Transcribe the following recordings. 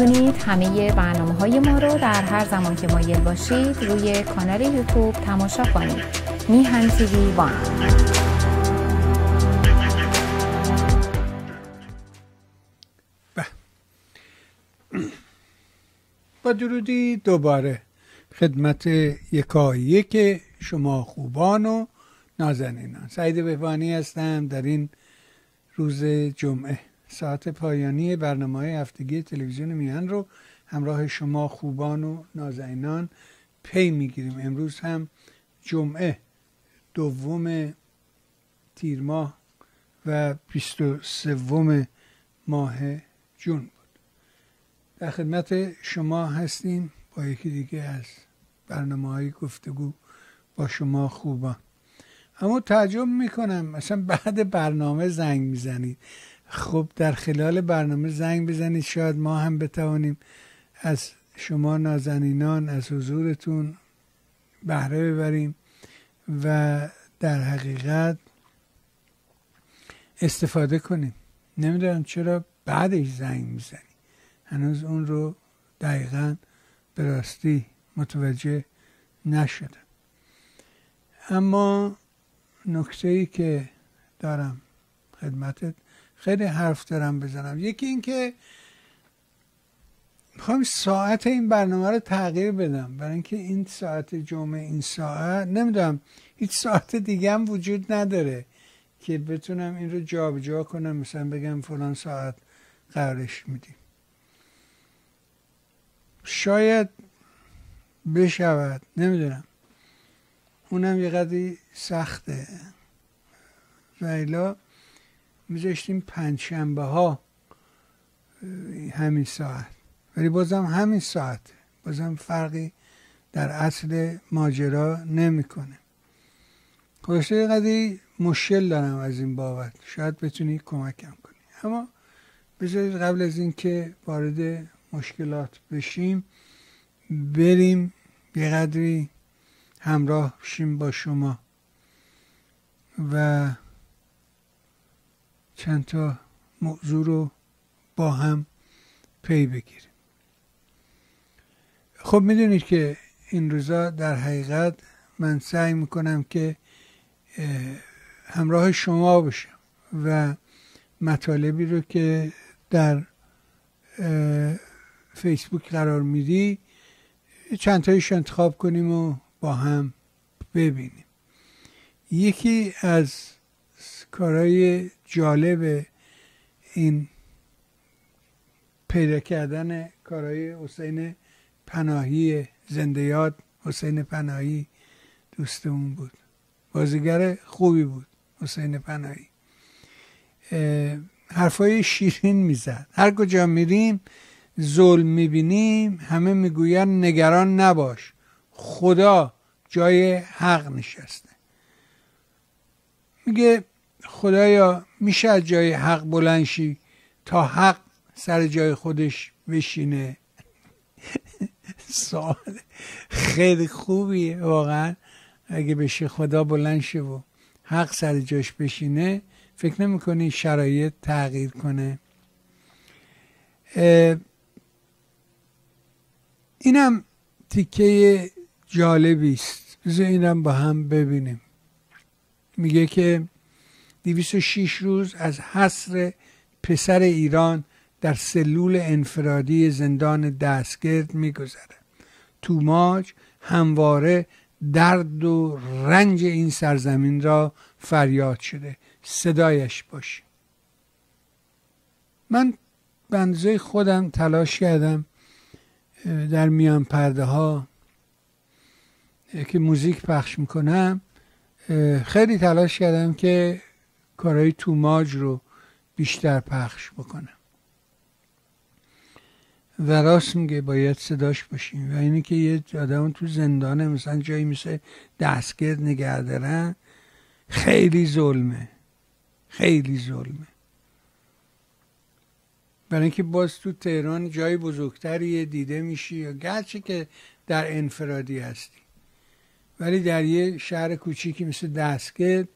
می‌تونید همه برنامه های ما رو در هر زمان که مایل باشید روی کانال یوتیوب تماشا کنید. میهن تیوی وان. با درودی دوباره خدمت یکایی که شما خوبان و نازنینان. سعید بهبانی هستم در این روز جمعه. ساعت پایانی برنامه های هفتگی تلویزیون میان رو همراه شما خوبان و نازنینان پی می‌گیریم. امروز هم جمعه دوم تیر ماه و بیست و سوم ماه جون بود. در خدمت شما هستیم با یکی دیگه از برنامه های گفتگو با شما خوبان. اما تعجب می‌کنم مثلا بعد برنامه زنگ می‌زنید. خب در خلال برنامه زنگ بزنید. شاید ما هم بتوانیم از شما نازنینان از حضورتون بهره ببریم و در حقیقت استفاده کنیم. نمی‌دونم چرا بعدش زنگ می‌زنی. هنوز اون رو دقیقا به راستی متوجه نشدم. اما نکته ای که دارم خدمتت خیلی حرف دارم بزنم. یکی اینکه می‌خوام ساعت این برنامه رو تغییر بدم. برای اینکه این ساعت جمعه این ساعت نمی‌دونم هیچ ساعت دیگه هم وجود نداره که بتونم این رو جابجا جا کنم. مثلا بگم فلان ساعت قرارش میدیم. شاید بشود نمی‌دونم. اونم یه قدری سخته. و میذاشتیم پنجشنبه ها همین ساعت. ولی بازم همین ساعت بازم فرقی در اصل ماجرا نمی‌کنه. خلاصه یه قدری مشکل دارم از این بابت. شاید بتونی کمکم کنی. اما بذارید قبل از اینکه وارد مشکلات بشیم بریم یه قدری همراه شیم با شما. و چند تا موضوع رو با هم پی بگیریم. خب می‌دونید که این روزا در حقیقت من سعی می‌کنم که همراه شما باشم و مطالبی رو که در فیسبوک قرار میدی چند تایش انتخاب کنیم و با هم ببینیم. یکی از کارهای جالب این پیدا کردن کارهای حسین پناهی زنده یاد حسین پناهی دوستمون بود. بازیگر خوبی بود حسین پناهی. حرفای شیرین می‌زد. هر کجا میریم ظلم می‌بینیم همه می‌گوین نگران نباش. خدا جای حق نشسته. میگه خدایا میشه از جای حق بلنشی تا حق سر جای خودش بشینه؟ سوال خیلی خوبیه واقعا. اگه بشه خدا بلند شه و حق سر جاش بشینه فکر نمی‌کنی شرایط تغییر کنه؟ اینم تیکه جالبی است. بذار اینم با هم ببینیم. میگه که 206 روز از حصر پسر ایران در سلول انفرادی زندان دستگرد میگذره توماج همواره درد و رنج این سرزمین را فریاد شده. صدایش باشی من بنزه خودم تلاش کردم در میان پرده ها که موزیک پخش می‌کنم خیلی تلاش کردم که کارهای توماج رو بیشتر پخش بکنم و راست میگه باید صداش باشیم. و اینه که یه آدم تو زندانه مثلا جایی مثل دستگرد نگه دارن خیلی ظلمه. خیلی ظلمه. برای اینکه باز تو تهران جای بزرگتری دیده میشی یا گرچه که در انفرادی هستی. ولی در یه شهر کوچیکی مثل دستگرد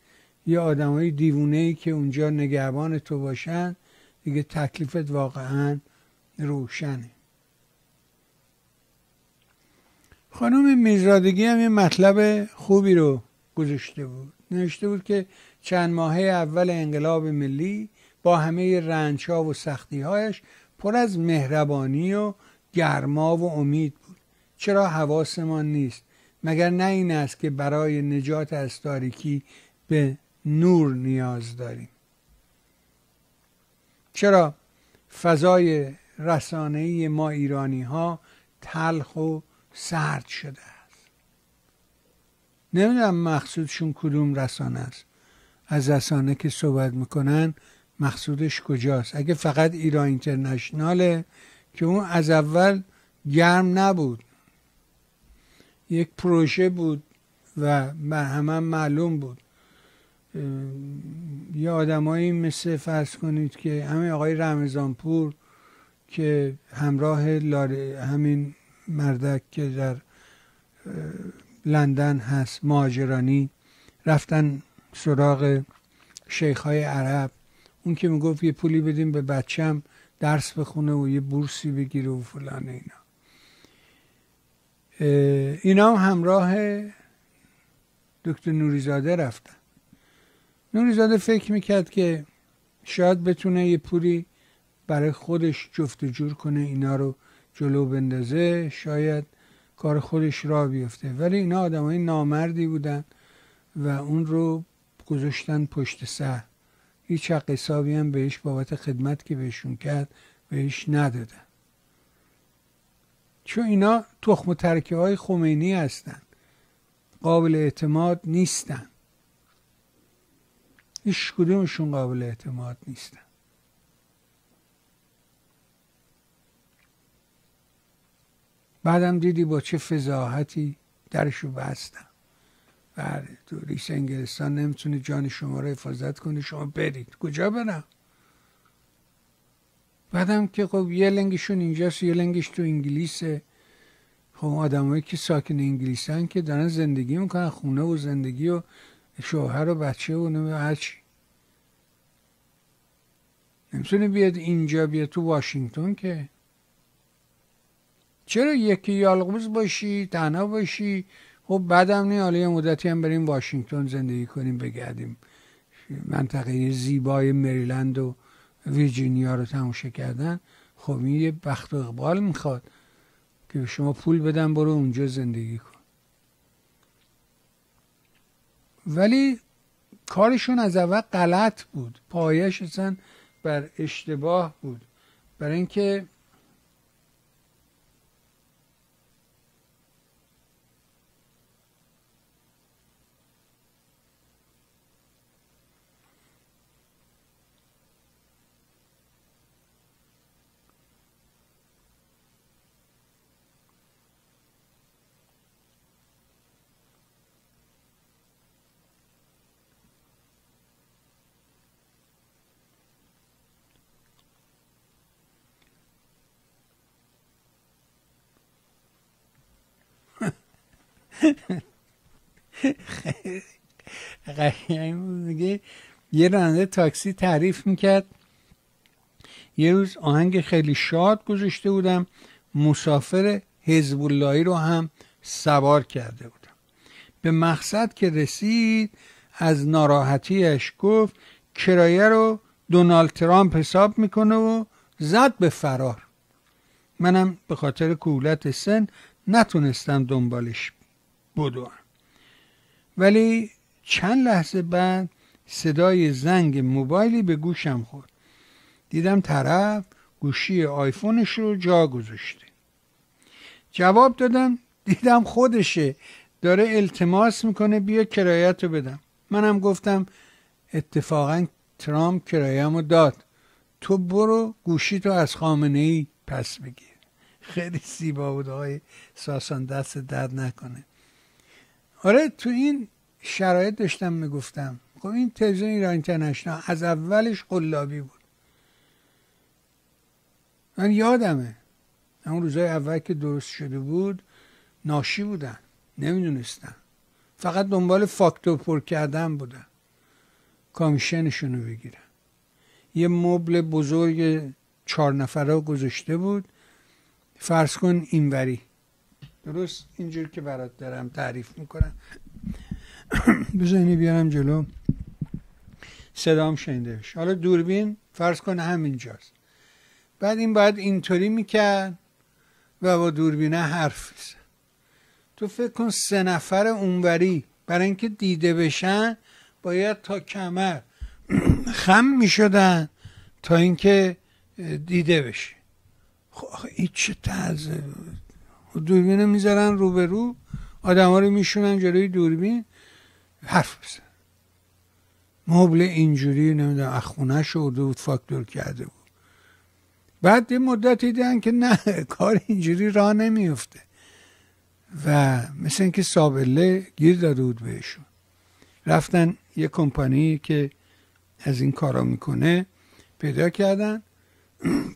یه آدمای دیوونه ای که اونجا نگهبان تو باشن دیگه تکلیفت واقعا روشنه. خانم میزرادگی هم یه مطلب خوبی رو گذاشته بود. نوشته بود که چند ماهه اول انقلاب ملی با همه رنج و سختی هایش پر از مهربانی و گرما و امید بود. چرا حواسمان نیست؟ مگر نه این است که برای نجات از تاریکی به نور نیاز داریم. چرا؟ فضای رسانه‌ای ما ایرانی ها تلخ و سرد شده است. نمی‌دونم مقصودشون کدوم رسانه است. از رسانه که صحبت می‌کنن مقصودش کجاست؟ اگه فقط ایران اینترنشناله که اون از اول گرم نبود. یک پروژه بود و همه معلوم بود. یه آدمایی مثل فرض کنید که همین آقای رمزانپور که همراه همین مردک که در لندن هست مهاجرانی رفتن سراغ شیخ های عرب. اون که می‌گفت یه پولی بدیم به بچم درس بخونه و یه بورسی بگیره و فلان اینا. اینا هم همراه دکتر نوریزاده رفتن. نوریزاده فکر می‌کرد که شاید بتونه یه پولی برای خودش جفت جور کنه اینا رو جلو بندازه شاید کار خودش را بیفته. ولی اینا آدمای نامردی بودن و اون رو گذاشتن پشت سر. هیچ حق حسابی هم بهش بابت خدمت که بهشون کرد بهش ندادن. چون اینا تخم و ترکه های خمینی هستن. قابل اعتماد نیستن. هیچ کدومشون قابل اعتماد نیستن. بعدم دیدی با چه فضاحتی درشو بستم بله تو ریس انگلستان نمی‌تونه جان شما رو حفاظت کنه شما برید. کجا برم؟ بعدم که خب یه لنگشون اینجاست یه لنگش تو انگلیسه. خب آدمایی که ساکن انگلیسن که دارن زندگی می‌کنن خونه و زندگی و شوهر و بچه و نمی هرچی نمی‌تونه بیاد اینجا بیاد تو واشنگتن که. چرا یکی یالغوز باشی تنها باشی؟ خب بعدم نی حالا یه مدتی هم بریم واشنگتن زندگی کنیم بگردیم. منطقه زیبای مریلند و ویرجینیا رو تماشا کردن. خب این یه بخت و اقبال می‌خواد که شما پول بدن برو اونجا زندگی کن. ولی کارشون از اول غلط بود. پایش اصلا بر اشتباه بود. برای اینکه میگه یه راننده تاکسی تعریف می‌کرد. یه روز آهنگ خیلی شاد گذاشته بودم. مسافر حزب رو هم سوار کرده بودم. به مقصد که رسید از ناراحتیش گفت کرایه رو دونالد ترامپ حساب می‌کنه و زد به فرار. منم به خاطر کولت سن نتونستم دنبالش بدوم. ولی چند لحظه بعد صدای زنگ موبایلی به گوشم خورد. دیدم طرف گوشی آیفونش رو جا گذاشته. جواب دادم دیدم خودشه. داره التماس می‌کنه بیا کرایت رو بدم. منم گفتم اتفاقا ترامپ کرایه‌مو داد. تو برو گوشی تو از خامنه ای پس بگیر. خیلی زیبا بود آقای ساسان دست درد نکنه. آره تو این شرایط داشتم می‌گفتم. خب این تلویزیون ایران اینترنشنال از اولش قلابی بود. من یادمه. اون روزای اول که درست شده بود ناشی بودن. نمی‌دونستن فقط دنبال فاکتور پر کردن بودن. کامیشنشون رو بگیرن. یه مبل بزرگ چهار نفره گذاشته بود. فرض کن اینوری. درست اینجور که برات دارم تعریف می‌کنم. بذار بیارم جلو. صدام شنیده بشه. حالا دوربین فرض کنه همینجاست. بعد این باید اینطوری می‌کرد و با دوربینه حرف بزن تو فکر کن سه نفر اونوری برای اینکه دیده بشن باید تا کمر خم می‌شدن تا اینکه دیده بشه. خب این چه تازه دوربین می‌ذارن رو به رو آدم ها رو میشونن جلوی دوربین. حرف بزن. مبل اینجوری نمی‌دونم اخونه شده بود فاکتور کرده بود. بعد یه مدتی دیدن که نه کار اینجوری راه نمیفته و مثل اینکه سابله گیر داده بود بهشون. رفتن یه کمپانی که از این کارا می‌کنه پیدا کردن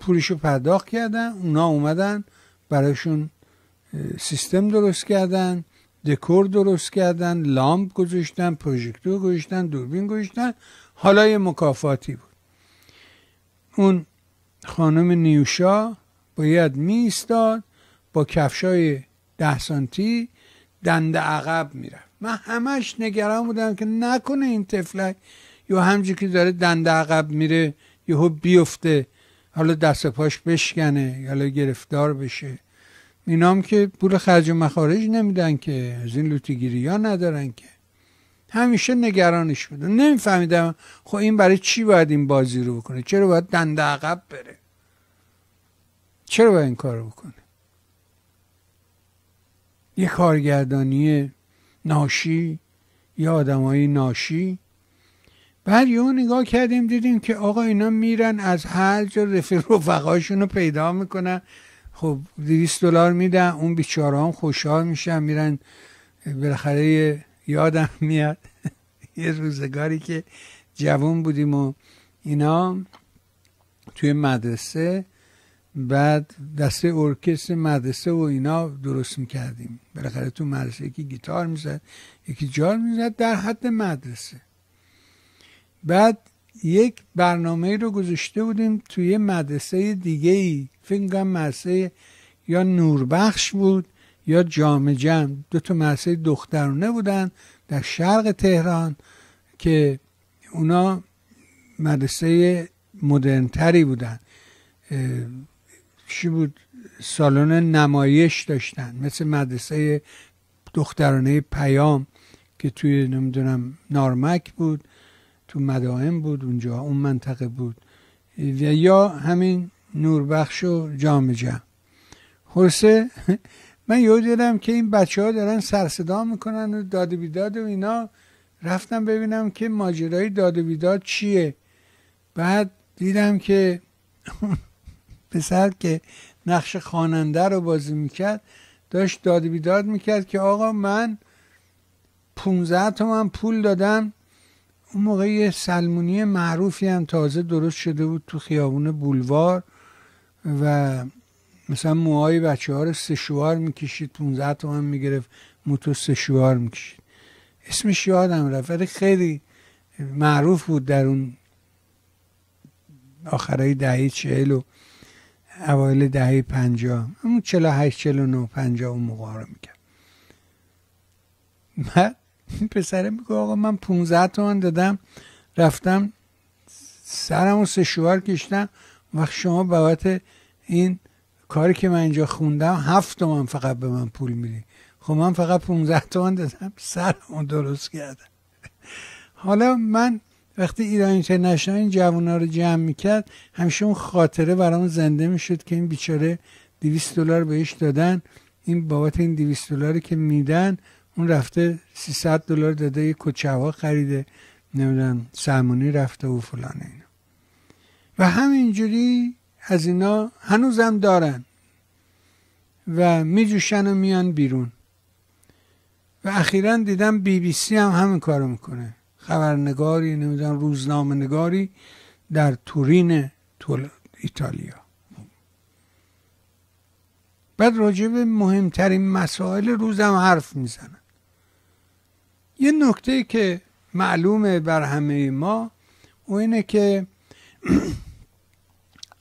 پولشو پرداخت کردن اونا اومدن براشون سیستم درست کردن. دکور درست کردن لامپ گذاشتن پروژکتور گذاشتن دوربین گذاشتن حالا یه مکافاتی بود. اون خانم نیوشا باید میستاد با کفشای ده سانتی دنده عقب می‌رفت. من همش نگران بودم که نکنه این تفلک یا همجور که داره دنده عقب میره یهو بیفته حالا دست پاش بشکنه یا گرفتار بشه. اینام که پول خرج و مخارج نمیدن که از این لوتیگیری ها ندارن که. همیشه نگرانش بودن نمیفهمیدم خب این برای چی باید این بازی رو بکنه؟ چرا باید دنده عقب بره؟ چرا باید این کار رو بکنه؟ یه کارگردانی ناشی یه آدمایی ناشی. بعد یه نگاه کردیم دیدیم که آقا اینا میرن از هر جا رفیق رفقاشون رو پیدا می‌کنن. خب دویست دلار میدن اون بیچاره هم خوشحال میشن میرن بالاخره یادم میاد یه روزگاری که جوان بودیم و اینا توی مدرسه بعد دسته ارکستر مدرسه و اینا درست می‌کردیم. بالاخره تو مدرسه یکی گیتار می‌زد یکی جار می‌زد در حد مدرسه. بعد یک برنامه رو گذاشته بودیم توی مدرسه دیگه ای فکر کنم مدرسه یا نوربخش بود یا جامع جمع. دو تا مدرسه دخترانه بودن در شرق تهران که اونا مدرسه مدرنتری بودن. چی بود؟ سالن نمایش داشتن. مثل مدرسه دخترانه پیام که توی نمی‌دونم نارمک بود تو مدائم بود اونجا اون منطقه بود. و یا همین نوربخش و جام جمع خلاصه من یاد دیدم که این بچه ها دارن سرصدا می‌کنن و داد بیداد و اینا. رفتم ببینم که ماجرای داد بیداد چیه. بعد دیدم که پسر که نقش خواننده رو بازی می‌کرد داشت داد بیداد می‌کرد که آقا من 15 تومن پول دادم. اون موقع یه سلمونی معروفی هم تازه درست شده بود تو خیابون بولوار. و مثلا موهای بچه ها رو سشوار می‌کشید 15 تومن می‌گرفت موتو سشوار می‌کشید. اسمش یادم رفت ولی خیلی معروف بود در اون آخرای دهی چهل و اوایل دهه پنجاه. اون چلا هشت چلا نو پنجاه اون موقع رو می‌کرد. بعد پسره میگه آقا من 15 تومن دادم رفتم سرم و سشوار کشتم وقت شما بابت این کاری که من اینجا خوندم هفت تومن فقط به من پول میدی. خب من فقط 15 تومن دادم. سرمو درست کردم. حالا من وقتی ایران اینترنشنال این جوونا رو جمع می‌کرد همیشه اون خاطره برام زنده می‌شد که این بیچاره 200 دلار بهش دادن. این بابت این 200 دلاری که میدن اون رفته 300 دلار داده یه کچهوا خریده. نمی‌دونم سرمونی رفته و فلان اینا. و همینجوری از اینا هنوزم دارن و میجوشن و میان بیرون. و اخیرا دیدم بی بی سی هم همین کارو می‌کنه. خبرنگاری نمی‌دونم روزنامه نگاری در تورین ایتالیا. بعد راجع به مهمترین مسائل روزم حرف می‌زنن. یه نکته که معلومه بر همه ما و اینه که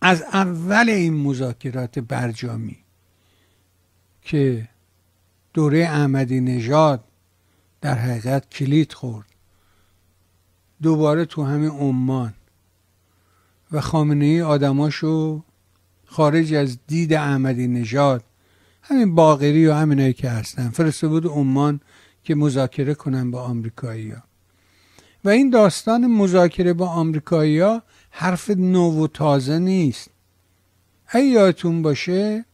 از اول این مذاکرات برجامی که دوره احمدی نژاد در حقیقت کلید خورد دوباره تو همین عمان و خامنه ای آدماشو خارج از دید احمدی نژاد همین باقری و همینایی که هستن فرسته بود عمان که مذاکره کنن با آمریکایی ها. و این داستان مذاکره با آمریکایی ها حرف نو و تازه نیست. اگه یادتون باشه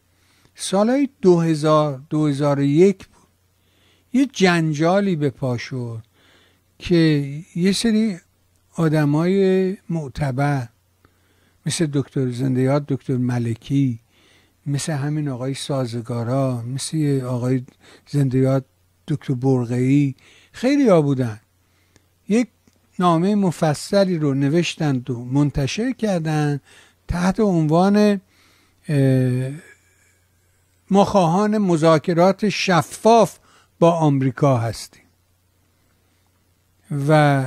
سالهای 2000 2001 بود. یه جنجالی به پا شد که یه سری آدمای معتبر مثل دکتر زندیات دکتر ملکی مثل همین آقای سازگارا مثل آقای زندیات دکتر برغهی خیلی ها بودن. یک نامه مفصلی رو نوشتند و منتشر کردند تحت عنوان ما خواهان مذاکرات شفاف با آمریکا هستیم. و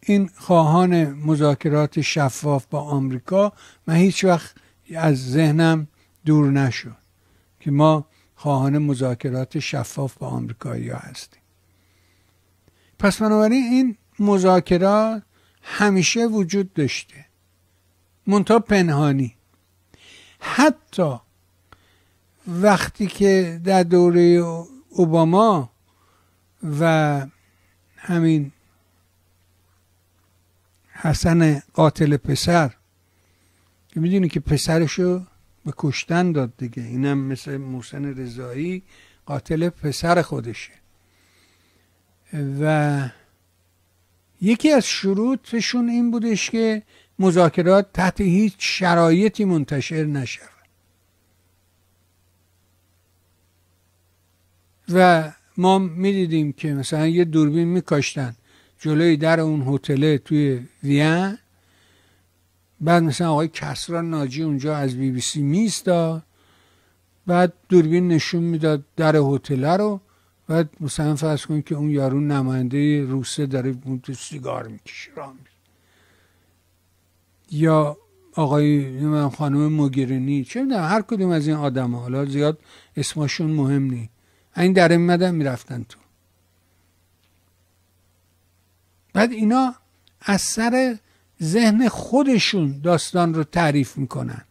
این خواهان مذاکرات شفاف با آمریکا من هیچ وقت از ذهنم دور نشد که ما خواهان مذاکرات شفاف با آمریکایی ها هستیم. پس بنابراین این مذاکرات همیشه وجود داشته. منتها پنهانی. حتی وقتی که در دوره اوباما و همین حسن قاتل پسر که می‌دونی که پسرشو به کشتن داد دیگه. اینم مثل محسن رضایی قاتل پسر خودشه. و یکی از شروطشون این بودش که مذاکرات تحت هیچ شرایطی منتشر نشود. و ما می‌دیدیم که مثلا یه دوربین میکاشتن جلوی در اون هتل توی وین بعد مثلا آقای کسرا ناجی اونجا از بی بی سی میستا بعد دوربین نشون می‌داد در هتل رو. بعد مثلا فرض کنید که اون یارو نماینده روسه داره سیگار می‌کشه را یا آقای خانم موگرنی چه می‌دونم هر کدوم از این آدم حالا زیاد اسمشون مهم نی این در میمدن می‌رفتن تو. بعد اینا از سر ذهن خودشون داستان رو تعریف می‌کنن.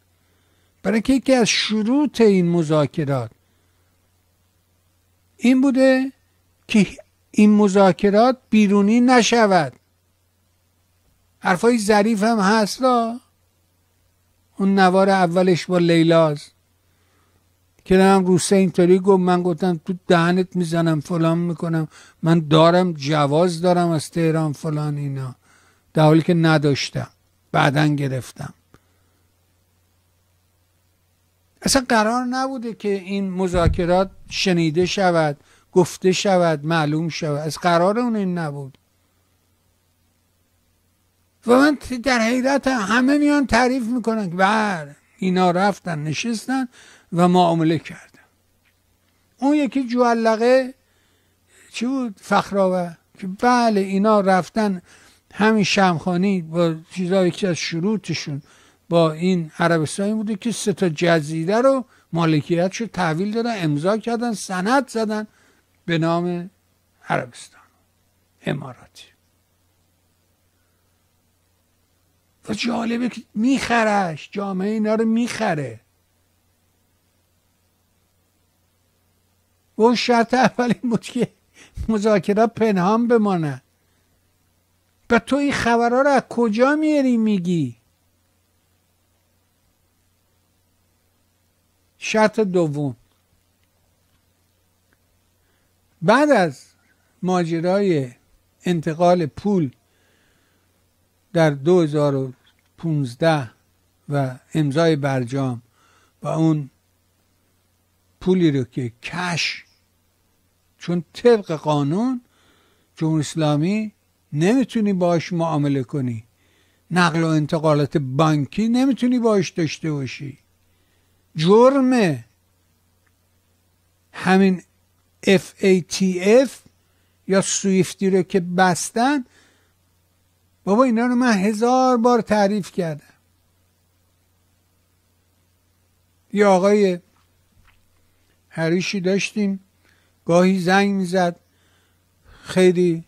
برای که یکی از شروط این مذاکرات این بوده که این مذاکرات بیرونی نشود. حرفای ظریف هم هست اون نوار اولش با لیلاز. که هم روسه اینطوری گفت من گفتم تو دهنت می‌زنم فلان می‌کنم. من دارم جواز دارم از تهران فلان اینا. در حالی که نداشتم. بعدا گرفتم. اصلا قرار نبوده که این مذاکرات شنیده شود گفته شود معلوم شود. از قرار اون این نبود. و من در حیرت همه میان تعریف می‌کنن که بله اینا رفتن نشستن و معامله کردن. اون یکی جوالقه چی بود؟ فخراوه که بله اینا رفتن همین شمخانی با چیزا یکی از شروطشون. با این عربستانی بوده که سه تا جزیره رو مالکیتشو تحویل دادن امضا کردن سند زدن به نام عربستان اماراتی. و جالبه که میخرش جامعه اینا رو می‌خره. و شرط اولی بود که مذاکرات پنهان بمانه. و تو این خبرها رو از کجا میاری میگی؟ شرط دوم. بعد از ماجرای انتقال پول در 2015 و امضای برجام و اون پولی رو که کش چون طبق قانون جمهوری اسلامی نمی‌تونی باش معامله کنی. نقل و انتقالات بانکی نمی‌تونی باش داشته باشی. جرمه همین FATF یا سویفتی رو که بستن بابا اینا رو من هزار بار تعریف کردم. یه آقای هریشی داشتیم گاهی زنگ می‌زد. خیلی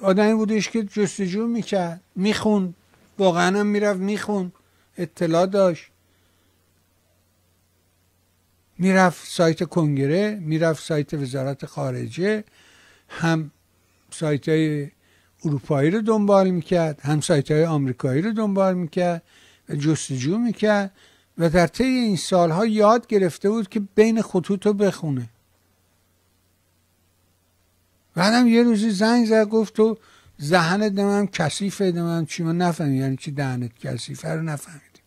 آدمی بودش که جستجو می‌کرد می‌خوند. واقعا هم می‌رفت می‌خوند. اطلاع داشت. می‌رفت سایت کنگره می‌رفت سایت وزارت خارجه هم سایت های اروپایی رو دنبال می‌کرد هم سایت های آمریکایی رو دنبال می‌کرد و جستجو می‌کرد و در طی این سالها یاد گرفته بود که بین خطوط رو بخونه. بعدم یه روزی زنگ زد گفت تو ذهنت نمیم کسیفه نمیم. چی؟ ما نفهمید یعنی چی دهنت کسیفه رو نفهمیدی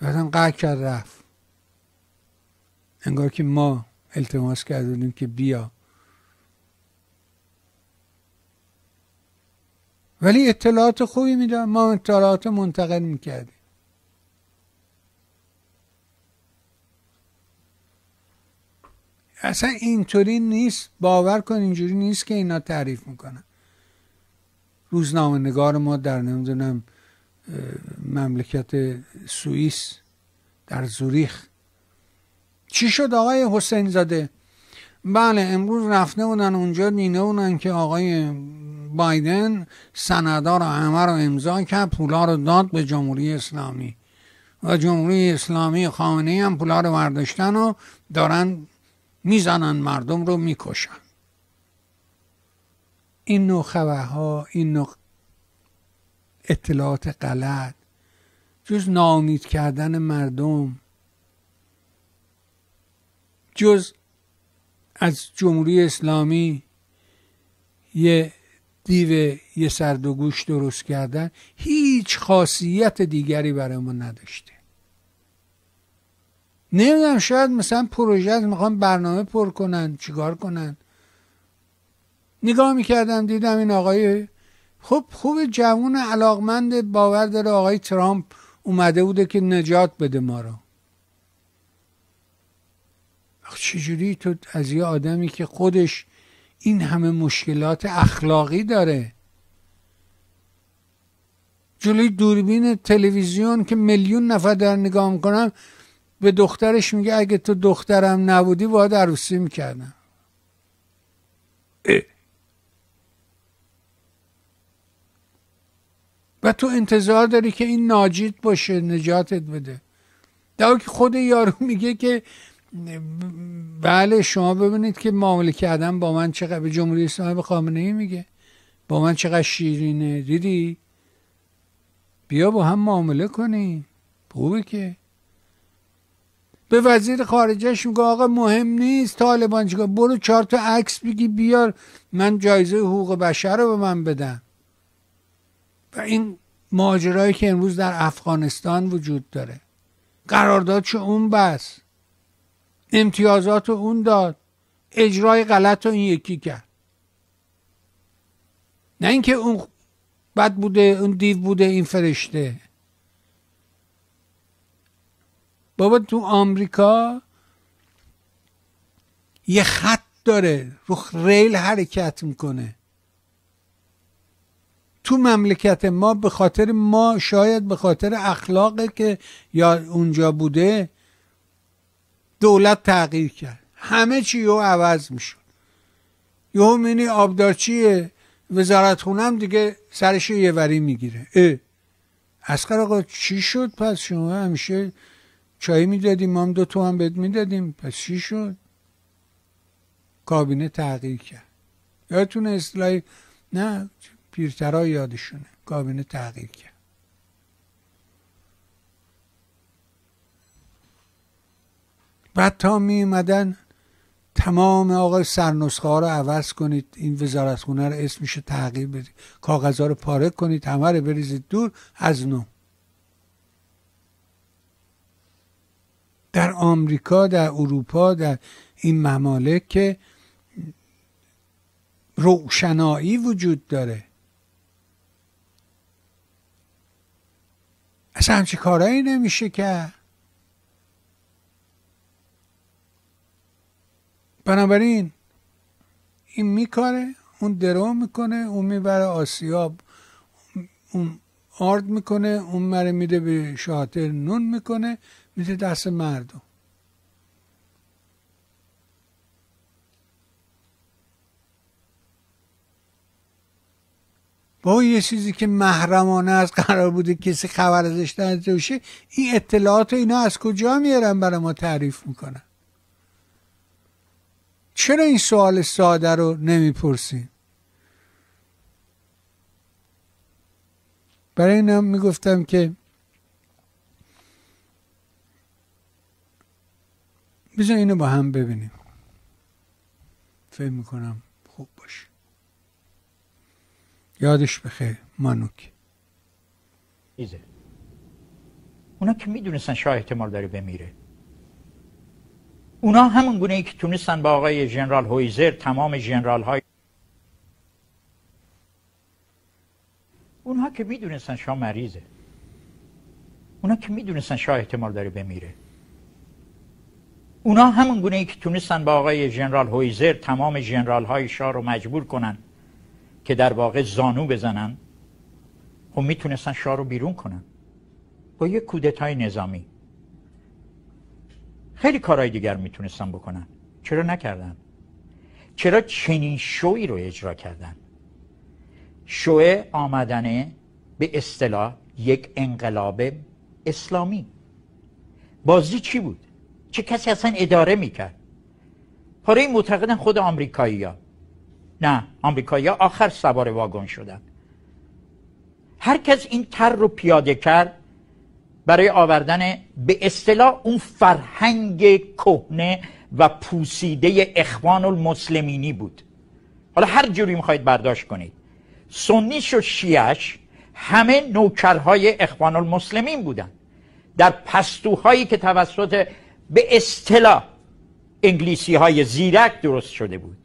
بعدم قرد کرد رفت. انگار که ما التماس کردیم که بیا. ولی اطلاعات خوبی میدن ما اطلاعات منتقل می‌کردیم. اصلا اینطوری نیست. باور کن اینجوری نیست که اینا تعریف می‌کنن. روزنامه نگار ما در نمی‌دونم مملکت سوئیس در زوریخ چی شد آقای حسین زاده بله امروز رفته بودن اونجا دینه بودن که آقای بایدن سندار همه رو امضا کرد پولا رو داد به جمهوری اسلامی. و جمهوری اسلامی خامنه هم پولا رو برداشتن و دارن می‌زنن مردم رو می‌کشن. این نوع خبرها این نوع اطلاعات غلط جز ناامید کردن مردم جز از جمهوری اسلامی یه دیو یه سرد و گوش درست کردن هیچ خاصیت دیگری برای ما نداشته. نمی‌دونم شاید مثلا پروژه می‌خوام برنامه پر کنن چیکار کنن. نگاه می‌کردم دیدم این آقای خب خوب جوون علاقمند باور داره آقای ترامپ اومده بوده که نجات بده ما رو. چجوری تو از یه آدمی که خودش این همه مشکلات اخلاقی داره؟ جلوی دوربین تلویزیون که میلیون نفر در نگاه می‌کنن به دخترش میگه اگه تو دخترم نبودی باید عروسی می‌کردم. و تو انتظار داری که این ناجید باشه نجاتت بده. در که خود یارو میگه که بله شما ببینید که معامله کردن با من چقدر به جمهوری اسلامی به خامنه ای میگه. با من چقدر شیرینه. دیدی؟ بیا با هم معامله کنیم. خوبه که. به وزیر خارجش میگه آقا مهم نیست طالبان چیکار برو چهار تا عکس بگی بیار. من جایزه حقوق بشر رو به من بدم و این ماجرایی که امروز در افغانستان وجود داره. قرارداد چه اون بس. امتیازات اون داد. اجرای غلط رو این یکی کرد. نه اینکه اون بد بوده اون دیو بوده این فرشته. بابا تو آمریکا یه خط داره رو ریل حرکت می‌کنه. تو مملکت ما به خاطر ما شاید به خاطر اخلاقه که یا اونجا بوده دولت تغییر کرد. همه چی رو عوض می‌شد. یهو مینی آبدارچی وزارت خونم دیگه سرش یه وری می‌گیره. اه. اسقر آقا چی شد؟ پس شما همیشه چای می‌دادیم ما هم دو تو هم بهت می‌دادیم. پس چی شد؟ کابینه تغییر کرد. یادتون اصلاحی نه پیرترا یادشونه. کابینه تغییر کرد. بعد تا می اومدن تمام آقای سرنسخه ها رو عوض کنید. این وزارت خونه رو اسمش تغییر بدید کاغذ ها رو پاره کنید. همه رو بریزید دور از نو. در آمریکا در اروپا در این ممالک که روشنایی وجود داره. اصلا همچی کارهایی نمیشه که بنابراین این میکاره اون درو می‌کنه اون می‌بره آسیاب اون آرد می‌کنه اون مره میده به شاطر نون می‌کنه میده دست مردم. با یه چیزی که محرمانه از قرار بوده کسی خبر ازش نداشته باشه این اطلاعات اینا از کجا میارن برای ما تعریف می‌کنن؟ چرا این سوال ساده رو نمی‌پرسیم برای اینم می‌گفتم که بذار اینو با هم ببینیم. فکر می‌کنم خوب باشه. یادش بخیر مانوک. ایزه. اونا که می‌دونستن شاه احتمال داره بمیره. اونا همون گونه ای که تونستن با آقای جنرال هویزر تمام جنرال های اونها که می‌دونستن شاه مریضه. اونا که می‌دونستن شاه احتمال داره بمیره. اونا همون گونه ای که تونستن با آقای جنرال هویزر تمام جنرال های شاه رو مجبور کنن که در واقع زانو بزنن خب می‌تونستن شاه رو بیرون کنن. با یک کودتای نظامی. خیلی کارهای دیگر می‌تونستن بکنن. چرا نکردن؟ چرا چنین شوی رو اجرا کردن؟ شوه آمدن به اصطلاح یک انقلاب اسلامی. بازی چی بود؟ چه کسی اصلا اداره می‌کرد؟ پاره معتقدن خود آمریکایی ها نه آمریکایی ها آخر سوار واگن شدن. هر کس این تر رو پیاده کرد برای آوردن به اصطلاح اون فرهنگ کهنه و پوسیده اخوان المسلمینی بود. حالا هر جوری می‌خواید برداشت کنید. سنیش و شیعش همه نوکرهای اخوان المسلمین بودن. در پستوهایی که توسط به اصطلاح انگلیسی های زیرک درست شده بود.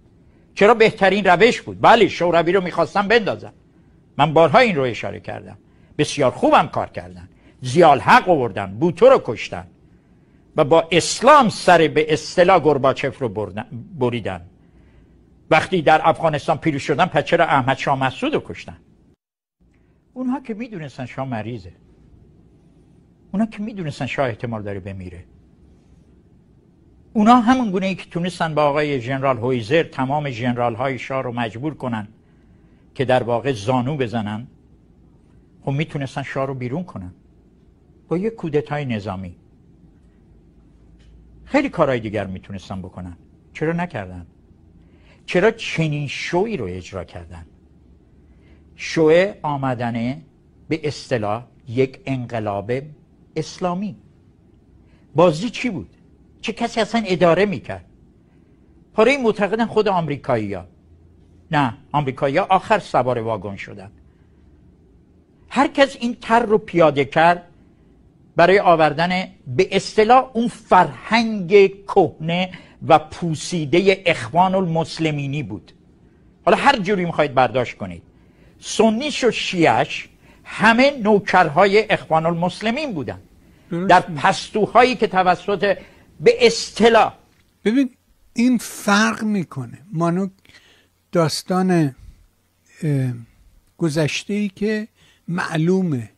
چرا بهترین روش بود؟ بله شوروی رو می‌خواستم بندازم من بارها این رو اشاره کردم. بسیار خوبم کار کردن. زیال حق آوردن بوتو رو کشتن و با اسلام سر به اصطلاح گرباچف رو بریدن. وقتی در افغانستان پیروز شدن پس چرا احمد شاه مسعود رو کشتن؟ اونها که می‌دونستن شاه مریضه. اونها که می‌دونستن شاه احتمال داره بمیره. اونا همون گونه ای که تونستن با آقای جنرال هویزر تمام جنرال های شاه رو مجبور کنن که در واقع زانو بزنن خب می‌تونستن شاه رو بیرون کنن. با یک کودتای نظامی. خیلی کارهای دیگر می‌تونستن بکنن. چرا نکردن؟ چرا چنین شوی رو اجرا کردن؟ شوه آمدن به اصطلاح یک انقلاب اسلامی. بازی چی بود؟ چه کسی اصلا اداره می‌کرد؟ پاره معتقدن خود آمریکایی ها نه آمریکایی آخر سوار واگن شدن. هر کس این تر رو پیاده کرد برای آوردن به اصطلاح اون فرهنگ کهنه و پوسیده اخوان المسلمینی بود. حالا هر جوری می‌خواید برداشت کنید. سنیش و شیعش همه نوکرهای اخوان المسلمین بودن در پستوهایی که توسط به اصطلاح ببین این فرق می‌کنه. مانو داستان گذشته ای که معلومه.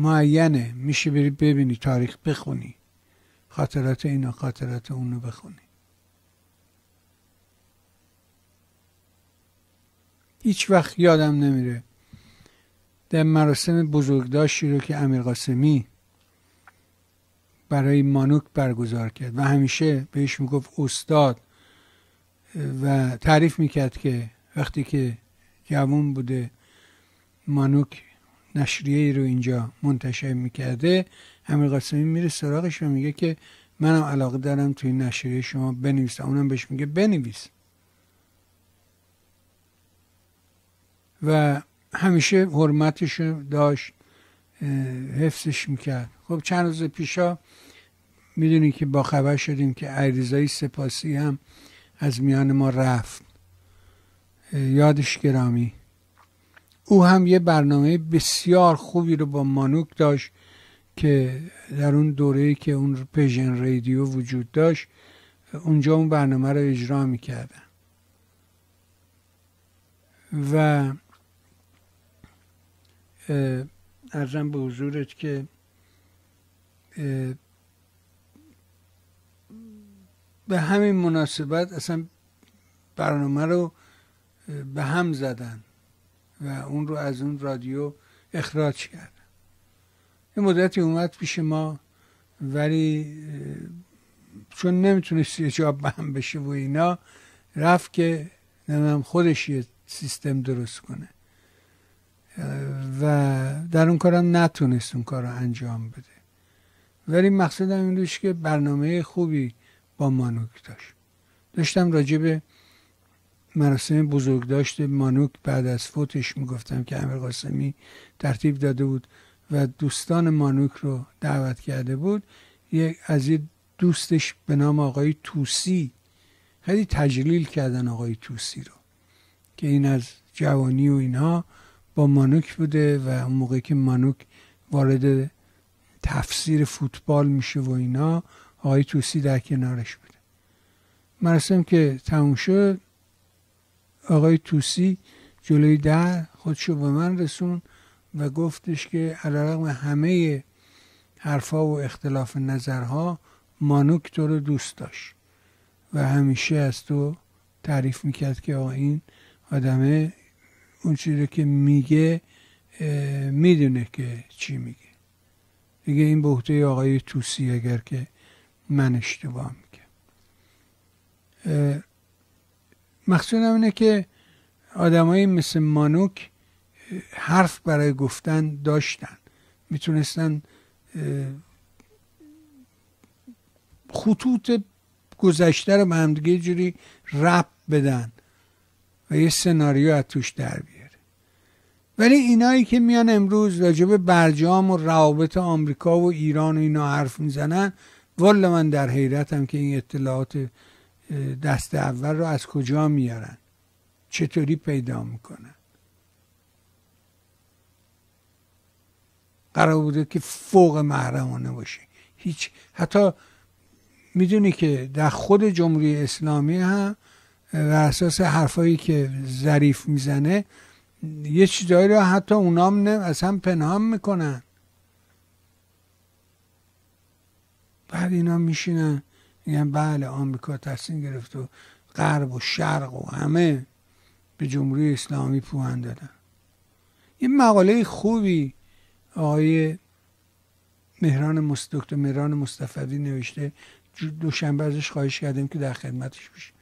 معینه. میشه بری ببینی تاریخ بخونی. خاطرات اینا خاطرات اونو بخونی. هیچ وقت یادم نمیره. در مراسم بزرگداشتی رو که امیر قاسمی برای مانوک برگزار کرد و همیشه بهش می‌گفت استاد و تعریف می‌کرد که وقتی که جوان بوده مانوک نشریه رو اینجا منتشر می‌کرده امیر قاسمی میره سراغش و میگه که منم علاقه دارم توی نشریه شما بنویسم. اونم بهش میگه بنویس. و همیشه حرمتش داشت حفظش می‌کرد. خب چند روز پیشا می‌دونی که با خبر شدیم که عریضای سپاسی هم از میان ما رفت. یادش گرامی. او هم یه برنامه بسیار خوبی رو با مانوک داشت که در اون دوره که اون پژن رادیو وجود داشت اونجا اون برنامه رو اجرا می‌کردن. و ارزم به حضورت که به همین مناسبت اصلا برنامه رو به هم زدن. و اون رو از اون رادیو اخراج کردن یه مدتی اومد پیش ما ولی چون نمی‌تونست یه جاب به بشه و اینا رفت که نمیم خودش یه سیستم درست کنه. و در اون کارم نتونست اون کار رو انجام بده. ولی مقصدم این که برنامه خوبی با مانوک داشت. داشتم راجع به مراسم بزرگ داشته مانوک بعد از فوتش می‌گفتم که امیر قاسمی ترتیب داده بود و دوستان مانوک رو دعوت کرده بود. یک از یه دوستش به نام آقای توسی خیلی تجلیل کردن آقای توسی رو که این از جوانی و اینها با مانوک بوده و اون موقع که مانوک وارد تفسیر فوتبال میشه و اینا آقای توسی در کنارش بوده. مراسم که تموم شد آقای توسی جلوی در خودشو به من رسون و گفتش که علیرغم همه حرفا و اختلاف نظرها مانوک تو رو دوست داشت و همیشه از تو تعریف می‌کرد که آقا این آدمه اون چیزی که میگه می‌دونه که چی میگه. دیگه این بهته آقای توسی اگر که من اشتباه میگم مقصودم اینه که آدمایی مثل مانوک حرف برای گفتن داشتن. می‌تونستن خطوط گذشته رو به همدیگه جوری رب بدن و یه سناریو از توش در بیاره. ولی اینایی که میان امروز راجب برجام و روابط آمریکا و ایران و اینا حرف می‌زنن والا من در حیرتم که این اطلاعات دست اول رو از کجا میارن؟ چطوری پیدا می‌کنن؟ قرار بوده که فوق محرمانه باشه. هیچ حتی می‌دونی که در خود جمهوری اسلامی هم و اساس حرفایی که ظریف می‌زنه یه چیزایی رو حتی اونام نه از هم پنهان می‌کنن. بعد اینا میشینن. میگن بله آمریکا تصمیم گرفت و غرب و شرق و همه به جمهوری اسلامی پوهن دادن. یه مقاله خوبی آقای مهران مست... دکتر مهران مصطفی نوشته. دوشنبه ازش خواهش کردیم که در خدمتش بشه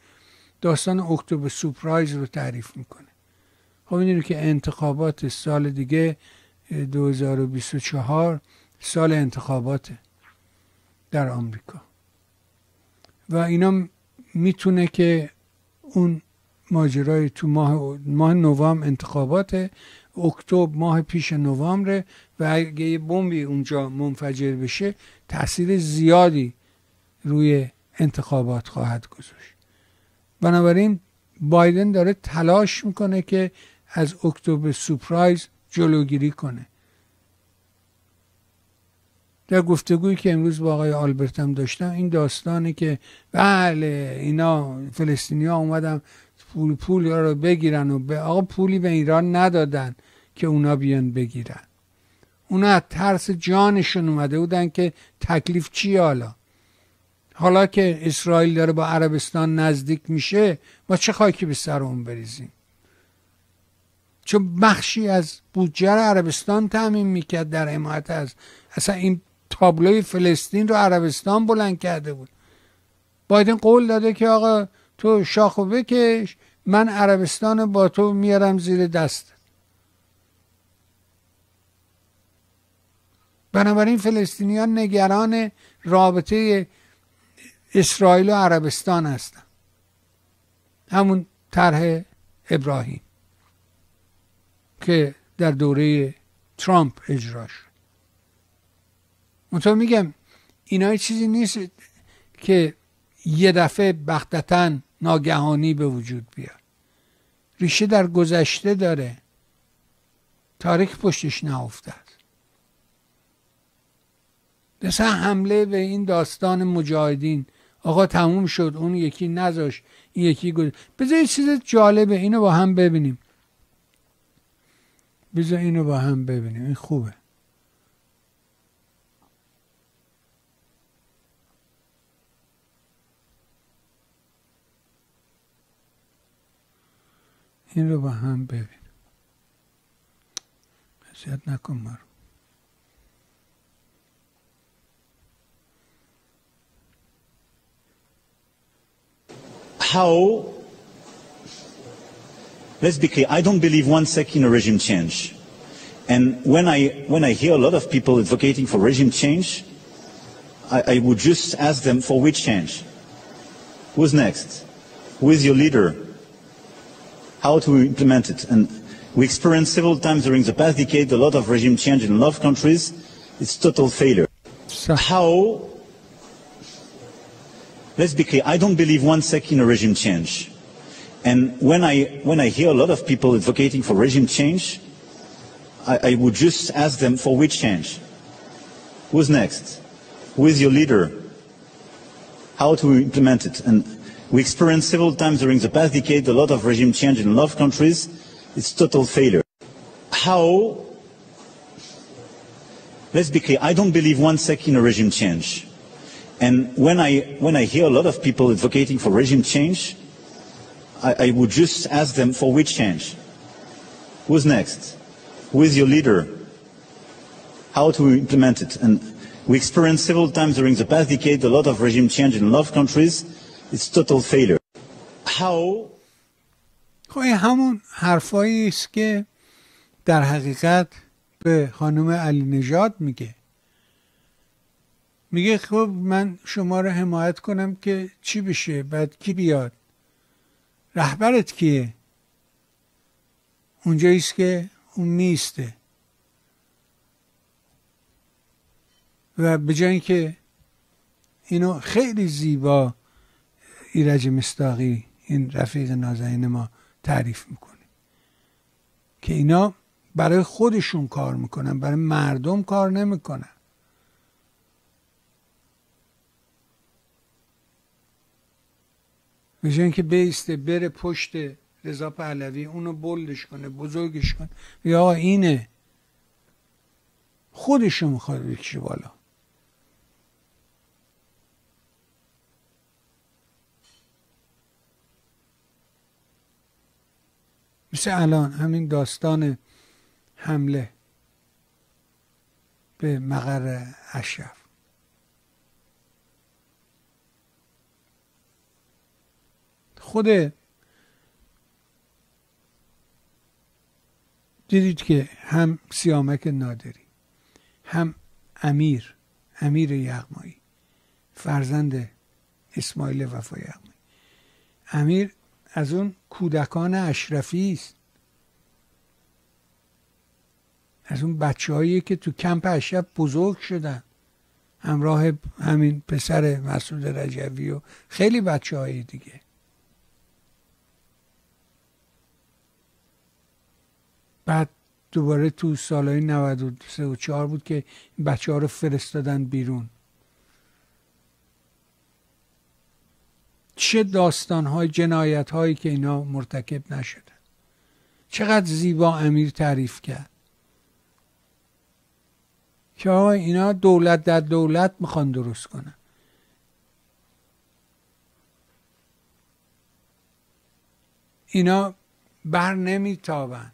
داستان اکتبر سپرایز رو تعریف می‌کنه. خب می‌دونی که انتخابات سال دیگه 2024 سال انتخاباته در آمریکا. و اینا می‌تونه که اون ماجرای تو ماه ماه نوامبر انتخابات اکتبر ماه پیش نوامبر و اگه یه بمبی اونجا منفجر بشه تاثیر زیادی روی انتخابات خواهد گذاشت. بنابراین بایدن داره تلاش می‌کنه که از اکتبر سپرایز جلوگیری کنه. در گفتگویی که امروز با آقای آلبرت هم داشتم این داستانی که بله اینا فلسطینی ها اومدن پول پول رو بگیرن و به آقا پولی به ایران ندادن که اونا بیان بگیرن. اونا از ترس جانشون اومده بودن که تکلیف چی حالا؟ حالا که اسرائیل داره با عربستان نزدیک میشه ما چه خاکی به سر اون بریزیم؟ چون بخشی از بودجه عربستان تعمین می‌کرد در حمایت از اصلا این تابلوی فلسطین رو عربستان بلند کرده بود. بایدن قول داده که آقا تو شاخو بکش من عربستان با تو میارم زیر دست. بنابراین فلسطینیان نگران رابطه اسرائیل و عربستان هستن. همون طرح ابراهیم که در دوره ترامپ اجرا شد. منطقه میگم اینا چیزی نیست که یه دفعه بختتا ناگهانی به وجود بیاد. ریشه در گذشته داره. تاریخ پشتش نافتد مثلا حمله به این داستان مجاهدین. آقا تموم شد اون یکی نذاش این یکی گذاشت بذار چیز جالبه اینو با هم ببینیم. بذار اینو با هم ببینیم این خوبه. این رو با هم ببین اذیت نکن ما how let's be clear i don't believe one second in a regime change and when i when i hear a lot of people advocating for regime change i, I would just ask them for which change who's next who is your leader How to implement it and we experienced several times during the past decade a lot of regime change in a lot of countries it's total failure So, how let's be clear, I don't believe one second in a regime change. And when I, when I hear a lot of people advocating for regime change, I, I would just ask them for which change? Who's next? Who is your leader? How to implement it? And we experienced several times during the past decade a lot of regime change in a lot of countries. It's total failure. How let's be clear, I don't believe one second in a regime change. And when I, when I hear a lot of people advocating for regime change, I, I would just ask them for which change? Who's next? Who is your leader? How to implement it? And we experienced several times during the past decade a lot of regime change in a lot of countries. It's total failure. How? خب این همون حرفایی است که در حقیقت به خانم علی نژاد میگه. میگه خب من شما رو حمایت کنم که چی بشه بعد کی بیاد؟ رهبرت کیه؟ اونجاییست که اون میسته و به جای اینکه اینو خیلی زیبا ایرج مستاقی این رفیق نازنین ما تعریف می‌کنه. که اینا برای خودشون کار می‌کنن برای مردم کار نمی‌کنن. جای اینکه بیسته بره پشت رضا پهلوی اونو بلدش کنه بزرگش کنه. یا اینه. خودشو می‌خواد بکشه بالا. مثل الان همین داستان حمله به مقر اشرف. خود دیدید که هم سیامک نادری هم امیر امیر یغمایی فرزند اسماعیل وفا یغمایی. امیر از اون کودکان اشرفی است. از اون بچه هایی که تو کمپ اشرف بزرگ شدن. همراه همین پسر مسعود رجوی و خیلی بچه های دیگه. بعد دوباره تو سالهای 93 و 4 بود که بچه ها رو فرستادن بیرون. چه داستان های جنایت هایی که اینا مرتکب نشدن چقدر زیبا امیر تعریف کرد. که آقا اینا دولت در دولت می‌خوان درست کنن. اینا بر نمیتابن.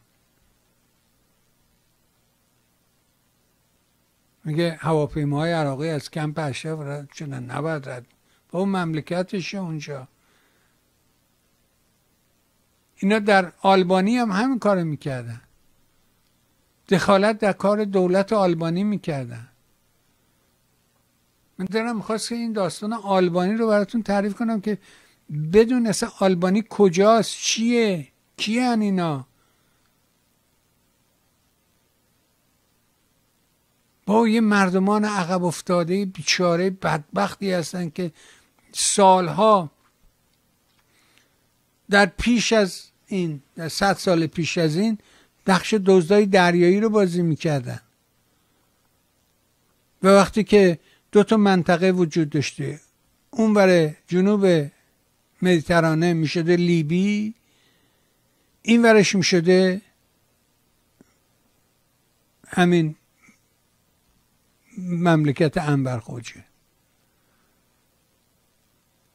میگه هواپیماهای عراقی از کمپ اشرف رد شدن. نباید رد با اون مملکتشه اونجا. اینا در آلبانی هم همین کار می‌کردن. دخالت در کار دولت آلبانی می‌کردن. من دارم می‌خواست که این داستان آلبانی رو براتون تعریف کنم که بدون اصلا آلبانی کجاست چیه کیه اینا؟ با یه مردمان عقب افتاده بیچاره بدبختی هستن که سالها در پیش از این در صد سال پیش از این نقش دزدای دریایی رو بازی می‌کردن. و وقتی که دو تا منطقه وجود داشته اون برای جنوب مدیترانه می‌شده لیبی این ورش می‌شده همین مملکت انبرخوجه.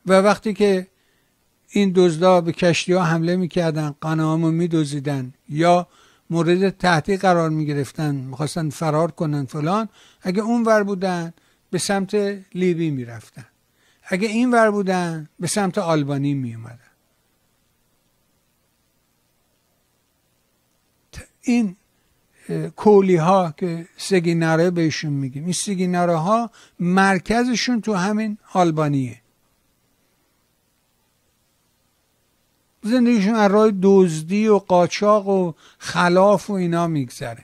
و وقتی که این دزدا به کشتی ها حمله می‌کردن قناهامو میدوزیدن یا مورد تحقیق قرار می‌گرفتن می‌خواستن فرار کنن فلان اگه اون ور بودن به سمت لیبی می‌رفتن. اگه این ور بودن به سمت آلبانی میومدن این کولی ها که سگیناره بهشون میگیم این سگیناره ها مرکزشون تو همین آلبانیه. زندگیشون از راه دزدی و قاچاق و خلاف و اینا میگذره.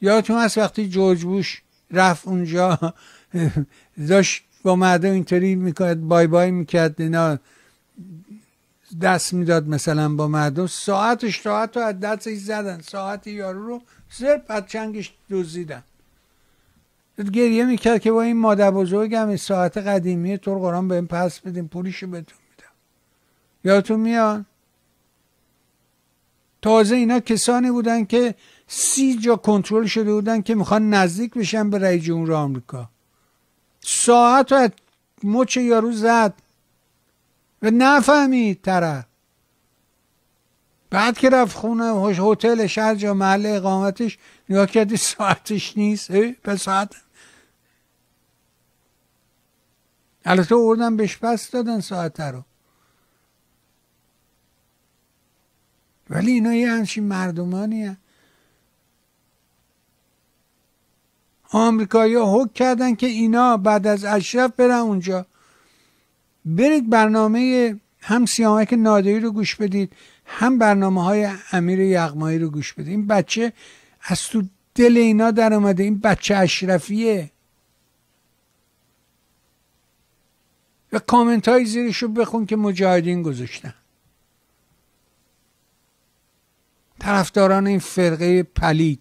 یادتون هست وقتی جورج بوش رفت اونجا داشت با مردم اینطوری می‌کرد بای بای می‌کرد اینا دست می‌داد مثلا با مردم. ساعتش ساعت رو از دستش زدن. ساعت یارو رو زر پدچنگش دوزیدن گریه می‌کرد که با این مادر بزرگم ساعت قدیمی تو قرآن این پس بدیم پولیشو میدم یادتون میاد؟ تازه اینا کسانی بودن که سی جا کنترل شده بودن که می‌خوان نزدیک بشن به رئیس جمهور آمریکا. ساعت رو مچ یارو زد. و نفهمید طرف. بعد که رفت خونه هتلش هر جا محل اقامتش نگاه کردی ساعتش نیست. به ساعت البته اردن بهش پس دادن ساعت رو. ولی اینا یه همچین مردمانی هن. آمریکایی ها حک کردن که اینا بعد از اشرف برن اونجا. برید برنامه هم سیامک نادری رو گوش بدید هم برنامه های امیر یغمایی رو گوش بدید. این بچه از تو دل اینا در اومده. این بچه اشرفیه. و کامنت های زیرش رو بخون که مجاهدین گذاشتن. طرفداران این فرقه پلید.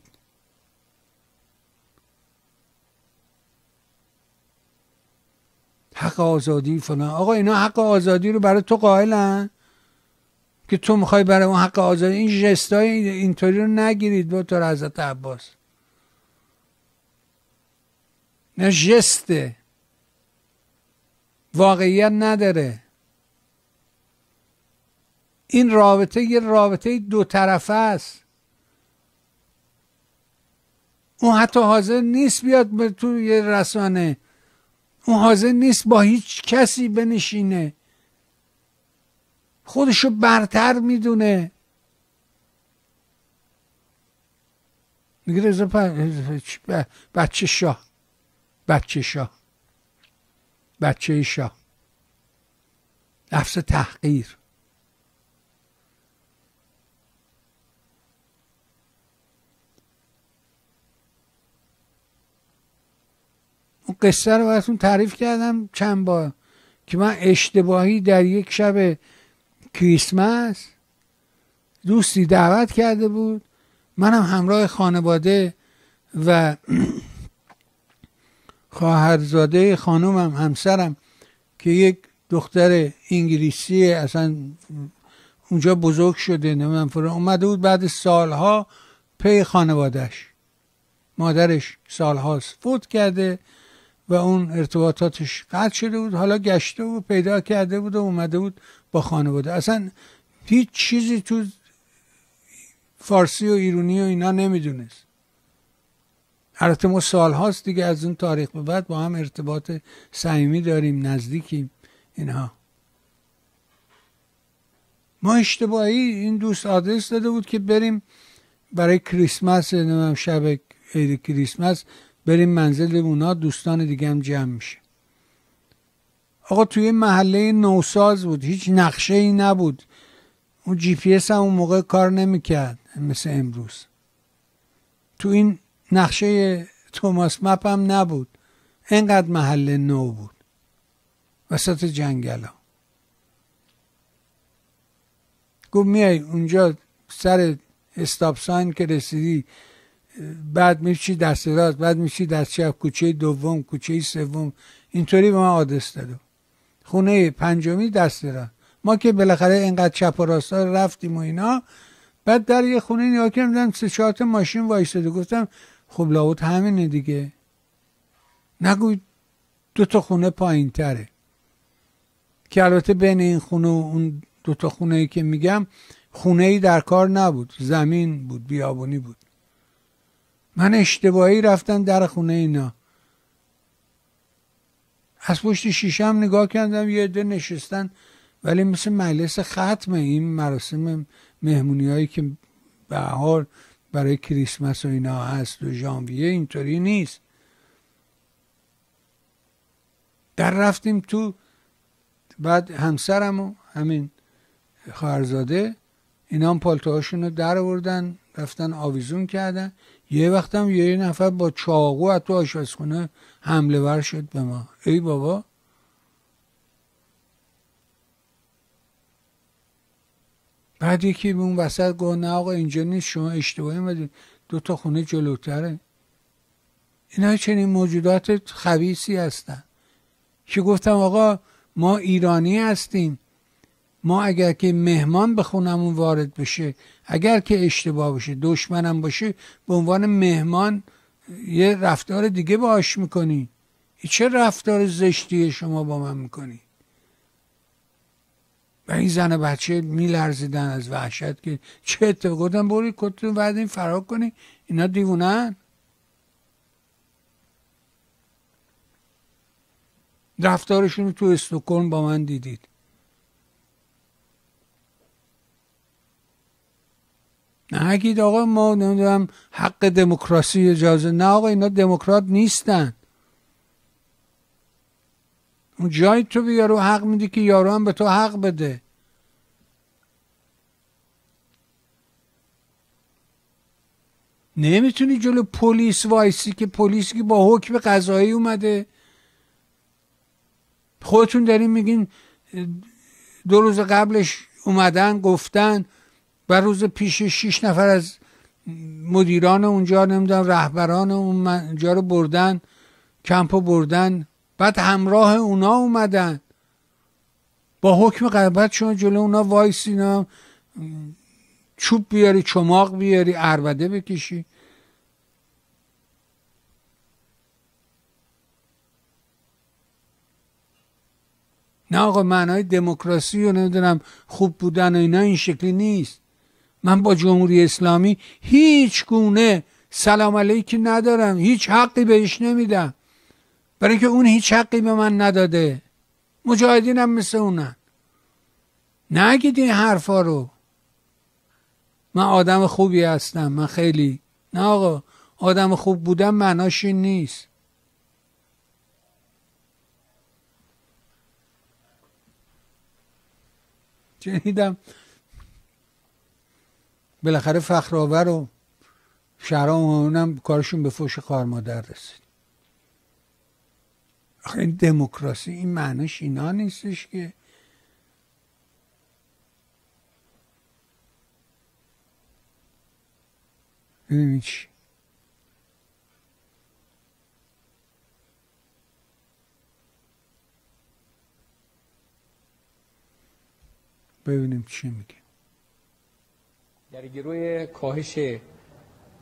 حق آزادی فلان. آقا اینا حق آزادی رو برای تو قائلن؟ که تو می‌خوای برای اون حق آزادی؟ این جستای اینطوری رو نگیرید با تو حضرت عباس. نه جسته واقعیت نداره. این رابطه یه رابطه دو طرفه است. اون حتی حاضر نیست بیاد به تو یه رسانه. اون حاضر نیست با هیچ کسی بنشینه. خودشو برتر می‌دونه. میگه رضا بچه شاه. بچه شاه. بچه شاه. لفظ تحقیر. قصه رو براتون تعریف کردم چند بار که من اشتباهی در یک شب کریسمس دوستی دعوت کرده بود. منم همراه خانواده و خواهرزاده خانومم همسرم که یک دختر انگلیسی اصلا اونجا بزرگ شده نمی‌دونم فرا اومده بود بعد سالها پی خانوادهش مادرش سالهاست فوت کرده. و اون ارتباطاتش قطع شده بود حالا گشته و پیدا کرده بود و اومده بود با خانواده. اصلا هیچ چیزی تو فارسی و ایرونی و اینا نمی‌دونست. البته ما سال هاست دیگه از اون تاریخ به بعد با هم ارتباط صمیمی داریم نزدیکیم اینها. ما اشتباهی این دوست آدرس داده بود که بریم برای کریسمس نمیم شب عید کریسمس بریم منزل اونا دوستان دیگه هم جمع میشه آقا توی محله نوساز بود هیچ نقشه ای نبود. اون جی پی اس هم اون موقع کار نمی‌کرد مثل امروز. تو این نقشه Thomas Map هم نبود. انقدر محله نو بود. وسط جنگل ها گفت میای اونجا سر stop sign که رسیدی بعد میشی دست راست بعد میشی دست چپ کوچه دوم کوچه سوم. اینطوری به من آدرس داده. خونه پنجمی دست راست. ما که بالاخره اینقدر چپ و راستا رفتیم و اینا بعد در یه خونه نیا کردم سه چهار ماشین وایستاده. گفتم خب لاوت همینه دیگه. نگوی دو تا خونه پایین تره. که البته بین این خونه و اون دوتا خونه ای که میگم خونه ای در کار نبود. زمین بود بیابونی بود. من اشتباهی رفتن در خونه اینا. از پشت شیشم نگاه کردم یه عده نشستن ولی مثل مجلس ختم این مراسم مهمونی هایی که به حال برای کریسمس و اینا هست و ژانویه اینطوری نیست. در رفتیم تو بعد همسرم و همین خواهرزاده اینا هم پالتوهاشون رو در آوردن رفتن آویزون کردن. یه وقتم یه نفر با چاقو از تو آشپزخونه حمله ور شد به ما. ای بابا. بعد یکی به اون وسط گفت نه آقا اینجا نیست شما اشتباهی اومدید دو تا خونه جلوتره. اینا چنین موجودات خبیسی هستن. که گفتم آقا ما ایرانی هستیم. ما اگر که مهمان به خونمون وارد بشه اگر که اشتباه باشه دشمنم باشه به عنوان مهمان یه رفتار دیگه باش می‌کنی. چه رفتار زشتیه شما با من می‌کنی؟ و این زن بچه میلرزیدن از وحشت که چه اتفاق گفتم بری کتون بعد این فرار کنی. اینا دیوونن. رفتارشون رو تو استوکن با من دیدید. نگید آقا ما نمی‌دونم حق دموکراسی اجازه نه آقا اینا دموکرات نیستن. اون جایی تو به یارو حق میدی که یارو هم به تو حق بده. نمی‌تونی جلو پلیس وایسی که پلیس که با حکم قضایی اومده. خودتون دارین میگین دو روز قبلش اومدن گفتن و روز پیش شیش نفر از مدیران اونجا نمی‌دونم رهبران اونجا رو بردن کمپو بردن. بعد همراه اونا اومدن. با حکم قربت شما جلو اونا وایسینا چوب بیاری چماق بیاری اربده بکشی. نه آقا معنای دموکراسی و نمی‌دونم خوب بودن و اینا این شکلی نیست. من با جمهوری اسلامی هیچ گونه سلام علیکی ندارم هیچ حقی بهش نمیدم. برای اینکه اون هیچ حقی به من نداده. مجاهدینم مثل اونن. نگید این حرفا رو. من آدم خوبی هستم من خیلی. نه آقا آدم خوب بودن معناش این نیست. شنیدم بالاخره فخرآور و شهرام اونم کارشون به فوش خار مادر رسید. آخه این دموکراسی این معنیش اینا نیستش که. ببینید ببینیم چی میگه. در گروه کاهش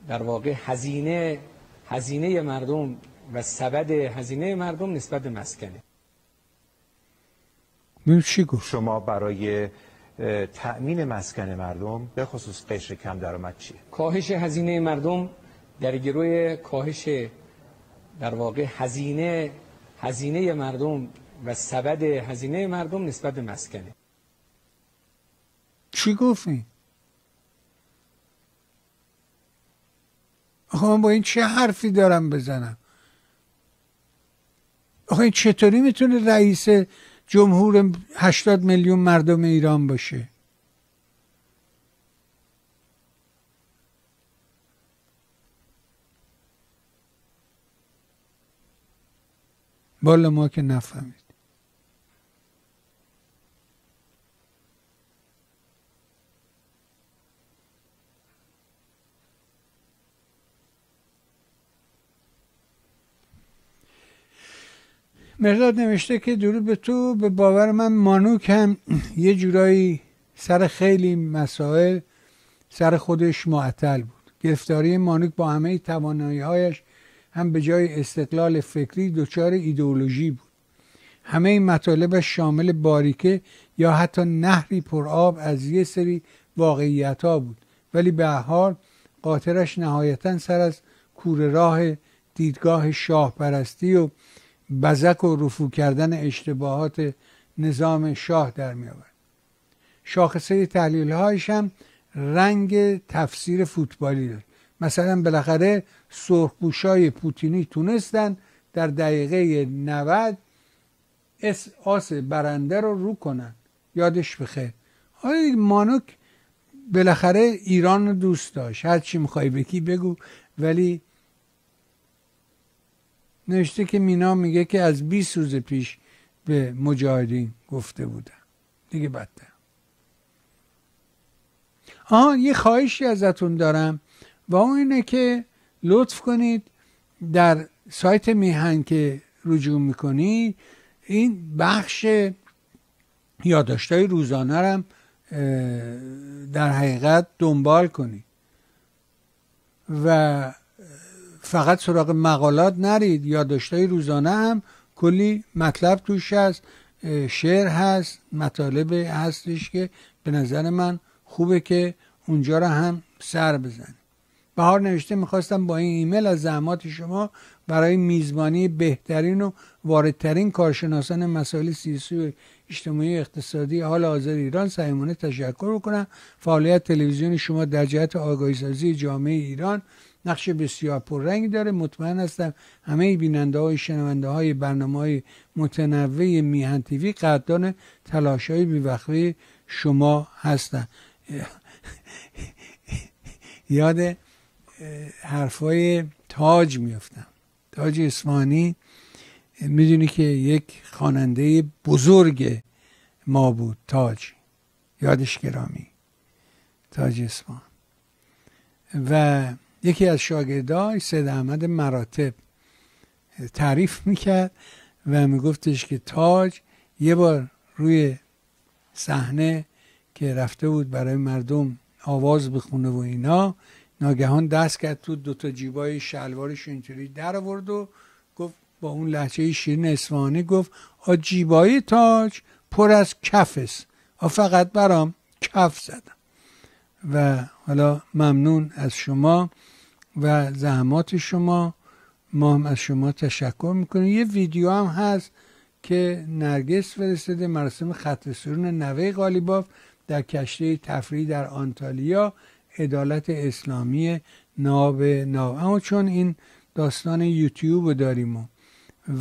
در واقع هزینه هزینه مردم و سبد هزینه مردم نسبت به مسکنه. چی گفت؟ شما برای تأمین مسکن مردم به خصوص قشر کم درآمد چیه؟ کاهش هزینه مردم در گروه کاهش در واقع هزینه هزینه مردم و سبد هزینه مردم نسبت به مسکنه. چی گفتین آخه من با این چه حرفی دارم بزنم؟ آخه این چطوری می‌تونه رئیس جمهور 80 میلیون مردم ایران باشه؟ بالا ما که نفهمید. مرداد نوشته که درود به تو به باور من مانوک هم یه جورایی سر خیلی مسائل سر خودش معطل بود. گرفتاری مانوک با همه توانایی هایش هم به جای استقلال فکری دچار ایدئولوژی بود. همه این مطالب شامل باریکه یا حتی نهری پر آب از یه سری واقعیت ها بود. ولی به حال قاطرش نهایتا سر از کوره راه دیدگاه شاه پرستی و بزک و رفو کردن اشتباهات نظام شاه در می آورد شاخصه تحلیل هایش هم رنگ تفسیر فوتبالی داشت. مثلا بالاخره سرخپوشای پوتینی تونستن در دقیقه 90 اس آس برنده رو رو کنن. یادش بخیر. حالا مانوک بالاخره ایران رو دوست داشت. هر چی می‌خوای بکی بگو ولی نوشته که مینا میگه که از 20 روز پیش به مجاهدین گفته بودن. دیگه بدتر. آها یه خواهشی ازتون دارم و اون اینه که لطف کنید در سایت میهن که رجوع می‌کنید این بخش یادداشتهای روزانه رم در حقیقت دنبال کنید. و فقط سراغ مقالات نرید یادداشتهای روزانه هم. کلی مطلب توش هست شعر هست مطالب هستش که به نظر من خوبه که اونجا رو هم سر بزنید بهار نوشته می‌خواستم با این ایمیل از زحمات شما برای میزبانی بهترین و واردترین کارشناسان مسائل سیاسی و اجتماعی اقتصادی حال حاضر ایران صمیمانه تشکر بکنم. فعالیت تلویزیون شما در جهت آگاهی سازی جامعه ایران نقش بسیار پررنگی داره. مطمئن هستم همه بیننده های شنونده های برنامه های متنوع میهن تیوی قدردان تلاش های بیوقفه شما هستن یاد حرفای تاج میفتم تاج اسمانی می‌دونی که یک خواننده بزرگ ما بود تاج. یادش گرامی. تاج اسمان و یکی از شاگردای سید احمد مراتب تعریف می‌کرد و میگفتش که تاج یه بار روی صحنه که رفته بود برای مردم آواز بخونه و اینا ناگهان دست کرد تو دوتا جیبای شلوارش اینطوری در آورد و گفت با اون لحچه شیرین اسفانی گفت آ جیبای تاج پر از کف است آ فقط برام کف زدم. و حالا ممنون از شما. و زحمات شما. ما هم از شما تشکر می‌کنیم. یه ویدیو هم هست که نرگس فرستاده مراسم خط سرون نوه قالیباف در کشته تفریح در آنتالیا عدالت اسلامی ناب ناب. اما چون این داستان یوتیوب داریم و,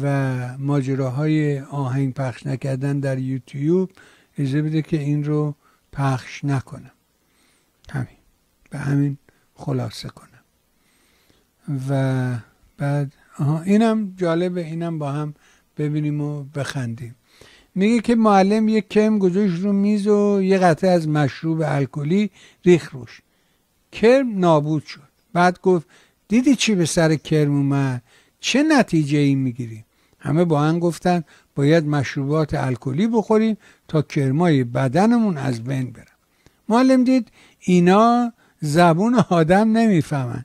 و ماجراهای آهنگ پخش نکردن در یوتیوب اجازه بده که این رو پخش نکنم. همین. به همین خلاصه کنم. و بعد آها اینم جالبه اینم با هم ببینیم و بخندیم. میگه که معلم یک کم گذاشت رو میز و یه قطعه از مشروب الکلی ریخ روش. کرم نابود شد. بعد گفت دیدی چی به سر کرم اومد؟ چه نتیجه ای می‌گیریم همه با هم گفتن باید مشروبات الکلی بخوریم تا کرمای بدنمون از بین برن. معلم دید اینا زبون آدم نمی‌فهمن.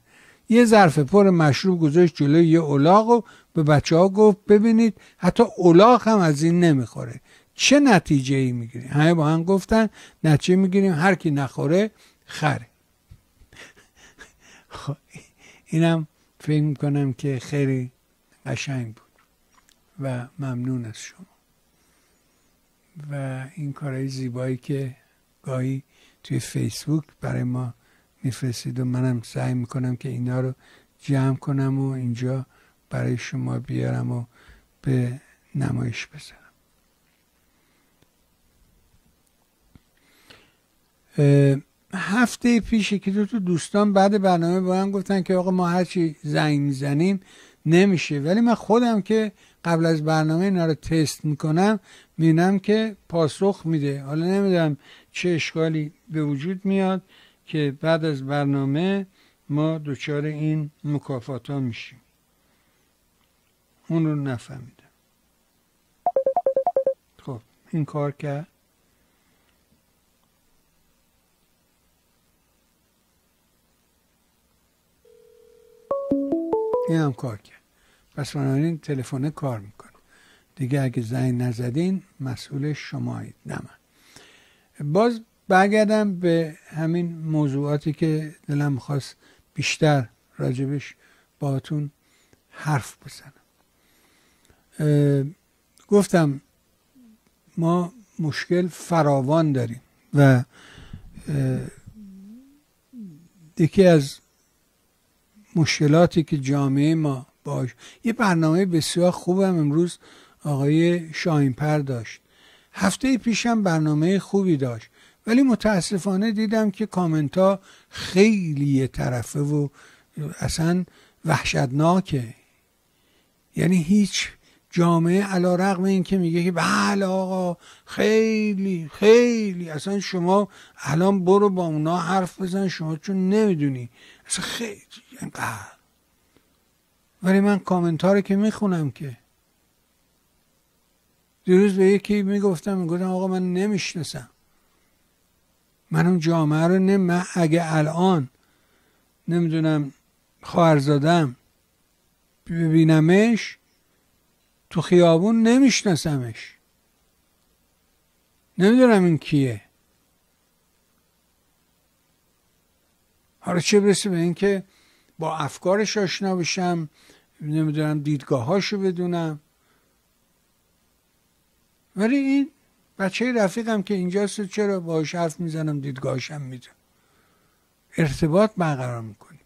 یه ظرف پر مشروب گذاشت جلوی یه اولاغ و به بچه ها گفت ببینید حتی اولاغ هم از این نمی‌خوره. چه نتیجه ای می‌گیریم؟ همه با هم گفتن نتیجه می‌گیریم هر کی نخوره خره. خب اینم فکر می‌کنم که خیلی قشنگ بود و ممنون از شما. و این کارهای زیبایی که گاهی توی فیسبوک برای ما میفرستید و منم سعی می‌کنم که اینا رو جمع کنم و اینجا برای شما بیارم و به نمایش بذارم هفته پیش که دو تو دوستان بعد برنامه با هم گفتن که آقا ما هرچی زنگ می‌زنیم نمیشه. ولی من خودم که قبل از برنامه اینا رو تست می‌کنم می‌بینم که پاسخ میده. حالا نمی‌دونم چه اشکالی به وجود میاد. که بعد از برنامه ما دچار این مکافات ها میشیم. اون رو نفهمیدم. خب این کار کرد. این هم کار کرد. پس بنابراین تلفن کار می‌کنه. دیگه اگه زنگ نزدین مسئول شمایید نه من. باز برگردم به همین موضوعاتی که دلم خواست بیشتر راجبش باتون حرف بزنم. گفتم ما مشکل فراوان داریم و یکی از مشکلاتی که جامعه ما باش یه برنامه بسیار خوبم امروز آقای شاینپر داشت. هفته پیشم برنامه خوبی داشت. ولی متاسفانه دیدم که کامنت ها خیلی طرفه و اصلا وحشتناکه. یعنی هیچ جامعه علا رقم این که میگه که بله آقا خیلی خیلی. اصلا شما الان برو با اونا حرف بزن شما چون نمی‌دونی. اصلا خیلی اینقدر ولی من کامنتار که می‌خونم که دیروز به یکی می‌گفتم می‌گفتم آقا من نمی‌شناسم. من اون جامعه رو نه من اگه الان نمی‌دونم خواهرزادم ببینمش تو خیابون نمیشناسمش. نمی‌دونم این کیه. حالا چه برسه به اینکه با افکارش آشنا بشم نمی‌دونم دیدگاهاشو بدونم. ولی این بچه رفیقم که اینجاست چرا باش حرف می‌زنم؟ دیدگاهشم می‌دونم. ارتباط برقرار می‌کنیم.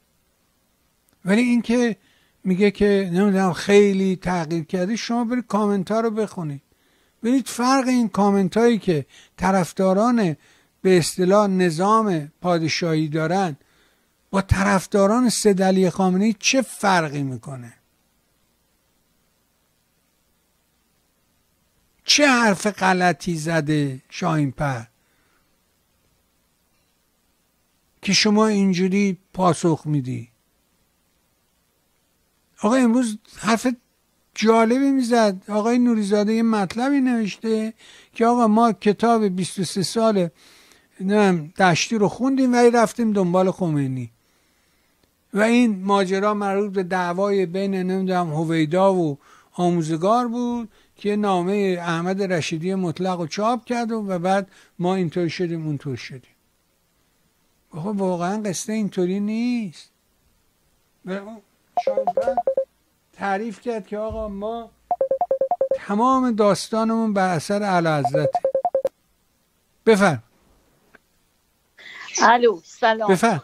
ولی اینکه میگه که نمی‌دونم خیلی تغییر کرده شما برید کامنت ها رو بخونید. ببینید فرق این کامنت هایی که طرفداران به اصطلاح نظام پادشاهی دارن با طرفداران سدلی خامنه‌ای چه فرقی می‌کنه؟ چه حرف غلطی زده شاین پر که شما اینجوری پاسخ میدی. آقا امروز حرف جالبی می‌زد. آقای نوریزاده یه مطلبی نوشته که آقا ما کتاب 23 سال دشتی رو خوندیم ولی رفتیم دنبال خمینی. و این ماجرا مربوط به دعوای بین نمی‌دونم هویدا و آموزگار بود. که نامه احمد رشیدی مطلق رو چاپ کرد و بعد ما اینطور شدیم اونطور شدیم. خب واقعا قصه اینطوری نیست. تعریف کرد که آقا ما تمام داستانمون بر اثر اعلی حضرته. بفرم. الو سلام. بفرم.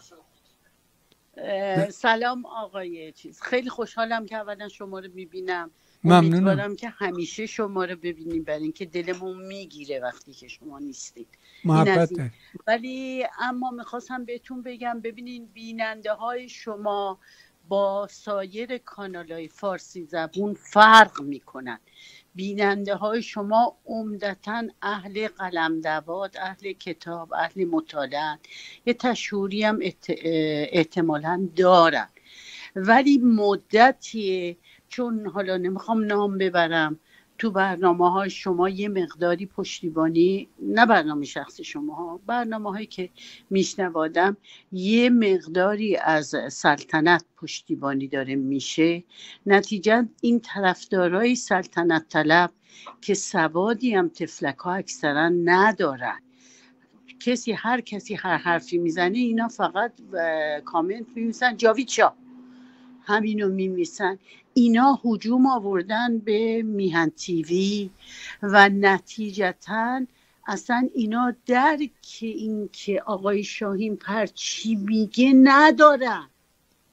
سلام آقای چیز. خیلی خوشحالم که اولا شما رو می‌بینم. ممنونم. امیدوارم که همیشه شما رو ببینیم برای اینکه دلمون می‌گیره وقتی که شما نیستید محبت ولی اما می‌خواستم بهتون بگم ببینین بیننده های شما با سایر کانال های فارسی زبون فرق می‌کنن. بیننده های شما عمدتا اهل قلم دواد اهل کتاب اهل مطالعه یه تشهوری هم احتمالا دارن. ولی مدتیه چون حالا نمی‌خوام نام ببرم تو برنامه های شما یه مقداری پشتیبانی نه برنامه شخص شما ها برنامه هایی که میشنوادم یه مقداری از سلطنت پشتیبانی داره میشه. نتیجه این طرفدارای سلطنت طلب که سوادی هم تفلک ها اکثرا ندارن. کسی هر کسی هر حرفی می‌زنه اینا فقط کامنت میمیسن جاوید شاه همینو میمیسن اینا حجوم آوردن به میهن تیوی و نتیجتا اصلا اینا درک این که آقای شاهین پر چی میگه ندارن.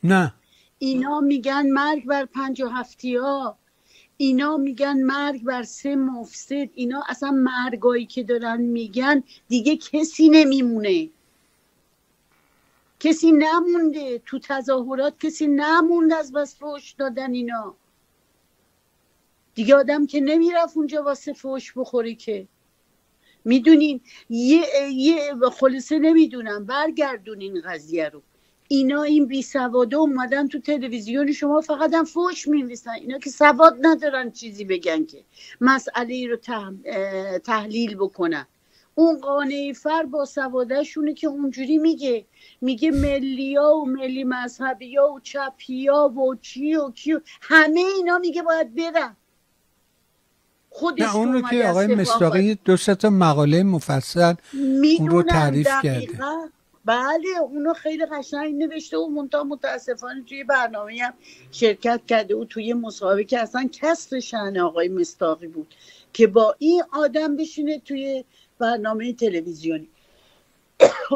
نه. اینا میگن مرگ بر پنج و هفتی ها. اینا میگن مرگ بر سه مفسد. اینا اصلا مرگایی که دارن میگن دیگه کسی نمیمونه. کسی نمونده تو تظاهرات کسی نمونده از بس فوش دادن اینا. دیگه آدم که نمی‌رفت اونجا واسه فوش بخوره که. می‌دونین یه, یه خلاصه نمی‌دونم برگردون این قضیه رو. اینا این بی سواده اومدن تو تلویزیون شما فقط هم فوش میویسن اینا که سواد ندارن چیزی بگن که. مسئله رو تحلیل بکنن. اون قانه فر با سوادهشونه که اونجوری میگه. میگه ملیا و ملی مذهبی ها و چپیا و چی و کی همه اینا میگه باید برن. خودش نه اون رو که آقای مستاقی دو تا مقاله مفصل اون رو تعریف دقیقا. کرده. بله اونو خیلی قشنگ نوشته و منتها متاسفانه توی برنامه هم شرکت کرده و توی مصاحبه که اصلا کسر شن آقای مستاقی بود. که با این آدم بشینه توی برنامه تلویزیونی.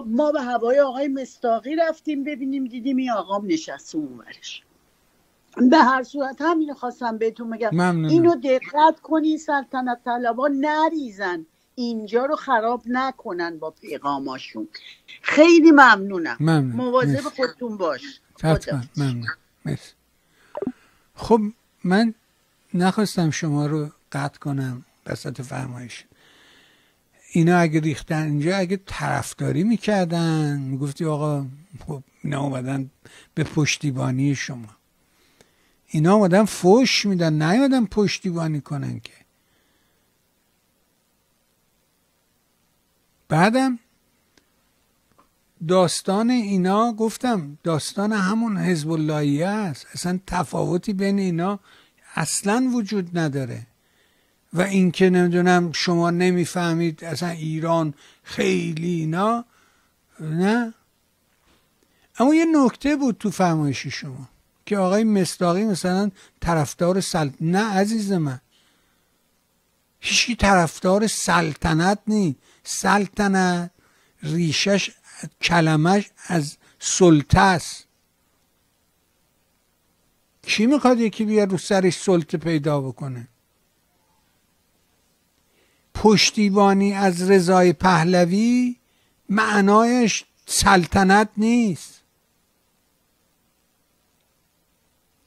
ما به هوای آقای مستاقی رفتیم ببینیم دیدیم این آقام نشسته اونورش به هر صورت همینو خواستم بهتون بگم. ممنونم. اینو دقت کنی سلطنت طلبا نریزن. اینجا رو خراب نکنن با پیغاماشون. خیلی ممنونم. ممنون. مواظب. خودتون باش. حتما. خدا. ممنون. مرسی. خب من نخواستم شما رو قطع کنم وسط فرمایش. اینا اگه ریختن اینجا اگه طرفداری می‌کردن. می‌گفتی آقا خب اینا اومدن به پشتیبانی شما. اینا اومدن فوش میدن. نیومدن پشتیبانی کنن که. بعدم داستان اینا گفتم داستان همون حزب است اصلا تفاوتی بین اینا اصلا وجود نداره. و اینکه نمی‌دونم شما نمی‌فهمید اصلا ایران خیلی اینا نه؟ اما یه نکته بود تو فرمایش شما که آقای مصداقی مثلا طرفدار سل نه عزیز من. هیچی طرفدار سلطنت نی. سلطنت ریشش کلمش از سلطه است. کی می‌خواد یکی بیاد رو سرش سلطه پیدا بکنه؟ پشتیبانی از رضای پهلوی معنایش سلطنت نیست.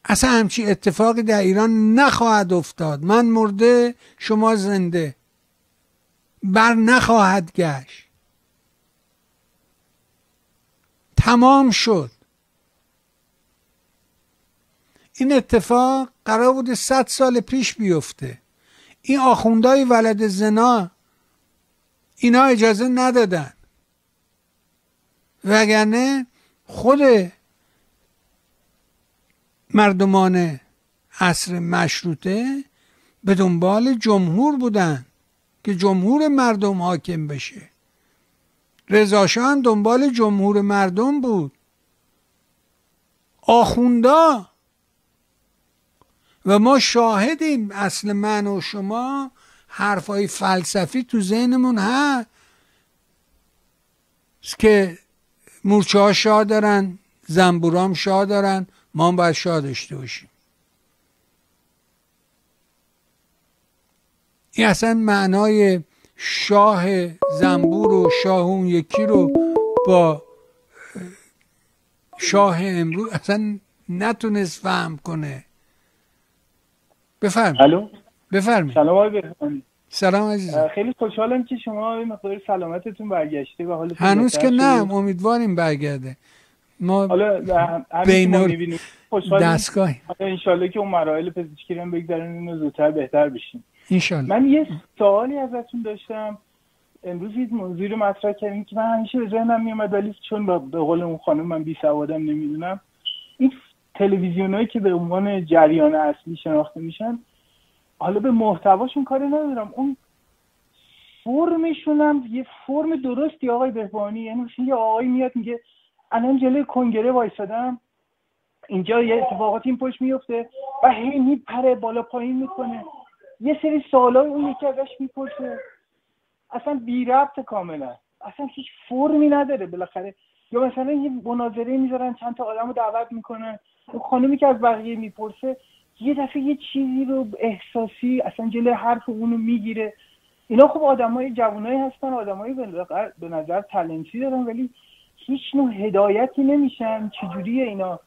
اصلا همچی اتفاقی در ایران نخواهد افتاد. من مرده شما زنده. بر نخواهد گشت. تمام شد. این اتفاق قرار بود صد سال پیش بیفته. این آخوندهای ولد زنا اینا اجازه ندادن. وگرنه خود مردمان عصر مشروطه به دنبال جمهور بودن که جمهور مردم حاکم بشه. رضاشاه هم دنبال جمهور مردم بود. آخوندا و ما شاهدیم اصل من و شما حرفای فلسفی تو ذهنمون هست که مورچه ها شاه دارن زنبورام شاه دارن ما هم باید شاه داشته باشیم. این اصلا معنای شاه زنبور و شاه اون یکی رو با شاه امروز اصلا نتونست فهم کنه. بفرم الو؟ بفرمایید. سلام آقای سلام عزیزم. خیلی خوشحالم که شما یه مقدار سلامتتون برگشته و حالتون هنوز که. نه امیدواریم برگرده. ما حالا همین که بین ما ال- می‌بینیم. خوشحالیم. دستگاه انشالله که اون مراحل پزشکی رو بگذارن اینو زودتر بهتر بشیم. انشالله. من یه سوالی ازتون داشتم. امروز یه موضوعی رو مطرح کردیم که من همیشه به ذهنم میومد ولی چون به قول اون خانم من بی سوادم نمی‌دونم. تلویزیونایی که به عنوان جریان اصلی شناخته میشن حالا به محتواشون کاری ندارم. اون فرمشون هم یه فرم درستی آقای بهبانی یعنی یه آقایی میاد میگه الان جلوی کنگره وایسادم اینجا یه اتفاقاتی این پشت میفته و هی میپره بالا پایین می‌کنه. یه سری سوالای اون یکی ازش می‌پرسه. اصلا بی ربط کاملا. اصلا هیچ فرمی نداره بالاخره. یا مثلا یه مناظره می‌ذارن چند تا آدم رو دعوت می‌کنن. خانومی که از بقیه می‌پرسه یه دفعه یه چیزی رو احساسی اصلا جلوی حرف اونو می‌گیره. اینا خب آدمای جوانایی هستن آدمایی به نظر- به نظر تلنتی دارن ولی هیچ نوع هدایتی نمیشن. چجوریه اینا؟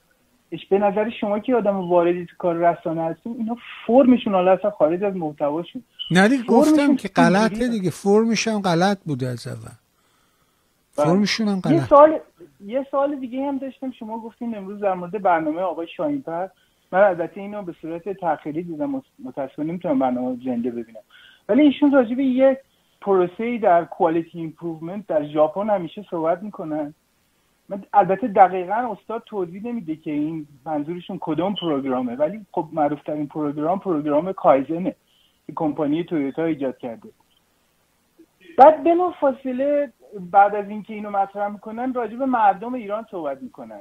به نظر شما که آدم واردی تو کار رسانه هستیم اینا فرمشون حالا اصلا خارج از محتواشون. نه دیگه گفتم فرمشون که. غلطه دیگه. فرمش هم غلط بوده از اول. بله. فرمشون هم یه غلط. سوال یه سوال دیگه هم داشتم. شما گفتین امروز در مورد برنامه آقای شاهینپر. من البته اینو به صورت تأخیری دیدم. متاسفانه نمی‌تونم برنامه زنده ببینم. ولی ایشون راجع به یک پروسه در quality improvement در ژاپن همیشه صحبت می‌کنن. من البته دقیقا استاد توضیح نمیده که این منظورشون کدوم program ه. ولی خب معروف ترین program program کایزنه کمپانی تویوتا ایجاد کرده. بعد بلا فاصله بعد از اینکه اینو مطرح می‌کنن راجع به مردم ایران صحبت می‌کنن.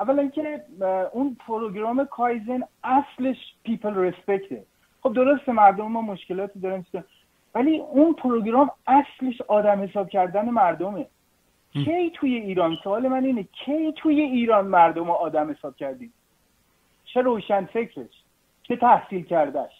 اولا اینکه اون program کایزن اصلش people respect ه. خب درسته مردم ما مشکلاتی دارن ولی اون program اصلش آدم حساب کردن مردمه. کی توی ایران؟ سوال من اینه کی توی ایران مردم آدم حساب کردیم؟ چه روشن فکرش چه تحصیل کردش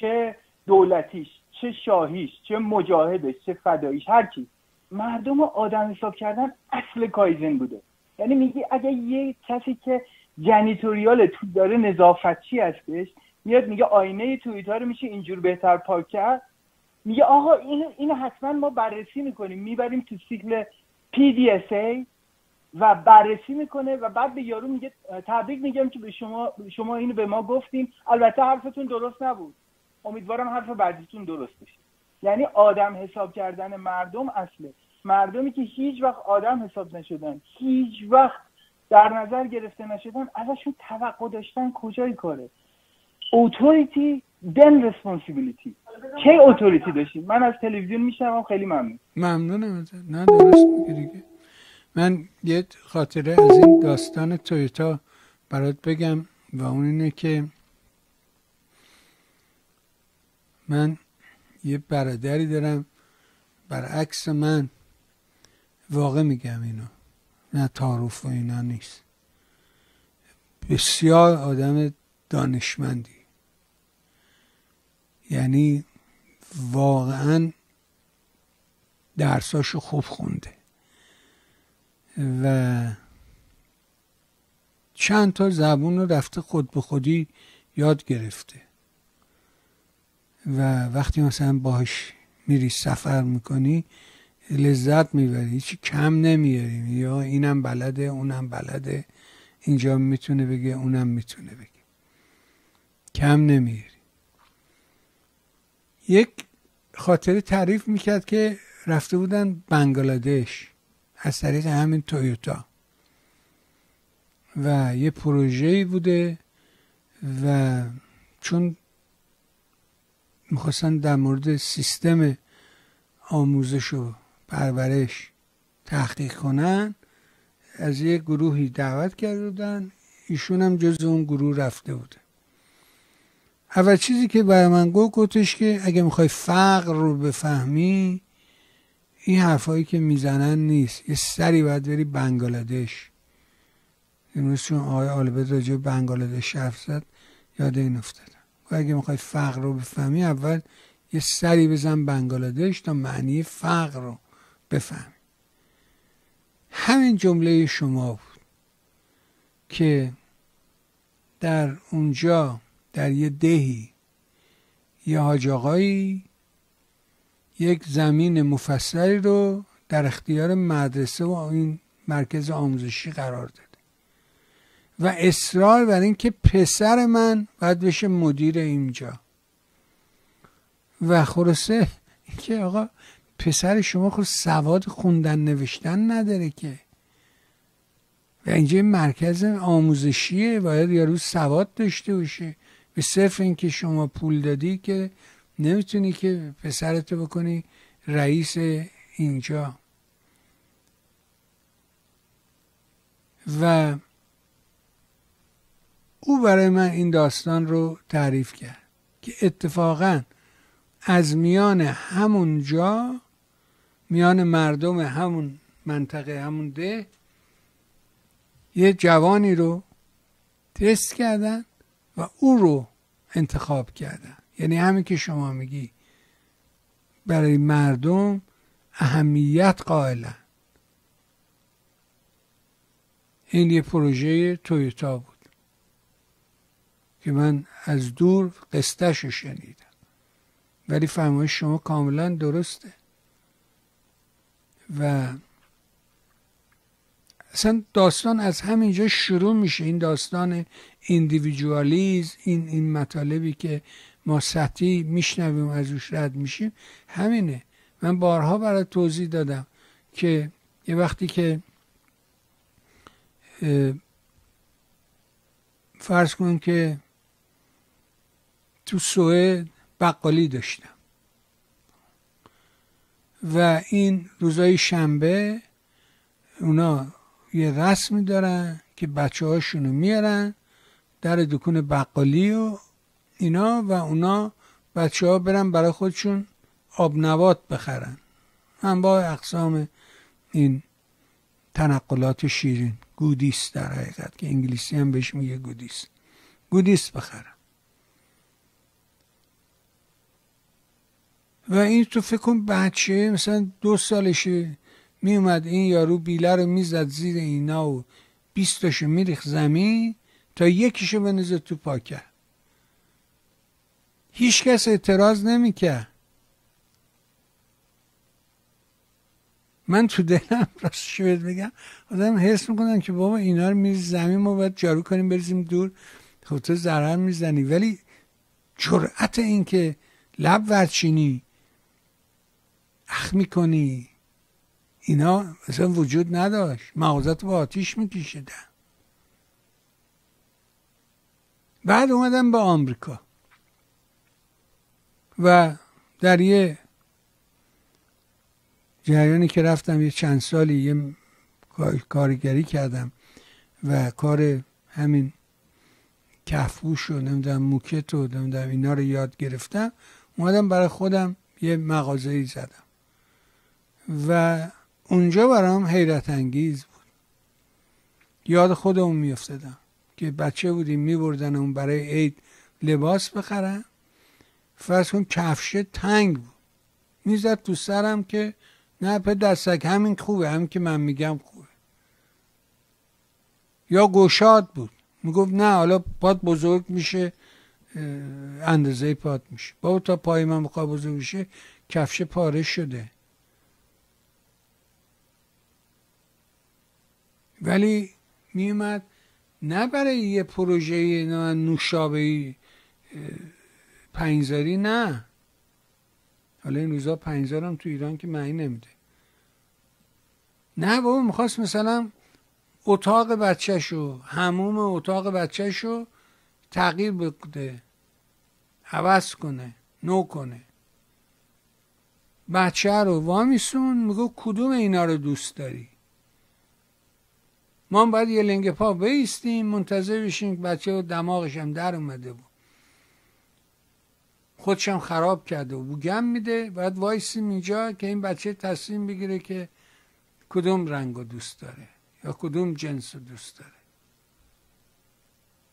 چه دولتیش چه شاهیش چه مجاهدش چه فداییش هر کی. مردم آدم حساب کردن اصل کایزن بوده. یعنی میگی اگه یه کسی که جنیتوریال تو داره نظافتچی هستش؟ میاد میگه آینه توییتا رو میشه اینجور بهتر پاک کرد؟ میگه آقا این اینو حتما ما بررسی می‌کنیم. می‌بریم تو سیکل PDSA و بررسی می‌کنه و بعد به یارو میگه تبریک میگم که به شما شما اینو به ما گفتیم البته حرفتون درست نبود. امیدوارم حرف بعدیتون درست بشه. یعنی آدم حساب کردن مردم اصله. مردمی که هیچ وقت آدم حساب نشدن. هیچ وقت در نظر گرفته نشدن. ازشون توقع داشتن کجای کاره؟ اوتوریتی دن رسپانسیبیلیتی کی اتوریتی داشتیم؟ من از تلویزیون میشنوم خیلی ممنون. ممنونم. نه درست میگی من یه خاطره از این داستان تویوتا برات بگم و اون اینه که من یه برادری دارم. برعکس من. واقع میگم اینو. نه تعارف و اینا نیست. بسیار آدم دانشمندی. یعنی واقعا درساشو خوب خونده. و چند تا زبون رو رفته خود به خودی یاد گرفته. و وقتی مثلا باش میری سفر می‌کنی لذت می‌بری هیچی کم نمیاری. یا اینم بلده اونم بلده. اینجا می‌تونه بگه اونم می‌تونه بگه. کم نمیاری. یک خاطره تعریف می‌کرد که رفته بودن بنگلادش از طریق همین تویوتا. و یه پروژه‌ای بوده و چون می‌خواستن در مورد سیستم آموزش و پرورش تحقیق کنن از یه گروهی دعوت کرده بودن ایشون هم جز اون گروه رفته بوده. اول چیزی که برای من گفت گفتش که اگه می‌خوای فقر رو بفهمی این حرفایی که می‌زنن نیست. یه سری باید بری بنگلادش امروز چون آقای آلبد راجع بنگلادش حرف زد یاد این افتادم و اگه می‌خوای فقر رو بفهمی اول یه سری بزن بنگلادش تا معنی فقر رو بفهمی. همین جمله شما بود که در اونجا در یه دهی یه حاج یک زمین مفصلی رو در اختیار مدرسه و این مرکز آموزشی قرار داده و اصرار بر اینکه پسر من باید بشه مدیر اینجا. و خلاصه اینکه آقا پسر شما خود سواد خوندن نوشتن نداره که. و اینجا مرکز آموزشیه باید یارو سواد داشته باشه. به صرف اینکه شما پول دادی که نمی‌تونی که پسرتو بکنی رئیس اینجا. و او برای من این داستان رو تعریف کرد که اتفاقا از میان همون جا میان مردم همون منطقه همون ده یه جوانی رو تست کردن و او رو انتخاب کردن. یعنی همین که شما میگی برای مردم اهمیت قائلن. این یه پروژه تویوتا بود. که من از دور قصتش رو شنیدم. ولی فرمایش شما کاملا درسته. و اصلا داستان از همینجا شروع میشه. این داستان ایندیویدوالیز این این مطالبی که ما سطحی میشنویم از روش رد میشیم. همینه. من بارها برای توضیح دادم که یه وقتی که فرض کن که تو سوئد بقالی داشتم. و این روزای شنبه اونا یه رسمی دارن که بچه هاشونو میارن در دکون بقالی و اینا و اونا بچه ها برن برای خودشون آب نبات بخرن با اقسام این تنقلات شیرین گودیست در حقیقت که انگلیسی هم بهش میگه گودیست. گودیست بخرن. و این تو فکر کن بچه مثلا دو سالشه میومد این یارو بیله رو می‌زد زیر اینا و بیستاشو میریخ زمین تا یکیشو بنزه تو پاکر هیچ کس اعتراض نمی‌کرد. من تو دلم راستش بهت بگم آدم حس می‌کنن که بابا اینا رو میز زمین ما باید جارو کنیم بریزیم دور. خب تو ضرر می‌زنی. ولی جرأت این که لب ورچینی اخ می‌کنی؟ اینا اصلا وجود نداشت. مغازت با آتیش میکشیدن. بعد اومدم به آمریکا. و در یه جریانی که رفتم یه چند سالی یه کارگری کردم و کار همین کفوش و نمی‌دونم موکت و نمی‌دونم اینا رو یاد گرفتم. اومدم برای خودم یه مغازه ای زدم. و اونجا برام حیرت انگیز بود. یاد خودمون میافتادم که بچه بودیم میبردن اون برای عید لباس بخرن. فرض کن کفشه تنگ بود. می‌زد تو سرم که نه دستک همین خوبه همین که من میگم خوبه. یا گشاد بود. می‌گفت نه حالا پاد بزرگ میشه اندازه پاد میشه. بابا تا پای من بخواه بزرگ میشه کفش پاره شده. ولی میومد نه برای یه پروژه نوشابه پنجزاری نه. حالا این روزا پنجزار هم تو ایران که معنی نمیده. نه بابا می‌خواست مثلا اتاق بچهشو هموم اتاق بچهشو تغییر بده عوض کنه نو کنه. بچه رو وامیسون میگو کدوم اینا رو دوست داری؟ ما باید یه لنگ پا بیستیم منتظر بشیم بچه و دماغش هم در اومده بود. خودشم خراب کرده و بوگم میده. باید وایسیم اینجا که این بچه تصمیم بگیره که کدوم رنگ دوست داره یا کدوم جنس رو دوست داره.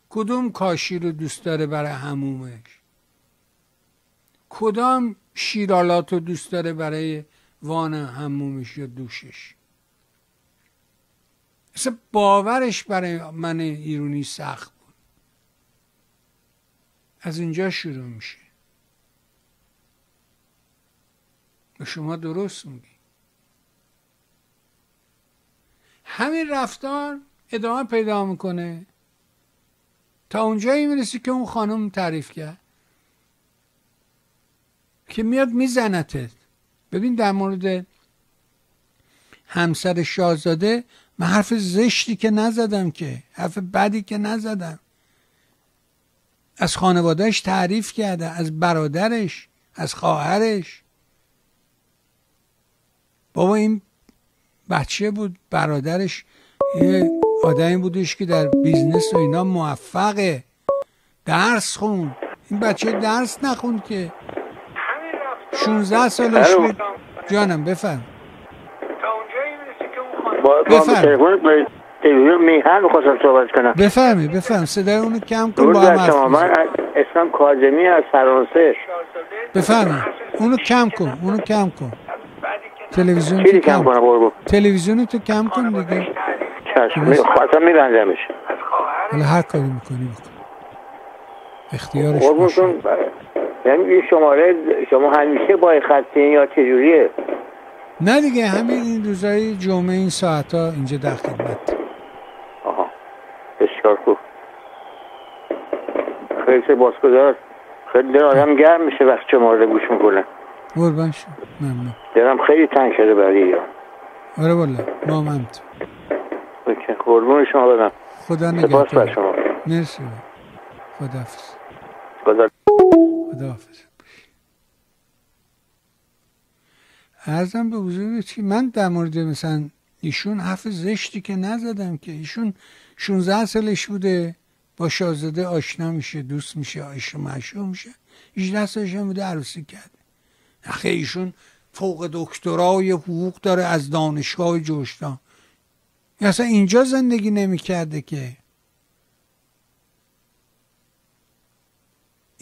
کدوم کاشی رو دوست داره برای همومش؟ کدام شیرالات رو دوست داره برای وان همومش یا دوشش؟ اصلا باورش برای من ایرونی سخت بود. از اینجا شروع میشه. و شما درست میگی همین رفتار ادامه پیدا می‌کنه. تا اونجایی می‌رسی که اون خانم تعریف کرد. که میاد میزنتت. ببین در مورد همسر شاهزاده من حرف زشتی که نزدم که حرف بدی که نزدم. از خانوادهش تعریف کرده از برادرش از خواهرش. بابا این بچه بود برادرش یه آدمی بودش که در بیزنس و اینا موفقه. درس خون این بچه درس نخون که. 16 سالش بود. جانم بفهم بفهم میهن می‌خواستم صحبت کنم. بفهمی بفهم صدای اونو کم کن با هم من اسمم کاظمی از فرانسه. بفهمی اونو کم کن اونو کم کن. تلویزیون تو کم قربون. تلویزیون تو کم کن دیگه. چشم. اصلا میبندمش حالا هر کاری می‌کنی بکن اختیارش قربونتون یعنی شماره شما همیشه با خطین یا چجوریه؟ نه دیگه همین این روزای جمعه این ساعت ها اینجا در خدمت. آها. بسیار خوب. خیلی سپاسگزار خیلی آدم گرم میشه وقت شماره گوش می‌کنه. قربان شد ممنون. دلم خیلی تنگ شده برای ایران. آره والا. ما هم قربون شما بدم. خدا سپاس بر نگهدار شما. مرسی. خدا حافظ خدا خدا ارزم به حضور که من در مورد مثلا ایشون حرف زشتی که نزدم که ایشون 16 سالش بوده با شاهزاده آشنا میشه دوست میشه عشق و میشه 18 سالش هم بوده عروسی کرده. اخه ایشون فوق دکترای حقوق داره از دانشگاه جوشتان. اصلا اینجا زندگی نمی‌کرده که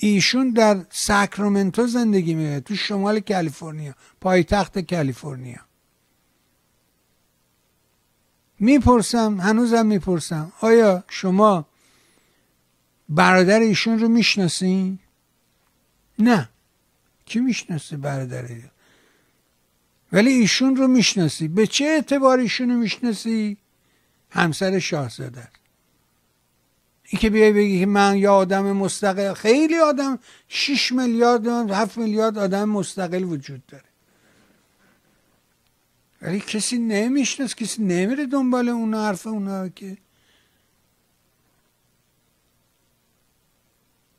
ایشون در ساکرامنتو زندگی می‌کنه تو شمال کالیفرنیا پایتخت کالیفرنیا. می‌پرسم هنوزم می‌پرسم آیا شما برادر ایشون رو می‌شناسین؟ نه. کی می‌شناسه برادر ولی ایشون رو می‌شناسی. به چه اعتبار ایشون رو می‌شناسی؟ همسر شاهزاده این که بیای بگی که من یا آدم مستقل خیلی آدم 6 میلیارد 7 میلیارد آدم مستقل وجود داره. ولی کسی نمیشناس کسی نمیره دنبال اون حرف اونا که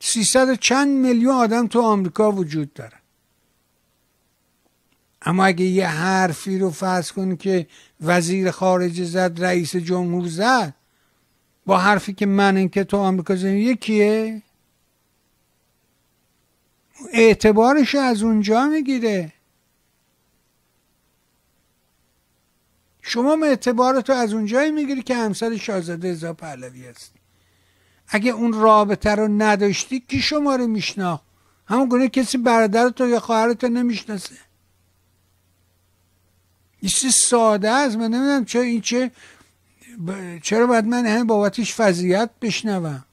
سیصد چند میلیون آدم تو آمریکا وجود داره. اما اگه یه حرفی رو فرض کنی که وزیر خارجه زد رئیس جمهور زد با حرفی که من این که تو آمریکا زنی یکیه؟ اعتبارش از اونجا می‌گیره. شما اعتبارتو از اونجایی می‌گیری که همسر شاهزاده ازا پهلوی هست اگه اون رابطه رو نداشتی کی شما رو میشناخت همون گونه کسی برادرتو یا خواهرتو نمی‌شناسه. یه ساده است من نمی‌دونم چه این چه چرا باید من همه بابتش فضیت بشنوم؟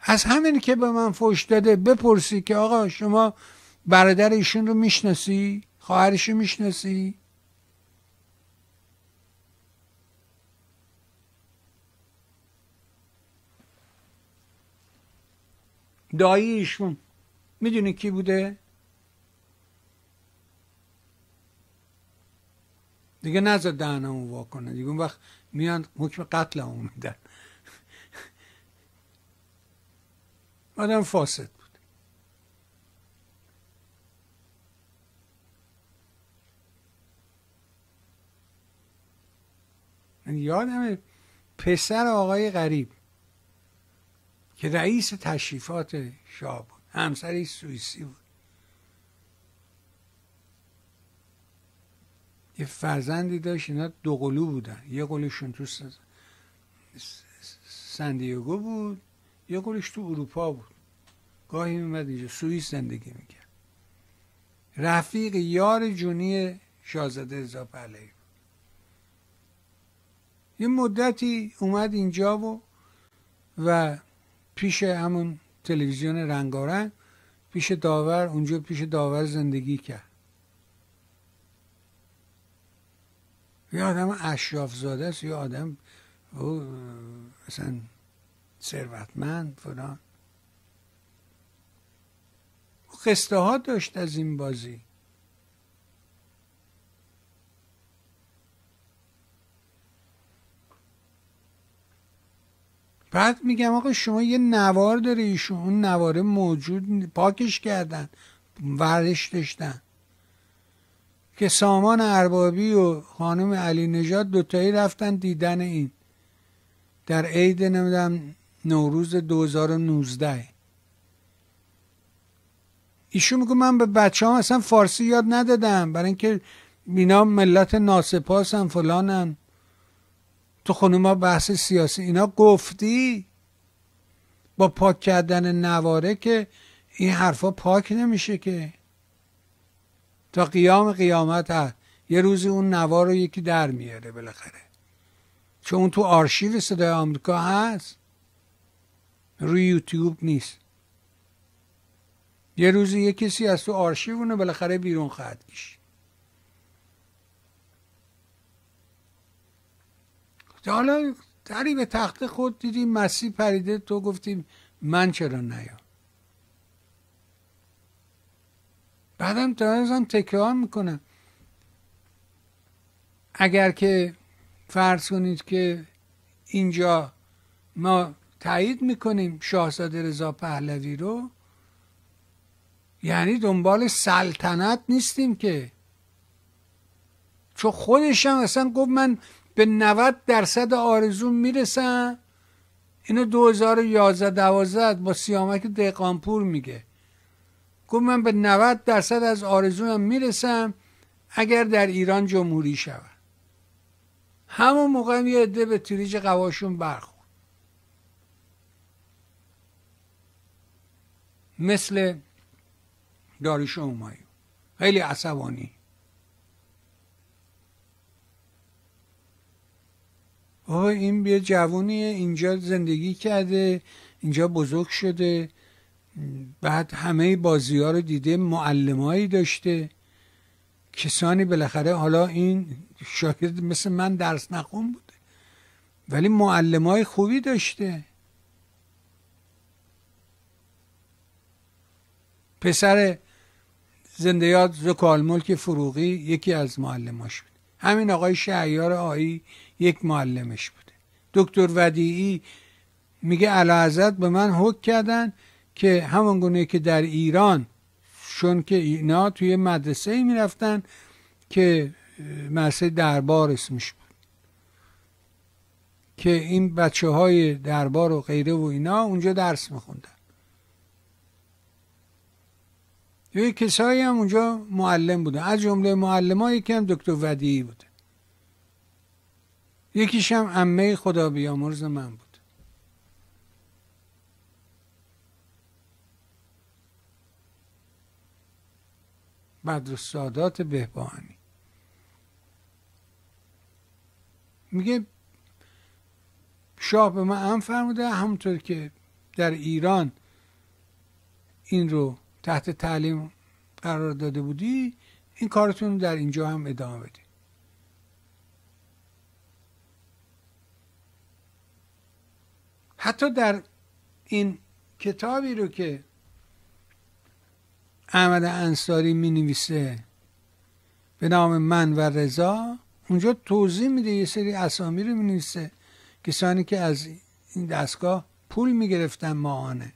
از همین که به من فوش داده بپرسی که آقا شما برادر ایشون رو می‌شناسی؟ خواهرش رو می‌شناسی؟ دایی ایشون. می‌دونی کی بوده؟ دیگه نزد دهنمو وا کنه. دیگه اون وقت میان حکم قتل همون میدن. آدم فاسد بود. یادم پسر آقای غریب که رئیس تشریفات شاه بود. همسری سوئیسی بود. یه فرزندی داشت اینا دو قلو بودن. یه قلوشون تو سندیگو بود یه قلوش تو اروپا بود. گاهی میمد اینجا سوئیس زندگی می‌کرد. رفیق یار جونی شاهزاده رضا پهلوی یه مدتی اومد اینجا و و پیش همون تلویزیون رنگارنگ پیش داور اونجا پیش داور زندگی کرد. یه آدم اشراف زاده است یه آدم مثلا ثروتمند فلان. خسته ها داشت از این بازی. بعد میگم آقا شما یه نوار داره ایشون اون نواره موجود پاکش کردن ورش داشتن. که سامان اربابی و خانم علی نژاد دوتایی رفتن دیدن این. در عید نمی‌دونم نوروز 2019 ایشون میگه من به بچه هم اصلا فارسی یاد ندادم. برای اینکه اینا ملت ناسپاسن فلانن. تو خانوما بحث سیاسی. اینا گفتی با پاک کردن نواره که این حرفا پاک نمیشه که. تا قیام قیامت هست. یه روزی اون نوار رو یکی در میاره بالاخره. چون تو آرشیو صدای آمریکا هست روی یوتیوب نیست. یه روزی یه کسی از تو آرشیو اونو بالاخره بیرون خواهد کشید. حالا دری به تخت خود دیدی مسیح پریده تو گفتی من چرا نیام؟ بعدم هم تکرار می‌کنم اگر که فرض کنید که اینجا ما تایید می‌کنیم شاهزاده رضا پهلوی رو یعنی دنبال سلطنت نیستیم که. چون خودش هم اصلا گفت من به 90 درصد آرزون می‌رسم. اینو 2011 12 با سیامک دقانپور میگه. گفت من به 90 درصد از آرزونم می‌رسم اگر در ایران جمهوری شود. همون موقع یه عده به تریج قواشون برخورد. مثل داریش اومایو خیلی عصبانی. آه این یه جوونیه اینجا زندگی کرده اینجا بزرگ شده. بعد همه بازی ها رو دیده معلمایی داشته. کسانی بالاخره حالا این شاگرد مثل من درس نخون بوده. ولی معلم های خوبی داشته. پسر زندیات زکال ملک فروغی یکی از معلماش بود. همین آقای شهیار آیی یک معلمش بوده. دکتر ودیعی میگه علا به من حک کردن که همون گونه که در ایران چون که اینا توی مدرسه ای می‌رفتن که مدرسه دربار اسمش بود. که این بچه های دربار و غیره و اینا اونجا درس میخوندن. یه کسایی هم اونجا معلم بودن. از جمله معلم یکی هم دکتر ودیعی بوده. یکیش هم امه خدا بیامرز من بود. بدر سادات بهبانی میگه شاه به من هم فرموده همونطور که در ایران این رو تحت تعلیم قرار داده بودی این کارتون در اینجا هم ادامه بدی. حتی در این کتابی رو که احمد انصاری می نویسه به نام من و رضا. اونجا توضیح میده یه سری اسامی رو می نویسه کسانی که از این دستگاه پول می گرفتن ماهانه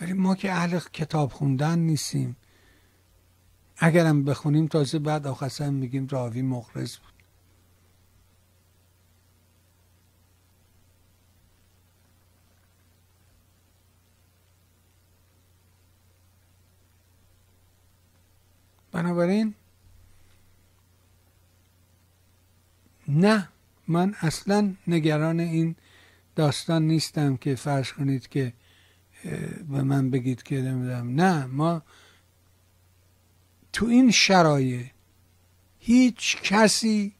ولی ما که اهل کتاب خوندن نیستیم. اگرم بخونیم تازه بعد آخرسن میگیم راوی مغرض بود. بنابراین نه من اصلا نگران این داستان نیستم که فرض کنید که به من بگید که نمی‌دونم. نه ما تو این شرایط هیچ کسی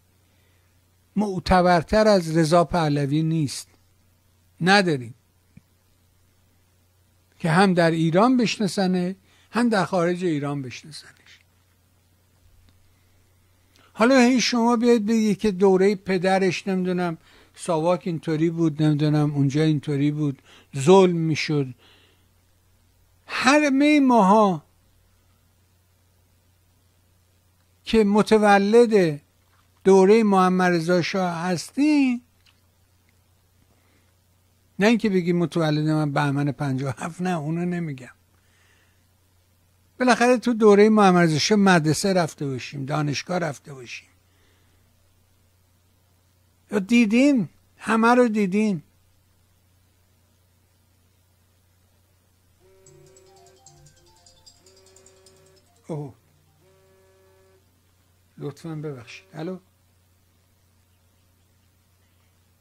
معتبرتر از رضا پهلوی نیست. نداریم. که هم در ایران بشناسنه هم در خارج ایران بشناسنه. حالا هی شما بیاید بگید که دوره پدرش نمی‌دونم ساواک اینطوری بود نمی‌دونم اونجا اینطوری بود ظلم می‌شد. همه ماها که متولد دوره محمد رضا شاه هستی نه اینکه بگی متولد من بهمن 57 نه اونو نمیگم. بالاخره تو دوره محمد مدرسه رفته باشیم دانشگاه رفته باشیم. یا دیدیم همه رو دیدیم اوه. لطفا ببخشید. الو؟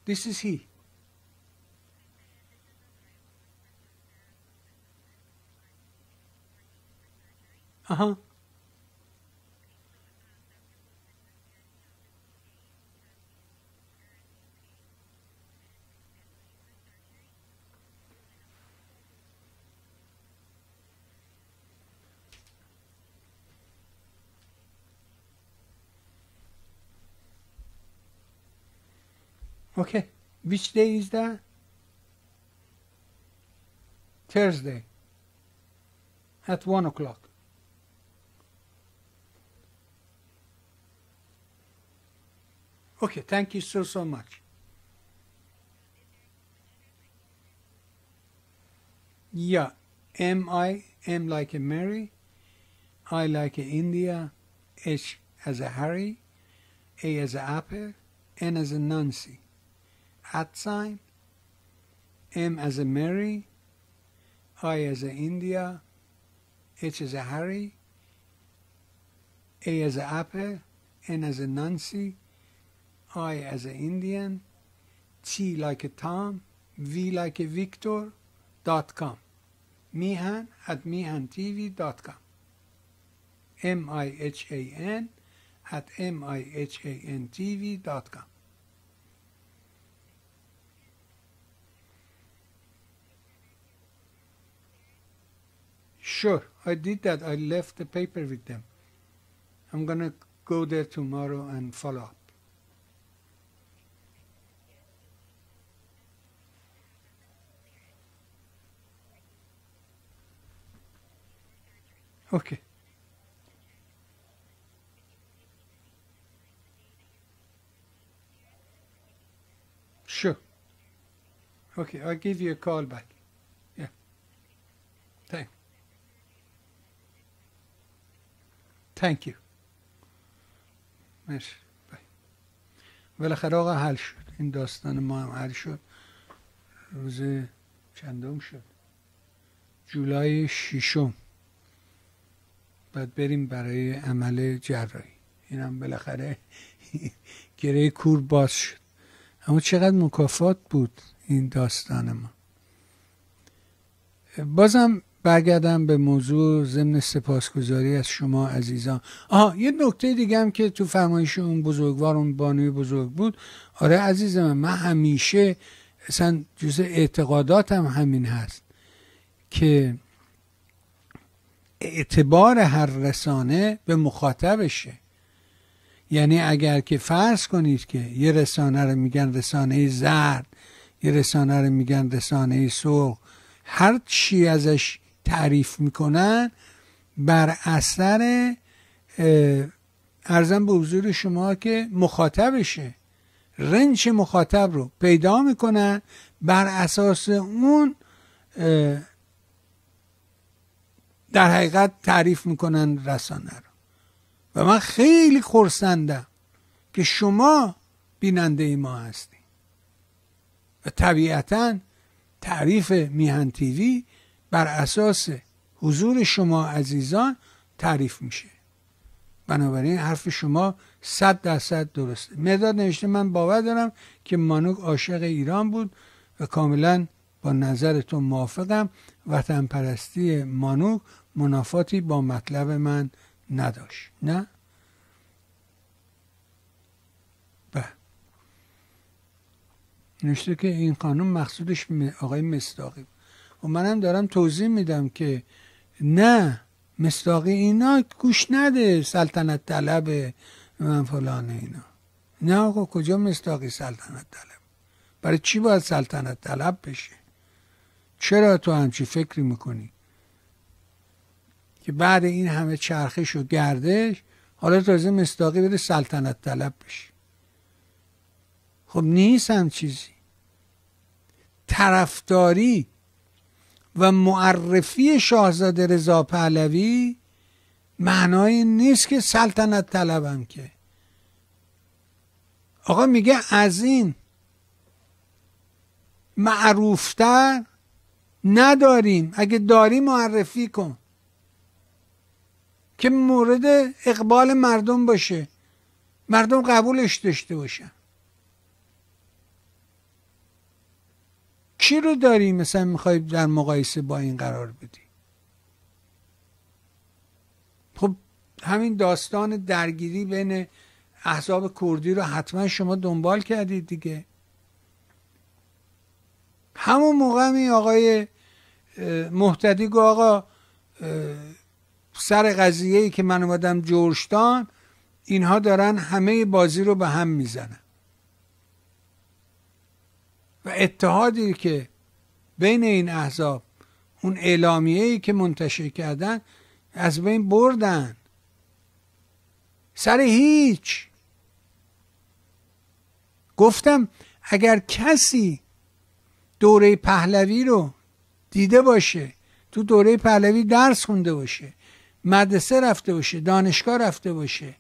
This is he. Uh-huh. Okay. Which day is that? Thursday. At one o'clock. Okay, thank you so, so much. Yeah. M I M like a Mary, I like a India, H as a Harry, A as a apple, N as a Nancy. At sign, M as a Mary, I as a India, H as a Harry, A as a apple, N as a Nancy, I as an Indian, T like a Tom, V like a Victor, dot com. Mihan at mihantv.com. M I H A N at M I H A N TV.com. Sure, I did that. I left the paper with them. I'm going to go there tomorrow and follow up. Okay. Sure. Okay, I'll give you a call back. Yeah. Thank. Thank you. مرسی. بالاخره آقا حل شد این داستان ما هم حل شد روز چندم شد جولای ششم بعد بریم برای عمل جراحی. اینم بالاخره گره کور باز شد. اما چقدر مکافات بود این داستان ما. بازم برگردم به موضوع ضمن سپاسگزاری از شما عزیزان. آها یه نکته دیگه هم که تو فرمایش اون بزرگوار اون بانوی بزرگ بود. آره عزیز من من همیشه اصلا جز اعتقاداتم همین هست که اعتبار هر رسانه به مخاطبشه. یعنی اگر که فرض کنید که یه رسانه رو میگن رسانه زرد یه رسانه رو میگن رسانه سرخ هر چی ازش تعریف می‌کنن بر اثر ارزم به حضور شما که مخاطبشه. رنج مخاطب رو پیدا می‌کنن بر اساس اون در حقیقت تعریف می‌کنن رسانه رو. و من خیلی خورسندم که شما بیننده ما هستی و طبیعتا تعریف میهن تیوی بر اساس حضور شما عزیزان تعریف میشه. بنابراین حرف شما صد درصد درسته. مداد نوشته من باور دارم که مانوک عاشق ایران بود و کاملا با نظرتون موافقم. وطن پرستی مانوک منافاتی با مطلب من نداشت. نه؟ به نوشته که این قانون مقصودش آقای مصداقی و منم دارم توضیح میدم که نه مصداقی اینا گوش نده سلطنت طلب من فلان اینا. نه آقا کجا مصداقی سلطنت طلب؟ برای چی باید سلطنت طلب بشه؟ چرا تو همچی فکری می‌کنی؟ که بعد این همه چرخش و گردش حالا تازه مصداقی بده سلطنت طلب بشه. خب نیست هم چیزی. طرفداری و معرفی شاهزاده رضا پهلوی معنای نیست که سلطنت طلبم که. آقا میگه از این معروفتر نداریم. اگه داری معرفی کن. که مورد اقبال مردم باشه. مردم قبولش داشته باشن. کی رو داری مثلا می‌خوای در مقایسه با این قرار بدی؟ خب همین داستان درگیری بین احزاب کردی رو حتما شما دنبال کردید دیگه. همون موقع می آقای محتدی گو آقا سر قضیه ای که من اومدم جورشتان اینها دارن همه بازی رو به هم می‌زنن. و اتحادی که بین این احزاب اون اعلامیه ای که منتشر کردن از بین بردن. سر هیچ. گفتم اگر کسی دوره پهلوی رو دیده باشه تو دوره پهلوی درس خونده باشه. مدرسه رفته باشه دانشگاه رفته باشه.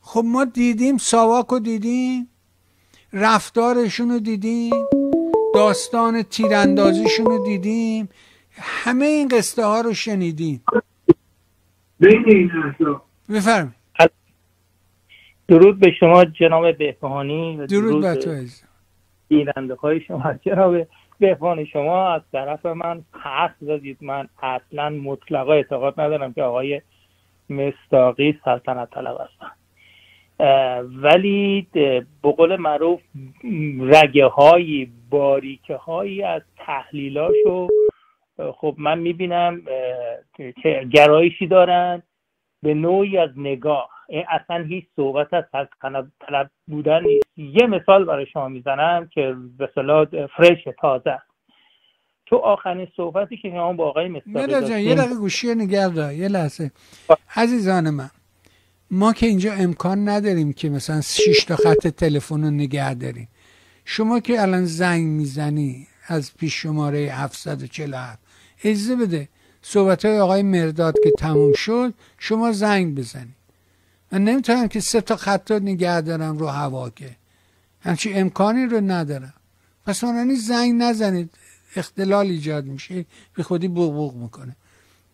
خب ما دیدیم ساواک رو دیدیم رفتارشون رو دیدیم داستان تیراندازیشون رو دیدیم همه این قصه ها رو شنیدیم. بفرم درود به شما جناب بهبهانی و درود به تو بیننده های شما جناب بهبهانی شما از طرف من حق زدید. من اصلا مطلقا اعتقاد ندارم که آقای مستاقی سلطنت طلب هستن. ولی به قول معروف رگه های باریکه هایی از تحلیلاشو خب من می‌بینم که گرایشی دارن. به نوعی از نگاه اصلا هیچ صحبت از طلب بودن نیست. یه مثال برای شما می‌زنم که به صلاح فرش تازه. تو آخرین صحبتی که شما با آقای مستاقی یه دقیقه گوشی نگرد یه لحظه. عزیزان من ما که اینجا امکان نداریم که مثلا 6 تا خط تلفن رو نگه داریم. شما که الان زنگ می‌زنی از پیش شماره 747 اجازه بده صحبت های آقای مرداد که تموم شد شما زنگ بزنید. من نمی‌تونم که سه تا خط رو نگه دارم رو هوا که. همچی امکانی رو ندارم. پس من زنگ نزنید اختلال ایجاد میشه به خودی بغبغ می‌کنه.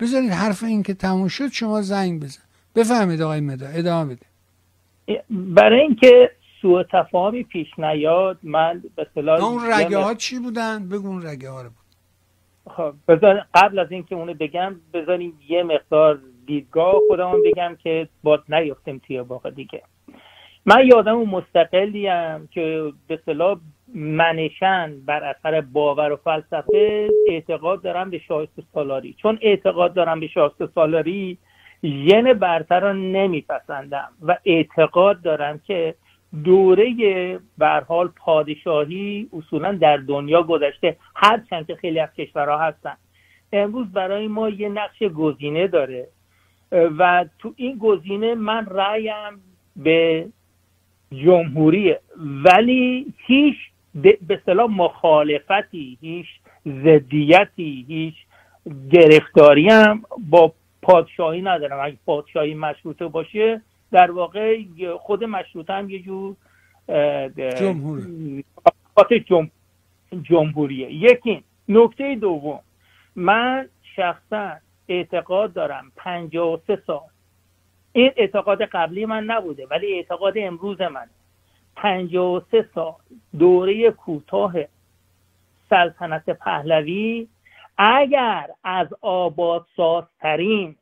بذارید حرف این که تموم شد شما زنگ بزن. بفهمید آقای مدا ادامه بده. برای اینکه سوء تفاهمی پیش نیاد من به اصطلاح اون رگه ها چی بودن؟ بگو اون رگه ها رو. خب بذار قبل از اینکه اونو بگم بذاریم یه مقدار دیدگاه خودمون بگم که باز نیفتیم توی باقی دیگه. من یادم اون مستقلیم که به صلاح منشن بر اثر باور و فلسفه اعتقاد دارم به شایسته سالاری. چون اعتقاد دارم به شایسته سالاری ین برتر رو نمیپسندم و اعتقاد دارم که دوره حال پادشاهی اصولا در دنیا گذشته هرچند که خیلی از کشورها هستن امروز برای ما یه نقش گزینه داره. و تو این گزینه من رأیم به جمهوریه ولی هیچ به صلاح مخالفتی هیچ ضدیتی هیچ گرفتاری هم با پادشاهی ندارم. اگه پادشاهی مشروطه باشه در واقع خود مشروطه هم یه جور جمهوری. جم... جمهوریه. یکی. نکته دوم. من شخصا اعتقاد دارم. 53 سال. این اعتقاد قبلی من نبوده ولی اعتقاد امروز من. 53 سال. دوره کوتاه سلطنت پهلوی. اگر از آباد سازترین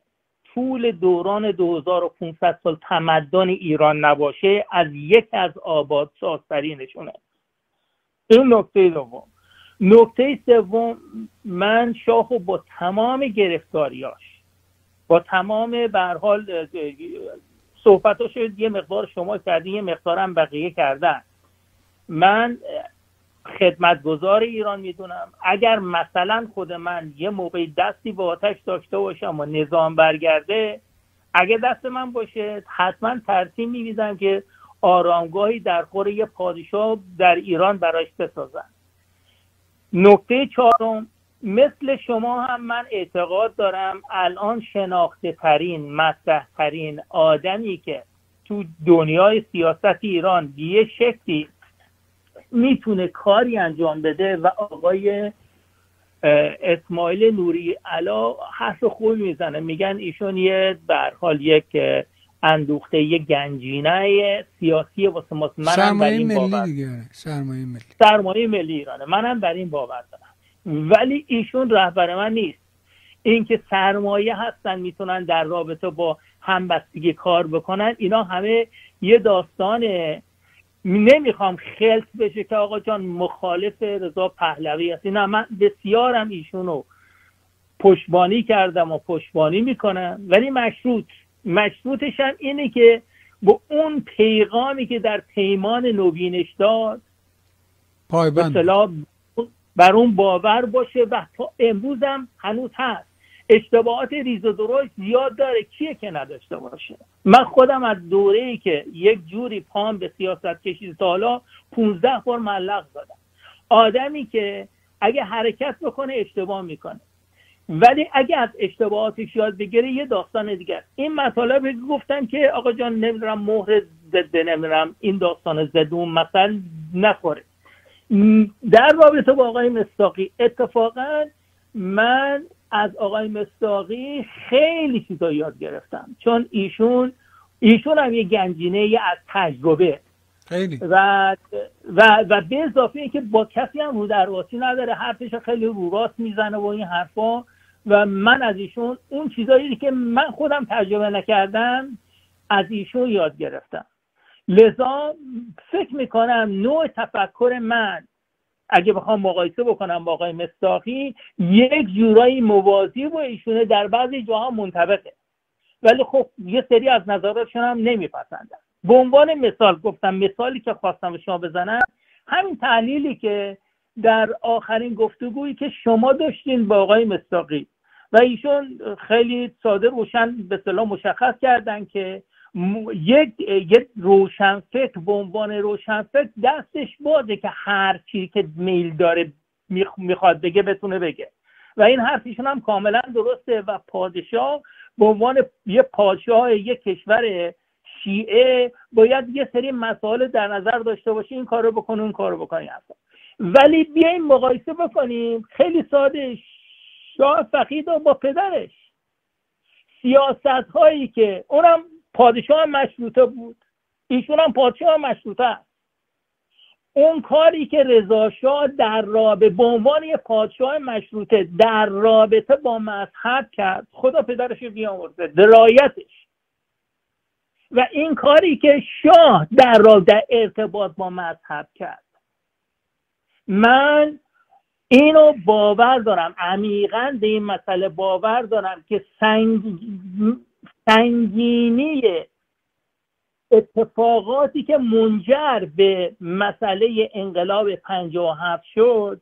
طول دوران 2500 سال تمدن ایران نباشه از یک از آباد سازترینشونه این نکته دوم. نکته سوم من شاهو با تمام گرفتاریاش با تمام برحال صحبتاش یه مقدار شما کردین یه مقدارم بقیه کردن. من خدمتگزار ایران می‌دونم. اگر مثلا خود من یه موقعی دستی به آتش داشته باشم و نظام برگرده اگه دست من باشه حتما ترتیب میویزم که آرامگاهی در خور یه پادشاه در ایران براش بسازن نکته چهارم مثل شما هم من اعتقاد دارم الان شناخته ترین مطرح ترین آدمی که تو دنیای سیاست ایران یه شکلی می‌تونه کاری انجام بده و آقای اسماعیل نوری علا حرف خوب می‌زنه. میگن ایشون یه حال یک اندوخته یه گنجینه سیاسی واسه ما منم بر این باور. سرمایه ملی. سرمایه ملی ایرانه. منم بر این باور دارم. ولی ایشون رهبر من نیست. اینکه سرمایه هستن می‌تونن در رابطه با همبستگی کار بکنن اینا همه یه داستان نمی‌خوام خلط بشه که آقا جان مخالف رضا پهلوی هستی. نه من بسیارم ایشونو پشبانی کردم و پشبانی می‌کنم ولی مشروط. مشروطش هم اینه که با اون پیغامی که در پیمان نوینش داد پایبند. بر اون باور باشه و تا امروز هم هنوز هست. اشتباهات ریز و درشت زیاد داره. کیه که نداشته باشه؟ من خودم از دوره ای که یک جوری پام به سیاست کشید تا حالا 15 بار ملق زدم. آدمی که اگه حرکت بکنه اشتباه می‌کنه. ولی اگه از اشتباهاتش یاد بگیره یه داستان دیگه این مطالب گفتن که آقا جان نمی‌دونم مهر ضد نمی‌دونم این داستان ضد اون مثلا نخوره. در رابطه با آقای مستاقی اتفاقا من از آقای مستاقی خیلی چیزا یاد گرفتم. چون ایشون ایشون هم یه گنجینه از تجربه. خیلی. و و و به اضافه اینکه با کسی هم رو درواسی نداره حرفش خیلی رو راست می‌زنه و این حرفا. و من از ایشون اون چیزایی که من خودم تجربه نکردم از ایشون یاد گرفتم. لذا فکر می‌کنم نوع تفکر من اگه بخوام مقایسه بکنم با آقای مستاقی یک جورایی موازی با ایشونه در بعضی جاها منطبقه. ولی خب یه سری از نظراتشون هم نمیپسندم. به عنوان مثال گفتم مثالی که خواستم به شما بزنم همین تحلیلی که در آخرین گفتگویی که شما داشتین با آقای مستاقی. و ایشون خیلی ساده روشن به صلاح مشخص کردن که یک یک روشنفکر به عنوان روشنفکر دستش بازه که هر چی که میل داره می‌خواد بگه بتونه بگه. و این حرفیشون هم کاملا درسته و پادشاه به عنوان یه پادشاه یک کشور شیعه باید یه سری مسائل در نظر داشته باشه این کارو بکنه اون کارو بکنه ولی بیایم مقایسه بکنیم. خیلی ساده. شاه فقید با پدرش. سیاست هایی که اونم پادشاه مشروطه بود. ایشون هم پادشاه مشروطه است. اون کاری که رضا در رابطه به عنوان یه پادشاه مشروطه در رابطه با مذهب کرد خدا پدرش بیامرزه. درایتش. و این کاری که شاه در رابطه ارتباط با مذهب کرد. من اینو باور دارم. عمیقا به این مسئله باور دارم که سنگ... سنگینی اتفاقاتی که منجر به مسئله انقلاب 57 شد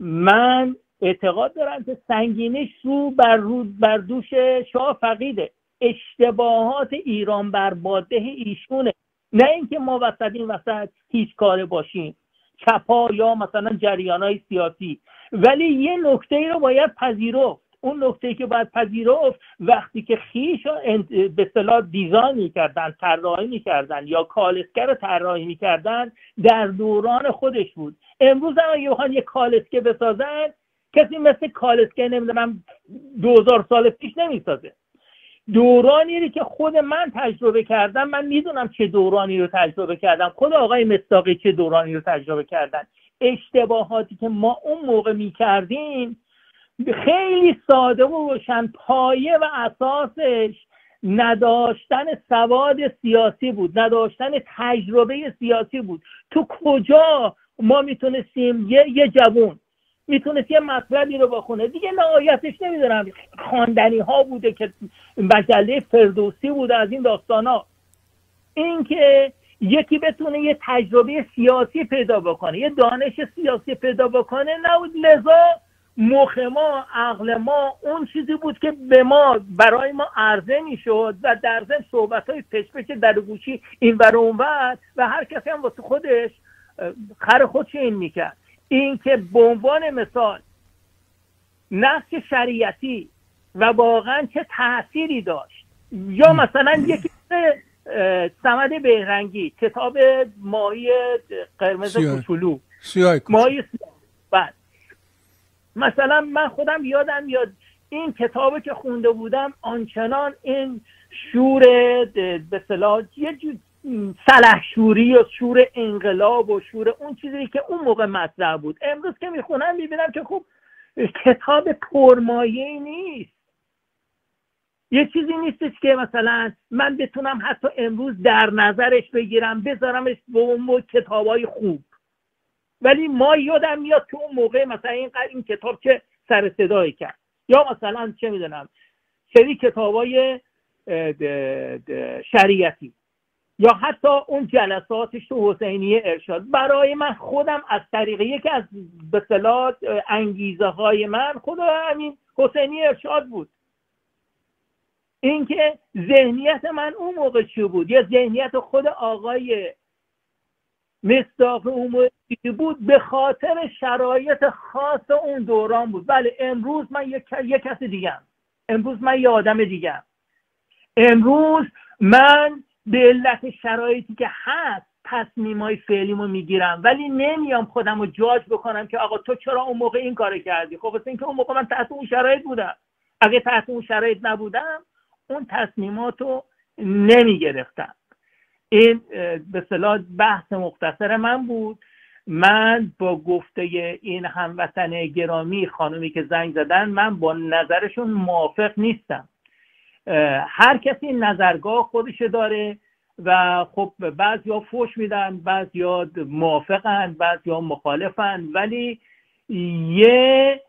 من اعتقاد دارم که سنگینیش رو بر, رو بر دوش شاه فقیده. اشتباهات ایران بر باده ایشونه. نه اینکه ما وسط این وسط هیچ کاره باشیم. چپا یا مثلا جریان های سیاسی. ولی یه نکته ای رو باید پذیرفت. اون نکته که باید پذیرفت وقتی که خیش به صلاح دیزاین می‌کردن طراحی می‌کردن یا کالسکه طراحی می‌کردن در دوران خودش بود. امروز هم اگه بخوان یه کالسکه بسازن کسی مثل کالسکه نمی‌دونم دوزار سال پیش نمی‌سازه. دورانی که خود من تجربه کردم من می‌دونم چه دورانی رو تجربه کردم خود آقای مستاقی چه دورانی رو تجربه کردن. اشتباهاتی که ما اون موقع می‌کردیم خیلی ساده و روشن پایه و اساسش نداشتن سواد سیاسی بود نداشتن تجربه سیاسی بود. تو کجا ما می‌تونستیم یه, یه جوون می‌تونست یه مطلبی رو بخونه. دیگه نهایتش نمی‌دونم. خواندنی ها بوده که مجله فردوسی بوده از این داستان ها اینکه یکی بتونه یه تجربه سیاسی پیدا بکنه یه دانش سیاسی پیدا بکنه نبود. لذا مخ ما عقل ما اون چیزی بود که به ما برای ما عرضه می‌شد و در ضمن صحبت های پشپش در گوشی این ور اون و هر کسی هم واسه خودش خر خودش این می‌کرد. این که به عنوان مثال نقش شریعتی و واقعا چه تأثیری داشت. یا مثلا یکی سمد بهرنگی کتاب ماهی قرمز کوچولو. ماهی بعد مثلا من خودم یادم میاد این کتابی که خونده بودم آنچنان این شور به صلاح یه سلحشوری و شور انقلاب و شور اون چیزی که اون موقع مطرح بود. امروز که می‌خونم می‌بینم که خب کتاب پرمایه نیست. یه چیزی نیستش که مثلا من بتونم حتی امروز در نظرش بگیرم بذارمش به اون کتاب های خوب. ولی ما یادم میاد تو اون موقع مثلا این این کتاب چه سر صدایی کرد. یا مثلا چه می‌دونم سری کتاب های شریعتی. یا حتی اون جلساتش تو حسینی ارشاد. برای من خودم از طریق یکی از به انگیزه های من خدا همین حسینی ارشاد بود. اینکه ذهنیت من اون موقع چی بود؟ یا ذهنیت خود آقای مصداق اون بود به خاطر شرایط خاص اون دوران بود. بله امروز من یک, یک کس دیگم. امروز من یه آدم دیگم. امروز من به علت شرایطی که هست تصمیم های فعلیمو می‌گیرم. ولی نمیام خودم رو جاج بکنم که آقا تو چرا اون موقع این کار کردی؟ خب اینکه اون موقع من تحت اون شرایط بودم. اگه تحت اون شرایط نبودم اون تصمیمات رو نمی‌گرفتم. این به صلاح بحث مختصر من بود. من با گفته این هموطن گرامی خانومی که زنگ زدن من با نظرشون موافق نیستم. هر کسی نظرگاه خودش داره و خب ها فوش میدن ها موافقن ها مخالفن. ولی یه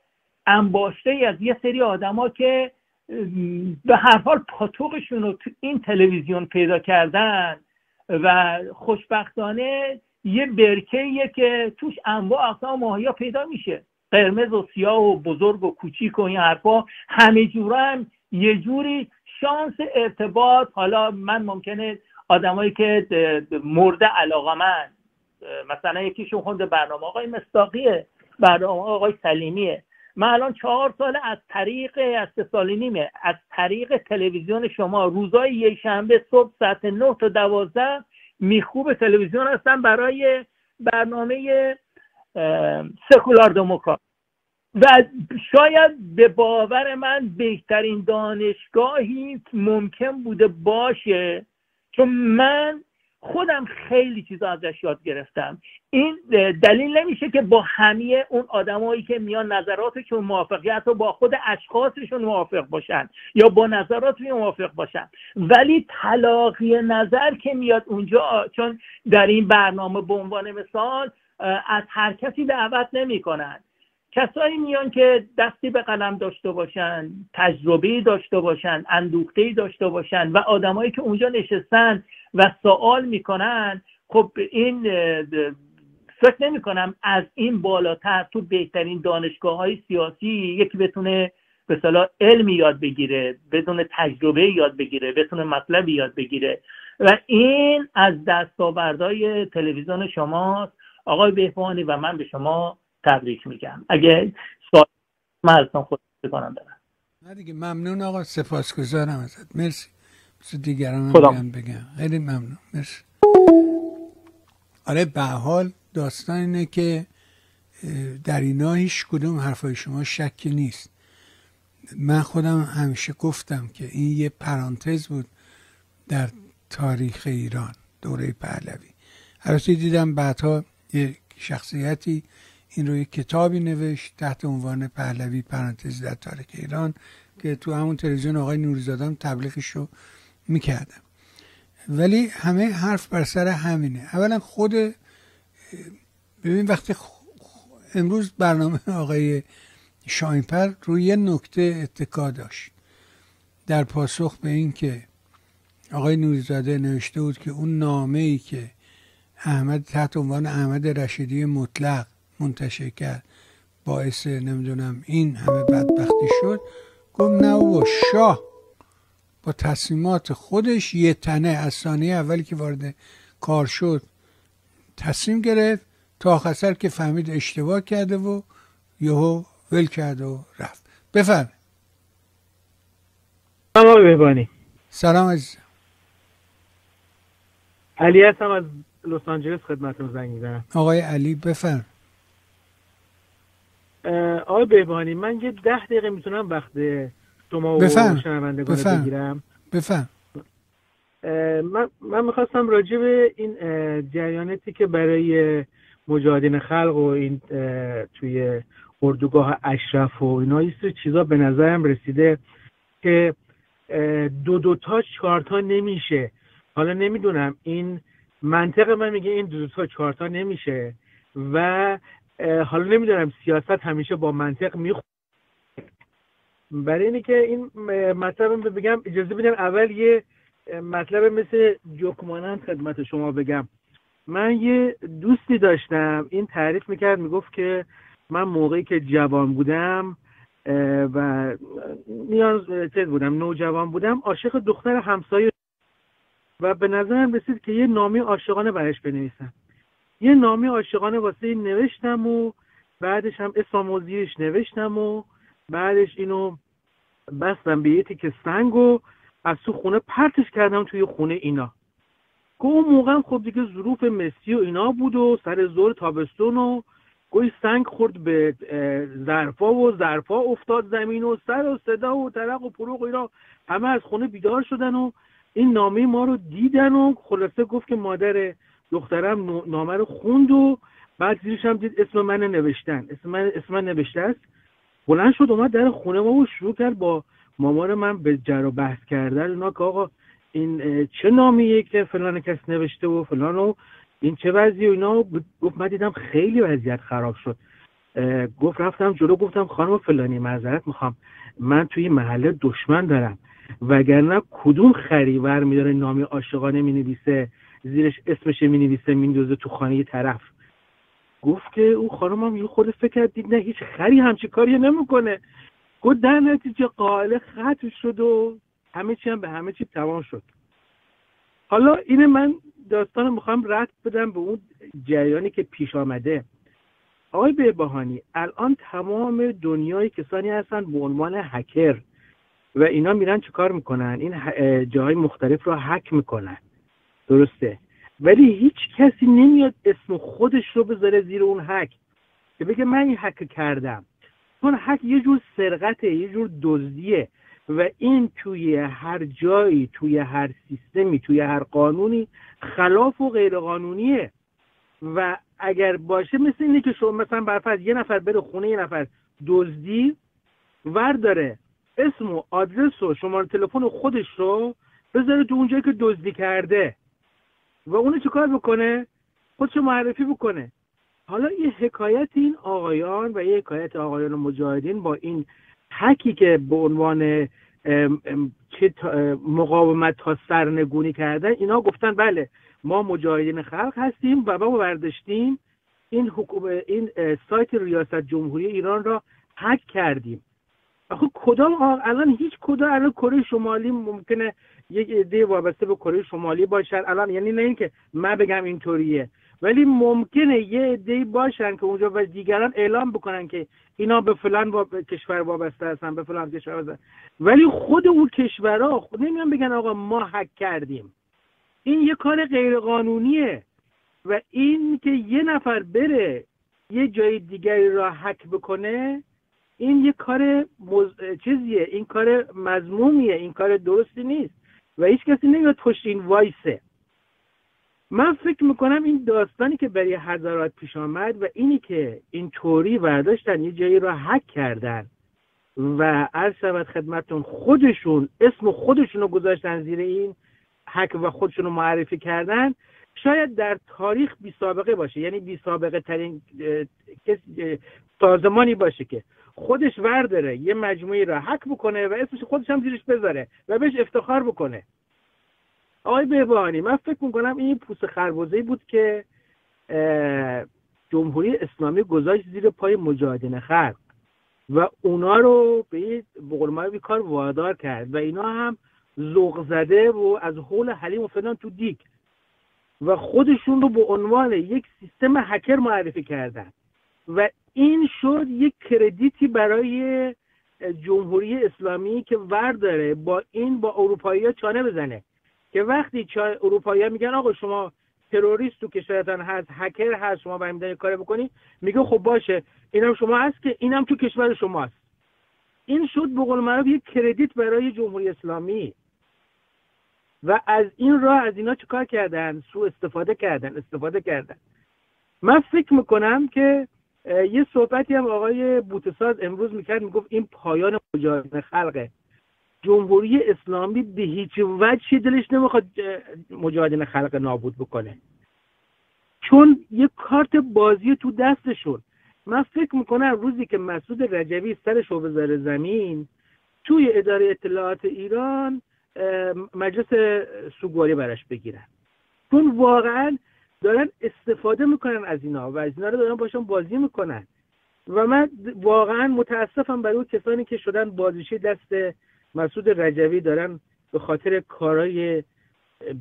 انباشته از یه سری آدما که به هر حال پاتوقشون رو تو این تلویزیون پیدا کردن و خوشبختانه یه برکهیه که توش انواع اقسام ماهیا پیدا میشه. قرمز و سیاه و بزرگ و کوچیک و این حرفا همه جورا هم یه جوری شانس ارتباط حالا من ممکنه آدمایی که مورد علاقه من مثلا یکیشون خونده برنامه آقای مستاقیه برنامه آقای سلیمیه. من الان چهار سال از طریق از سال نیمه از طریق تلویزیون شما روزای یک شنبه صبح ساعت نه تا دوازده میخوب تلویزیون هستم برای برنامه سکولار دموکرات. و شاید به باور من بهترین دانشگاهی ممکن بوده باشه چون من خودم خیلی چیزا ازش یاد گرفتم. این دلیل نمیشه که با همه اون آدمایی که میان نظراتشون موافقیت و با خود اشخاصشون موافق باشن یا با نظراتشون موافق باشن. ولی تلاقی نظر که میاد اونجا چون در این برنامه به عنوان مثال از هر کسی دعوت نمی‌کنن. کسایی میان که دستی به قلم داشته باشن تجربه داشته باشن اندوخته داشته باشن و آدمایی که اونجا نشستن و سوال می‌کنن خب این فکر نمی کنم از این بالاتر تو بهترین دانشگاه های سیاسی یکی بتونه به صلاح علمی یاد بگیره بدون تجربه یاد بگیره بتونه مطلبی یاد بگیره. و این از دستاوردهای تلویزیون شماست. آقای بهبانی و من به شما تبریک میگم. اگه سوال من خود بکنم دارم نه دیگه ممنون آقا سپاسگزارم ازت. مرسی. دیگران هم بگم. خیلی ممنون. مرسی. آره به حال داستان اینه که در اینا هیچ کدوم حرفای شما شکی نیست. من خودم همیشه گفتم که این یه پرانتز بود در تاریخ ایران دوره پهلوی. البته دیدم بعدها یه شخصیتی این رو کتابی نوشت تحت عنوان پهلوی پرانتز در تاریخ ایران که تو همون تلویزیون آقای نوریزاده تبلیغش رو می‌کردم ولی همه حرف بر سر همینه. اولا خود ببین وقتی امروز برنامه آقای شاینپر روی یه نکته اتکا داشت. در پاسخ به این که آقای نوریزاده نوشته بود که اون نامه ای که احمد تحت عنوان احمد رشیدی مطلق منتشر کرد. باعث نمی‌دونم این همه بدبختی شد. گفت نه و شاه با تصمیمات خودش یه تنه از ثانیه اولی که وارد کار شد تصمیم گرفت تا آخر که فهمید اشتباه کرده و یهو ول کرد و رفت. بفرم سلام بهبانی سلام عزیزم. علی هستم از لس آنجلس خدمتتون زنگ می‌زنم. آقای علی بفرم. آقای بهبانی من یه ده دقیقه می‌تونم وقت شما و شنوندگان بگیرم؟ بفهم. من, من می‌خواستم راجع به این جریاناتی که برای مجاهدین خلق و این توی اردوگاه اشرف و اینا یه چیزا به نظرم رسیده که دو دو تا چهار تا نمیشه. حالا نمی‌دونم این منطق من میگه این دو دو تا چهار تا نمیشه و حالا نمی‌دونم سیاست همیشه با منطق می‌خوره برای اینه که این مطلب بگم اجازه بدم اول یه مطلب مثل جوکمانند خدمت شما بگم. من یه دوستی داشتم این تعریف می‌کرد می‌گفت که من موقعی که جوان بودم و نیاز چیز بودم نوجوان بودم عاشق دختر همسایه و به نظرم رسید که یه نامی عاشقانه برش بنویسم. یه نامی عاشقانه واسه این نوشتم و بعدش هم اسم و نوشتم و بعدش اینو بستم به یه تیک سنگ و از تو خونه پرتش کردم توی خونه اینا. که اون موقع خب دیگه ظروف مسی و اینا بود و سر زور تابستون و گوی سنگ خورد به ظرفا و ظرفا افتاد زمین و سر و صدا و ترق و پروق و اینا. همه از خونه بیدار شدن و این نامه ما رو دیدن و خلاصه گفت که مادر دخترم نامه رو خوند و بعد زیرش هم دید اسم من نوشتن. اسم من, اسم من نوشته است. بلند شد اومد در خونه ما و شروع کرد با مامان من به جر و بحث کردن. اونا که آقا این چه نامیه که فلان کس نوشته و فلان و این چه وضعی و اینا. گفت من دیدم خیلی وضعیت خراب شد. گفت رفتم جلو گفتم خانم فلانی معذرت می‌خوام. من توی محله دشمن دارم. وگرنه کدوم خریور میداره نامی عاشقانه می‌نویسه؟ زیرش اسمش می‌نویسه میندازه تو خانه طرف. گفت که اون خانم هم یه خود فکر کرد دید نه هیچ خری همچی کاری نمی‌کنه. گفت در نتیجه قائل خط شد و همه چی هم به همه چی تمام شد. حالا اینه من داستان می‌خوام رد بدم به اون جریانی که پیش آمده. آقای بهبهانی الان تمام دنیای کسانی هستن به عنوان هکر و اینا میرن چه کار می‌کنن؟ این جاهای مختلف رو هک می‌کنن. درسته. ولی هیچ کسی نمیاد اسم خودش رو بذاره زیر اون هک که بگه من این هک کردم. چون هک یه جور سرقته یه جور دزدیه. و این توی هر جایی توی هر سیستمی توی هر قانونی خلاف و غیر قانونیه و اگر باشه مثل اینه که شما مثلا برفرض یه نفر بره خونه یه نفر دزدی ور داره اسم و آدرس و شماره تلفن خودش رو بذاره تو اونجایی که دزدی کرده. و اونو چیکار بکنه؟ خودش معرفی بکنه. حالا یه حکایت این آقایان و یه حکایت آقایان مجاهدین با این حکی که به عنوان چه مقاومت تا سرنگونی کردن اینا گفتن بله ما مجاهدین خلق هستیم و ما برداشتیم این حکومت این سایت ریاست جمهوری ایران را حک کردیم. آخه کدام الان هیچ کدام الان کره شمالی ممکنه یک ایده وابسته به کره شمالی باشن. الان یعنی نه اینکه من بگم اینطوریه ولی ممکنه یه عده باشن که اونجا و دیگران اعلام بکنن که اینا به فلان کشور وابسته هستن به فلان کشور وابسته ولی خود اون کشورها خود نمیان بگن آقا ما حک کردیم. این یه کار غیرقانونیه و این که یه نفر بره یه جای دیگری را حک بکنه این یه کار مز... چیزیه این کار مضمومیه این کار درستی نیست. و هیچ کسی نمیاد پشت این وایسه. من فکر می‌کنم این داستانی که برای حضرات پیش آمد و اینی که این طوری برداشتن یه جایی رو حک کردن و عرض شود خدمتون خودشون اسم خودشون رو گذاشتن زیر این حک و خودشون رو معرفی کردن شاید در تاریخ بی سابقه باشه. یعنی بی سابقه ترین سازمانی باشه که خودش ورداره یه مجموعی را حک بکنه و اسمش خودش هم زیرش بذاره و بهش افتخار بکنه. آقای بهبانی من فکر می‌کنم این پوست خربوزه بود که جمهوری اسلامی گذاشت زیر پای مجاهدین خلق و اونا رو به بقول کار وادار کرد و اینا هم ذوق زده و از حول حلیم افتادن تو دیگ و خودشون رو به عنوان یک سیستم هکر معرفی کردن و این شد یک کردیتی برای جمهوری اسلامی که ور داره با این با اروپایی ها چانه بزنه. که وقتی اروپایی میگن آقا شما تروریست تو کشورتان هست هکر هست شما برای کار بکنی؟ میگه خب باشه. اینم شما هست که اینم تو کشور شماست. این شد به قول یک کردیت برای جمهوری اسلامی. و از این راه از اینا چیکار کردن؟ سو استفاده کردن استفاده کردن. من فکر می‌کنم که یه صحبتی هم آقای بوتساز امروز می‌کرد می‌گفت این پایان مجاهدین خلقه. جمهوری اسلامی به هیچ وجهی دلش نمی‌خواد مجاهدین خلق نابود بکنه. چون یه کارت بازی تو دستشون. من فکر می‌کنم روزی که مسعود رجوی سرش رو بذاره زمین توی اداره اطلاعات ایران مجلس سوگواری براش بگیرن. چون واقعا دارن استفاده می‌کنن از اینا و از اینا رو دارن باشون بازی می‌کنن. و من واقعا متاسفم برای کسانی که شدن بازیشی دست مسعود رجوی دارن به خاطر کارهای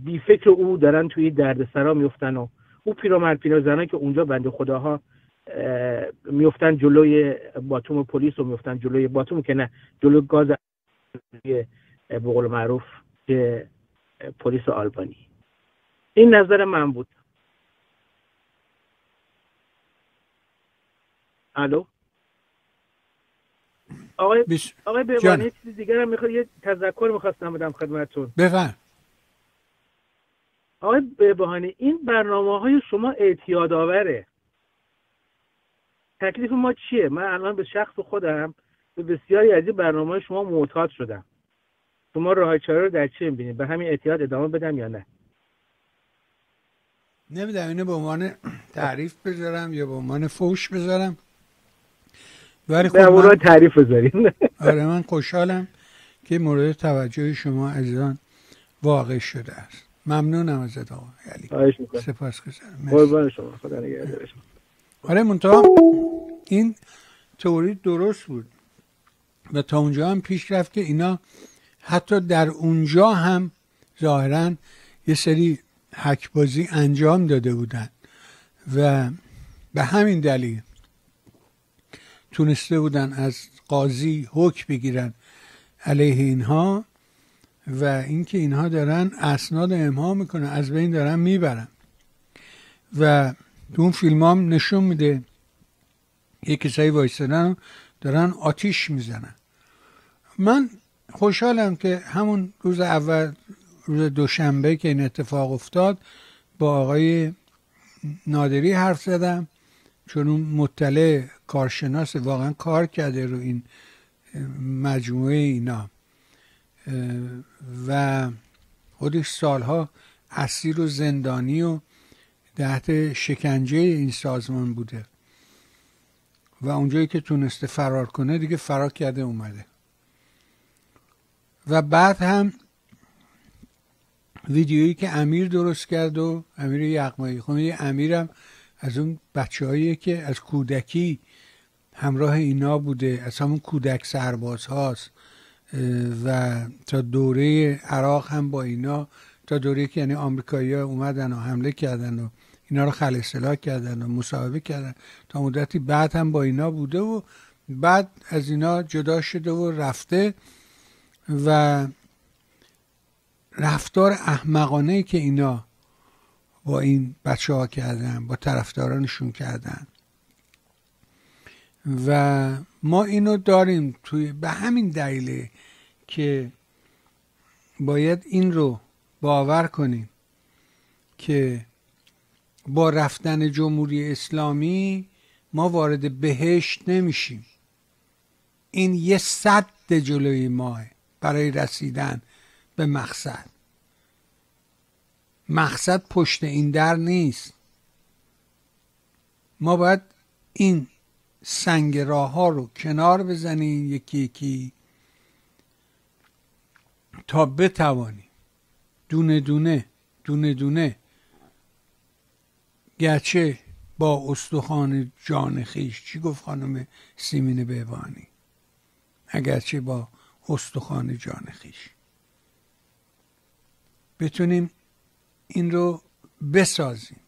بیفکر او دارن توی دردسرا میفتن و اون پیرامرد پیرزنه که اونجا بنده خداها میفتن جلوی باتوم پلیس و میفتن جلوی باتوم که نه جلوی گاز به قول معروف که پلیس آلبانی. این نظر من بود. الو؟ آقای بیش... آقای بهبانی چیز دیگر هم می‌خواد یه تذکر می‌خواستم بدم خدمتتون. بفهم. آقای بهبانی این برنامه های شما اعتیاد آوره تکلیف ما چیه؟ من الان به شخص خودم به بسیاری از این برنامه شما معتاد شدم. شما راه چاره رو در چی می‌بینید؟ به همین اعتیاد ادامه بدم یا نه؟ نمی‌دونم اینو به عنوان تعریف بذارم یا به عنوان فوش بذارم. ولی خب من... تعریف بذاریم. آره من خوشحالم که مورد توجه شما عزیزان واقع شده است. ممنونم ازت آقا علی سپاس قربان شما. خدا آره منتها این تئوری درست بود. و تا اونجا هم پیش رفت که اینا حتی در اونجا هم ظاهرا یه سری حکبازی انجام داده بودن. و به همین دلیل تونسته بودن از قاضی حکم بگیرن علیه اینها و اینکه اینها دارن اسناد امها می‌کنن از بین دارن می‌برن. و تو اون فیلم هم نشون میده یه کسایی وایستدن دارن آتیش می‌زنن. من خوشحالم که همون روز اول روز دوشنبه که این اتفاق افتاد با آقای نادری حرف زدم. چون اون مطلع کارشناس واقعا کار کرده رو این مجموعه اینا. و خودش سالها اسیر و زندانی و تحت شکنجه این سازمان بوده. و اونجایی که تونسته فرار کنه دیگه فرار کرده اومده. و بعد هم ویدیویی که امیر درست کرد و امیر یقمایی. خب امیرم از اون بچه که از کودکی همراه اینا بوده از همون کودک سرباز هاست و تا دوره عراق هم با اینا تا دوره که یعنی آمریکایی ها اومدن و حمله کردن و اینا رو خل اصلاح کردن و مصاحبه کردن. تا مدتی بعد هم با اینا بوده و بعد از اینا جدا شده و رفته و رفتار احمقانه که اینا با این بچه ها کردن با طرفدارانشون کردن. و ما اینو داریم توی به همین دلیله که باید این رو باور کنیم که با رفتن جمهوری اسلامی ما وارد بهشت نمیشیم. این یه صد جلوی ماه برای رسیدن به مقصد. مقصد پشت این در نیست. ما باید این سنگ راه ها رو کنار بزنیم یکی یکی تا بتوانیم. دونه دونه دونه دونه. گرچه با استخوان جان خیش چی گفت خانم سیمین بهوانی؟ اگرچه با استخوان جان خیش. بتونیم این رو بسازیم.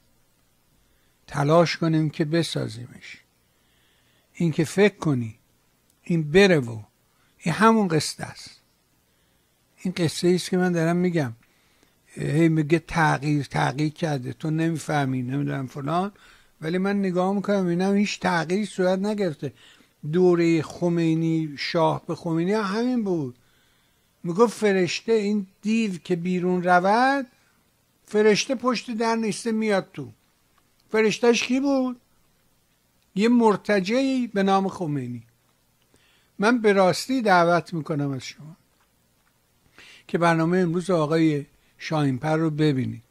تلاش کنیم که بسازیمش. این که فکر کنی این بره و این همون قصه است. این قصه است که من دارم میگم. هی میگه تغییر تغییر کرده. تو نمی‌فهمی نمی‌دونم فلان. ولی من نگاه می‌کنم اینم هیچ تغییری صورت نگرفته. دوره خمینی شاه به خمینی همین بود. می‌گفت فرشته این دیو که بیرون رود فرشته پشت در نیسته میاد تو. فرشتش کی بود؟ یه مرتجعی به نام خمینی. من به راستی دعوت می‌کنم از شما که برنامه امروز آقای شاینپر رو ببینید.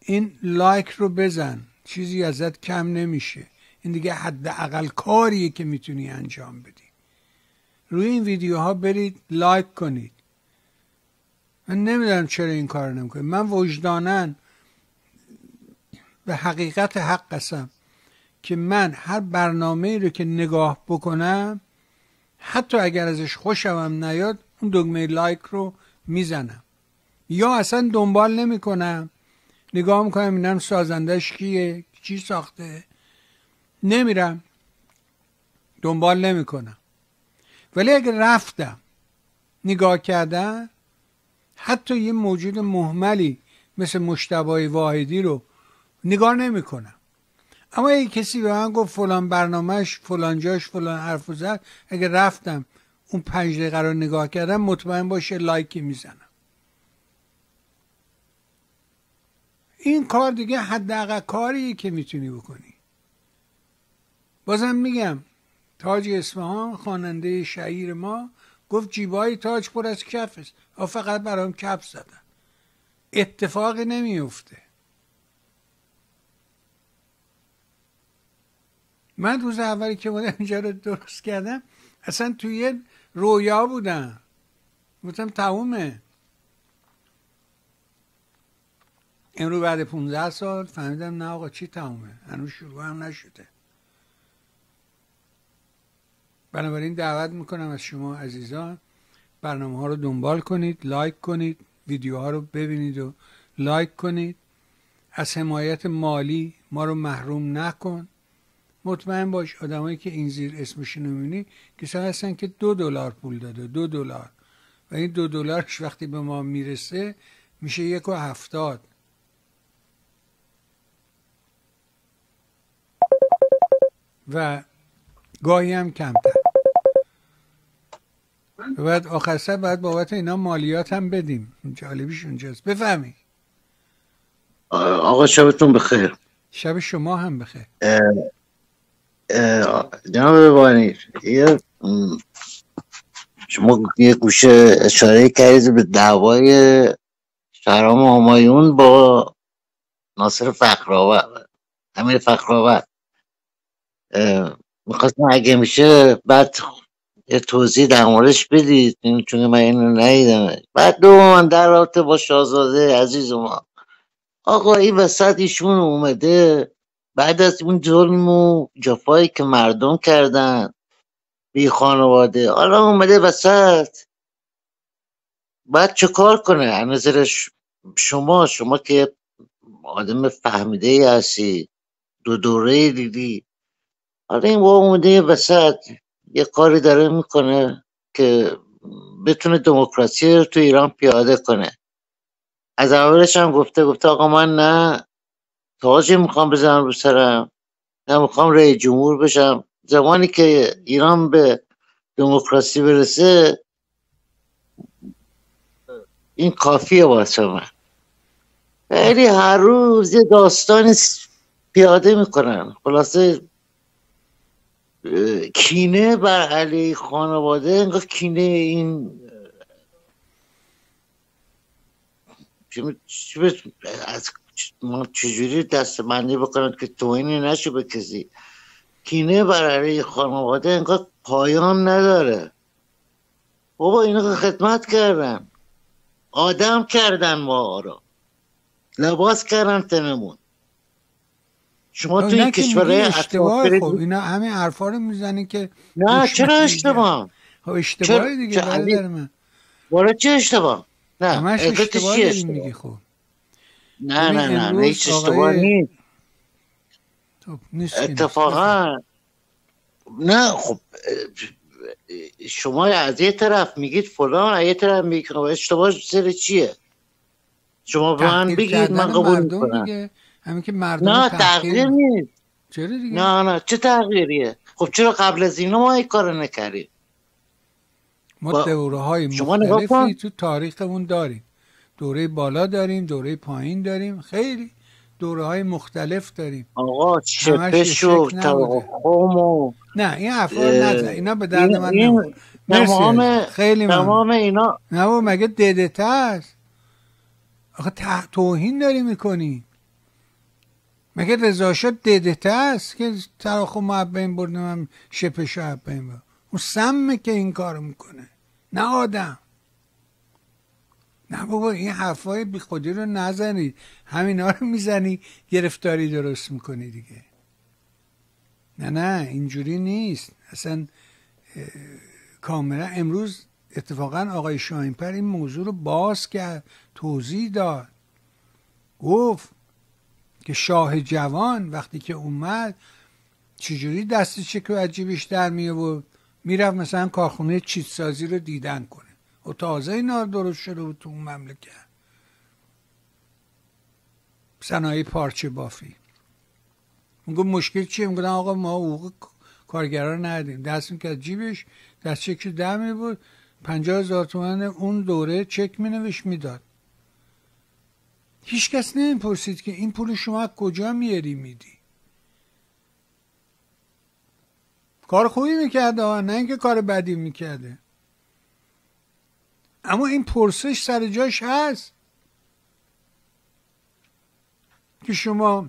این لایک رو بزن چیزی ازت کم نمیشه. این دیگه حداقل کاریه که می‌تونی انجام بدی. روی این ویدیوها برید لایک کنید. من نمی‌دونم چرا این کار نمی‌کنه من وجدانن به حقیقت حق قسم که من هر برنامه رو که نگاه بکنم حتی اگر ازش خوشم نیاد اون دگمه لایک رو می‌زنم. یا اصلا دنبال نمی‌کنم. نگاه می‌کنم اینم سازندش کیه چی ساخته. نمیرم. دنبال نمی‌کنم. ولی اگه رفتم نگاه کردن حتی یه موجود محملی مثل مشتبای واحدی رو نگاه نمی‌کنم اما اگه کسی به من گفت فلان برنامهش فلان جاش فلان حرف زد. اگه رفتم اون پنج دقیقه رو نگاه کردم مطمئن باشه لایکی می‌زنم. این کار دیگه حداقل کاریه که می‌تونی بکنی. بازم میگم تاج اصفهان خواننده شهیر ما گفت جیبای تاج پر از کف است فقط برام کف زدن. اتفاقی نمیفته من روز اولی که بودم اینجا رو درست کردم اصلا توی رویا بودم. گفتم تمومه. امرو بعد 15 سال فهمیدم نه آقا چی تمومه؟ هنوز شروع هم نشده. بنابراین دعوت می‌کنم از شما عزیزان برنامه ها رو دنبال کنید لایک کنید ویدیوها رو ببینید و لایک کنید. از حمایت مالی ما رو محروم نکن. مطمئن باش آدمایی که این زیر اسمشون رو می‌بینی کسان هستن که دو دلار پول داده دو دلار. و این دو دلارش وقتی به ما می‌رسه میشه یک و هفتاد. و گاهی هم کمتر. بعد آخر سر باید بابت اینا مالیات هم بدیم. جالبیش اونجاست. بفهمی. آقا شبتون بخیر. شب شما هم بخیر. جناب بانی یه شما یه گوشه اشاره کردید به دعوای شهرام همایون با ناصر فخرآور امیر فخرآور. می‌خواستم اگه میشه بعد یه توضیح در موردش بدید. چون من اینو ندیدم. بعد دو من در رابطه با شاهزاده عزیز ما. آقا این وسط ایشون اومده. بعد از اون ظلم و جفایی که مردم کردن بی خانواده. حالا اومده وسط. بعد چه کار کنه؟ نظر شما شما که آدم فهمیده هستی. دو دوره دیدی. حالا این با اومده وسط یه کاری داره می‌کنه که بتونه دموکراسی رو تو ایران پیاده کنه. از اولش هم گفته گفته آقا من نه تاجی می‌خوام بزنم رو سرم نه می‌خوام رئیس جمهور بشم. زمانی که ایران به دموکراسی برسه این کافیه واسه من. خیلی هر روز یه داستانی پیاده می‌کنن. خلاصه کینه بر علیه خانواده انگار کینه این از ما چجوری دست بندی بکنن که توهینی نشه به کسی؟ کینه بر علیه خانواده انگار پایان نداره. بابا اینا خدمت کردن. آدم کردن ما رو. لباس کردن تنمون. شما توی کشورهای اشتباه خب اینا همه حرفا رو می‌زنی که نه چرا اشتباه؟ خب اشتباه دیگه برادر من. برای چه اشتباه؟ نه همش اشتباه میگی خب. نه نه نه نه هیچ اشتباه نیست. اتفاقا نه خب شما از یه طرف میگید فلان از یه طرف میگید اشتباه سر چیه؟ شما به من بگید من قبول می‌کنم. همین که مردم نه تغییر نیست. چرا دیگه؟ نه نه. چه تغییریه؟ خب چرا قبل از اینا ما این کار نکردیم؟ ما دوره های مختلفی تو تاریخمون داریم. دوره بالا داریم دوره پایین داریم. خیلی دوره های مختلف داریم. آقا شپش و و نه این حرفا نزن. اینا به درد من نمون تمام خیلی تمام اینا نه مگه ددته است آخه توهین داری می‌کنی. مگه رضا شد ددته است که تراخو محبین بردیم هم شپش بین برد. اون سمه که این کار می‌کنه. نه آدم. نه بابا این حرفای بی خودی رو نزنید همینا رو می‌زنی گرفتاری درست می‌کنی دیگه. نه نه اینجوری نیست. اصلا کاملا امروز اتفاقا آقای شاهینپر این موضوع رو باز کرد توضیح داد. گفت که شاه جوان وقتی که اومد چجوری دست چک و عجیبش در می و می‌رفت مثلا کارخونه چیزسازی رو دیدن کنه. و تازه اینا درست شده بود تو اون مملکت. صنایع پارچه بافی. میگو مشکل چیه؟ میگن آقا ما حقوق کارگران ندیم دست می‌کرد جیبش دست چک در می بود پنجاه هزار تومن اون دوره چک می نوش می‌داد هیچ کس نمی‌پرسید که این پول شما کجا میاری میدی. کار خوبی می‌کرده نه اینکه کار بدی می‌کرده. اما این پرسش سر جاش هست که شما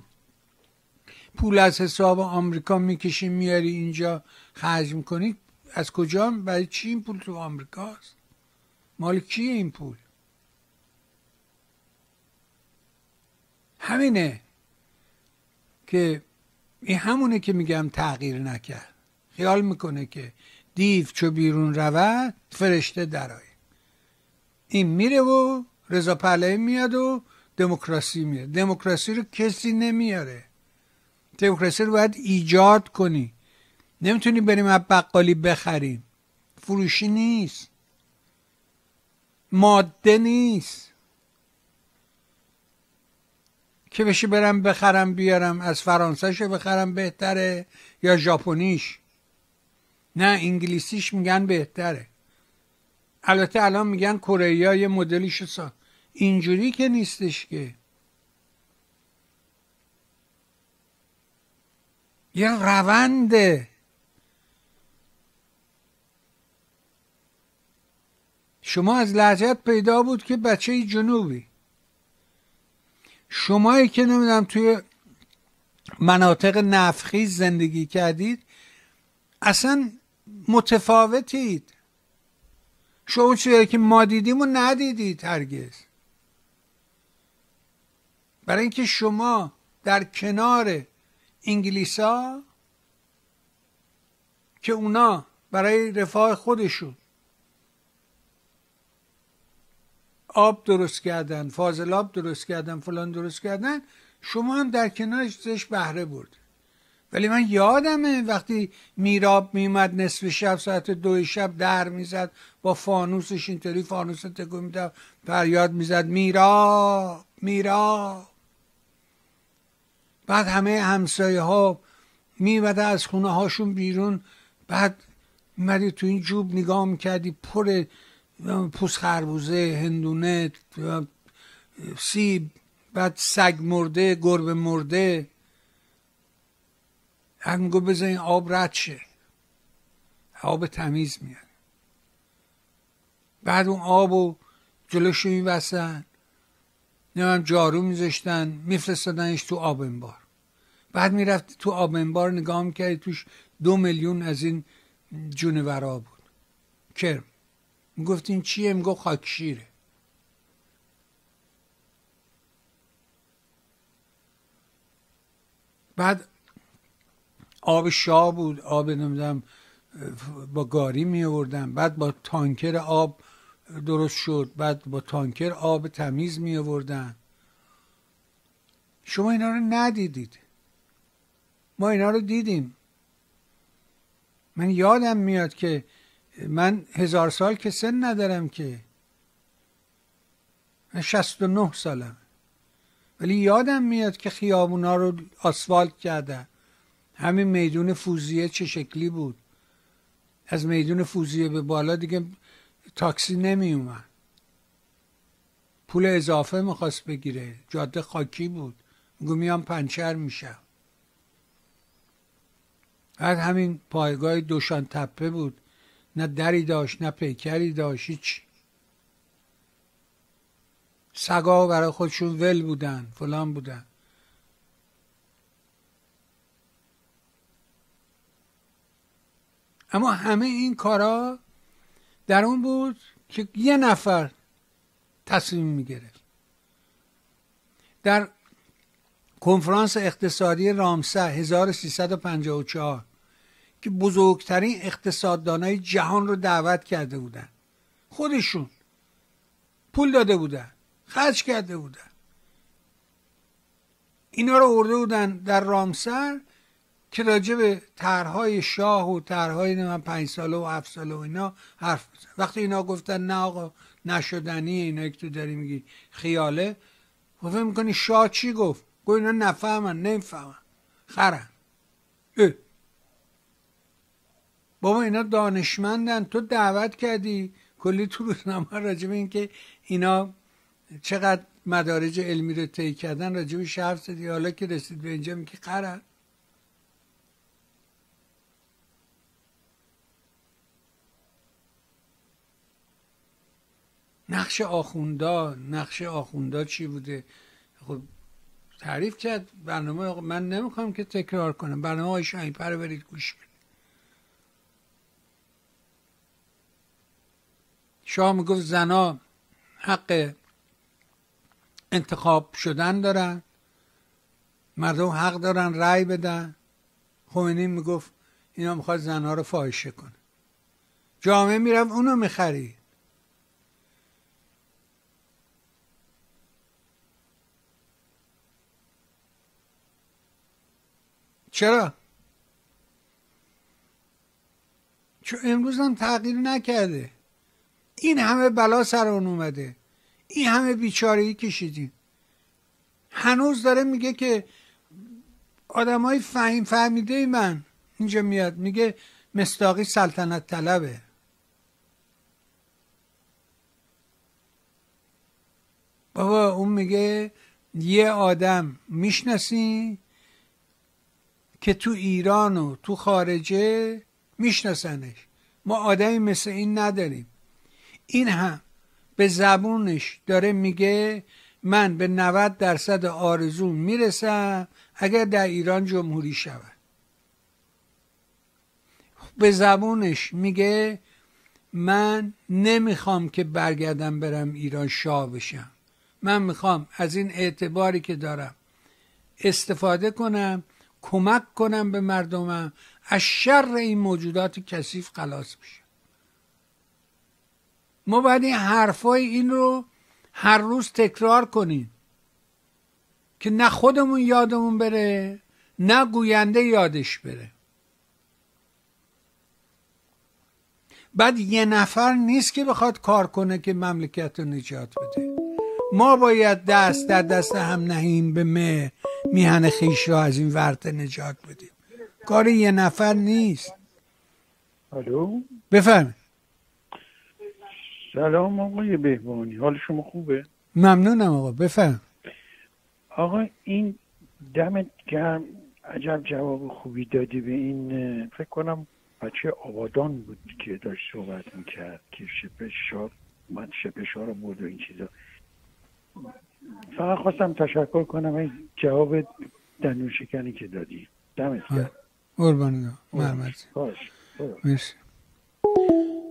پول از حساب آمریکا می‌کشی میاری اینجا خرج می‌کنی. از کجا؟ برای چی این پول تو آمریکاست؟ مال کیه این پول؟ همینه که این همونه که میگم تغییر نکرد. خیال می‌کنه که دیو چو بیرون رود فرشته درای این میره و رضا پهلوی میاد و دموکراسی میاد دموکراسی رو کسی نمیاره. دموکراسی رو باید ایجاد کنی. نمی‌تونی بریم از بقالی بخریم. فروشی نیست. ماده نیست. که بشه برم بخرم بیارم از فرانسهش بخرم بهتره یا ژاپنیش؟ نه انگلیسیش میگن بهتره. البته الان میگن کره یه مدلیش سا اینجوری که نیستش که. یه رونده. شما از لحجت پیدا بود که بچه جنوبی. شمایی که نمی‌دونم توی مناطق نفخیز زندگی کردید اصلا متفاوتید. شما چیزی که ما دیدیم و ندیدید هرگز. برای اینکه شما در کنار انگلیسا که اونا برای رفاه خودشون آب درست کردن فاضلاب درست کردن فلان درست کردن شما هم در کنارش زش بهره برد. ولی من یادمه وقتی میراب میمد نصف شب ساعت دو شب در می‌زد با فانوسش اینطوری فانوس تکو می‌داد فریاد می‌زد میراب میراب بعد همه همسایه ها میمده از خونه هاشون بیرون بعد میمدی تو این جوب نگاه می‌کردی پر پوست خربوزه هندونه سیب بعد سگ مرده گربه مرده. هم میگو این آب رد شه. آب تمیز میاد. بعد اون آب و جلوش میبستن. نمیم جارو میذاشتن میفرستادنش تو آب انبار. بعد می‌رفت تو آب انبار نگاه می‌کردی توش دو میلیون از این جونورا بود. کرم. می‌گفت این چیه میگو خاکشیره بعد آب شاه بود آب نمی‌دونم با گاری می بعد با تانکر آب درست شد بعد با تانکر آب تمیز می آوردن شما اینا رو ندیدید. ما اینا رو دیدیم. من یادم میاد که من هزار سال که سن ندارم که. من شست و نه سالم. ولی یادم میاد که خیابونا رو آسفالت کردن همین میدون فوزیه چه شکلی بود؟ از میدون فوزیه به بالا دیگه تاکسی نمی اومد پول اضافه می‌خواست بگیره. جاده خاکی بود. میگو میام پنچر میشم. بعد همین پایگاه دوشان تپه بود. نه دری داشت نه پیکری داشت هیچ. سگا برای خودشون ول بودن فلان بودن. اما همه این کارا در اون بود که یه نفر تصمیم می‌گرفت. در کنفرانس اقتصادی رامسه 1354 که بزرگترین اقتصاددانای جهان رو دعوت کرده بودن. خودشون پول داده بودن خرج کرده بودن. اینا رو ارده بودن در رامسر که راجع به طرحهای شاه و طرحهای من پنج ساله و هفت ساله و اینا حرف بزن. وقتی اینا گفتن نه آقا نشدنی اینا که تو داری میگی خیاله و فکر می‌کنی شاه چی گفت؟ گفت اینا نفهمن نمی‌فهمن. خرن. بابا اینا دانشمندن. تو دعوت کردی؟ کلی تو روزنامه راجع به اینکه اینا چقدر مدارج علمی رو طی کردن راجع به حرف زدی. حالا که رسید به اینجا میگی قرن نقش آخوندا نقش آخوندا چی بوده؟ خب تعریف کرد. برنامه من نمی‌خوام که تکرار کنم. برنامه های شاهین پر برید گوش شاه می‌گفت زنا حق انتخاب شدن دارن مردم حق دارن رأی بدن. خمینی می‌گفت اینا می‌خواد زنها رو فاحشه کنه. جامعه میرم اونو می‌خری چرا؟ چون امروز هم تغییر نکرده. این همه بلا سر اون اومده. این همه بیچارهی کشیدیم هنوز داره میگه که آدم های فهیم فهمیده من. اینجا میاد. میگه مستاقی سلطنت طلبه. بابا اون میگه یه آدم می‌شناسی که تو ایران و تو خارجه میشناسنش. ما آدمی مثل این نداریم. این هم به زبونش داره میگه من به 90 درصد آرزو می‌رسم اگر در ایران جمهوری شود. به زبونش میگه من نمی‌خوام که برگردم برم ایران شاه بشم. من می‌خوام از این اعتباری که دارم استفاده کنم کمک کنم به مردمم از شر این موجودات کثیف خلاص بشم ما باید این حرفای این رو هر روز تکرار کنیم که نه خودمون یادمون بره نه گوینده یادش بره. بعد یه نفر نیست که بخواد کار کنه که مملکت رو نجات بده. ما باید دست در دست هم نهیم به مه میهن خیش را از این ورط نجات بدیم. کار یه نفر نیست. الو؟ بفرمایید. سلام آقای بهبانی حال شما خوبه؟ ممنونم آقا بفهم آقا این دمت گرم عجب جواب خوبی دادی به این فکر کنم بچه آبادان بود که داشت صحبت می‌کرد که شبه شار من شبه شار بود و این چیزا. فقط خواستم تشکر کنم این جواب دندون شکنی که دادی. دمت گرم. قربان مرمت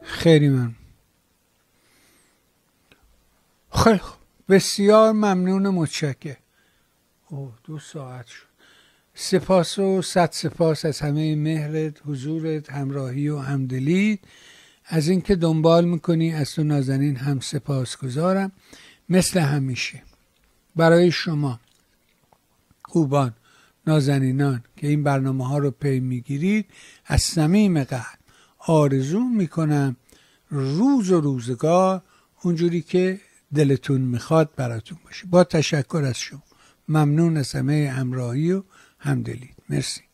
خیلی من خیلی بسیار ممنون متشکر اوه دو ساعت شد. سپاس و صد سپاس از همه مهرت حضورت همراهی و همدلید از اینکه دنبال می‌کنی از تو نازنین هم سپاس گذارم مثل همیشه. برای شما خوبان نازنینان که این برنامه ها رو پی می‌گیرید از صمیم قلب آرزو می‌کنم روز و روزگار اونجوری که دلتون می‌خواد براتون باشه. با تشکر از شما. ممنون از همه همراهی و همدلید. مرسی.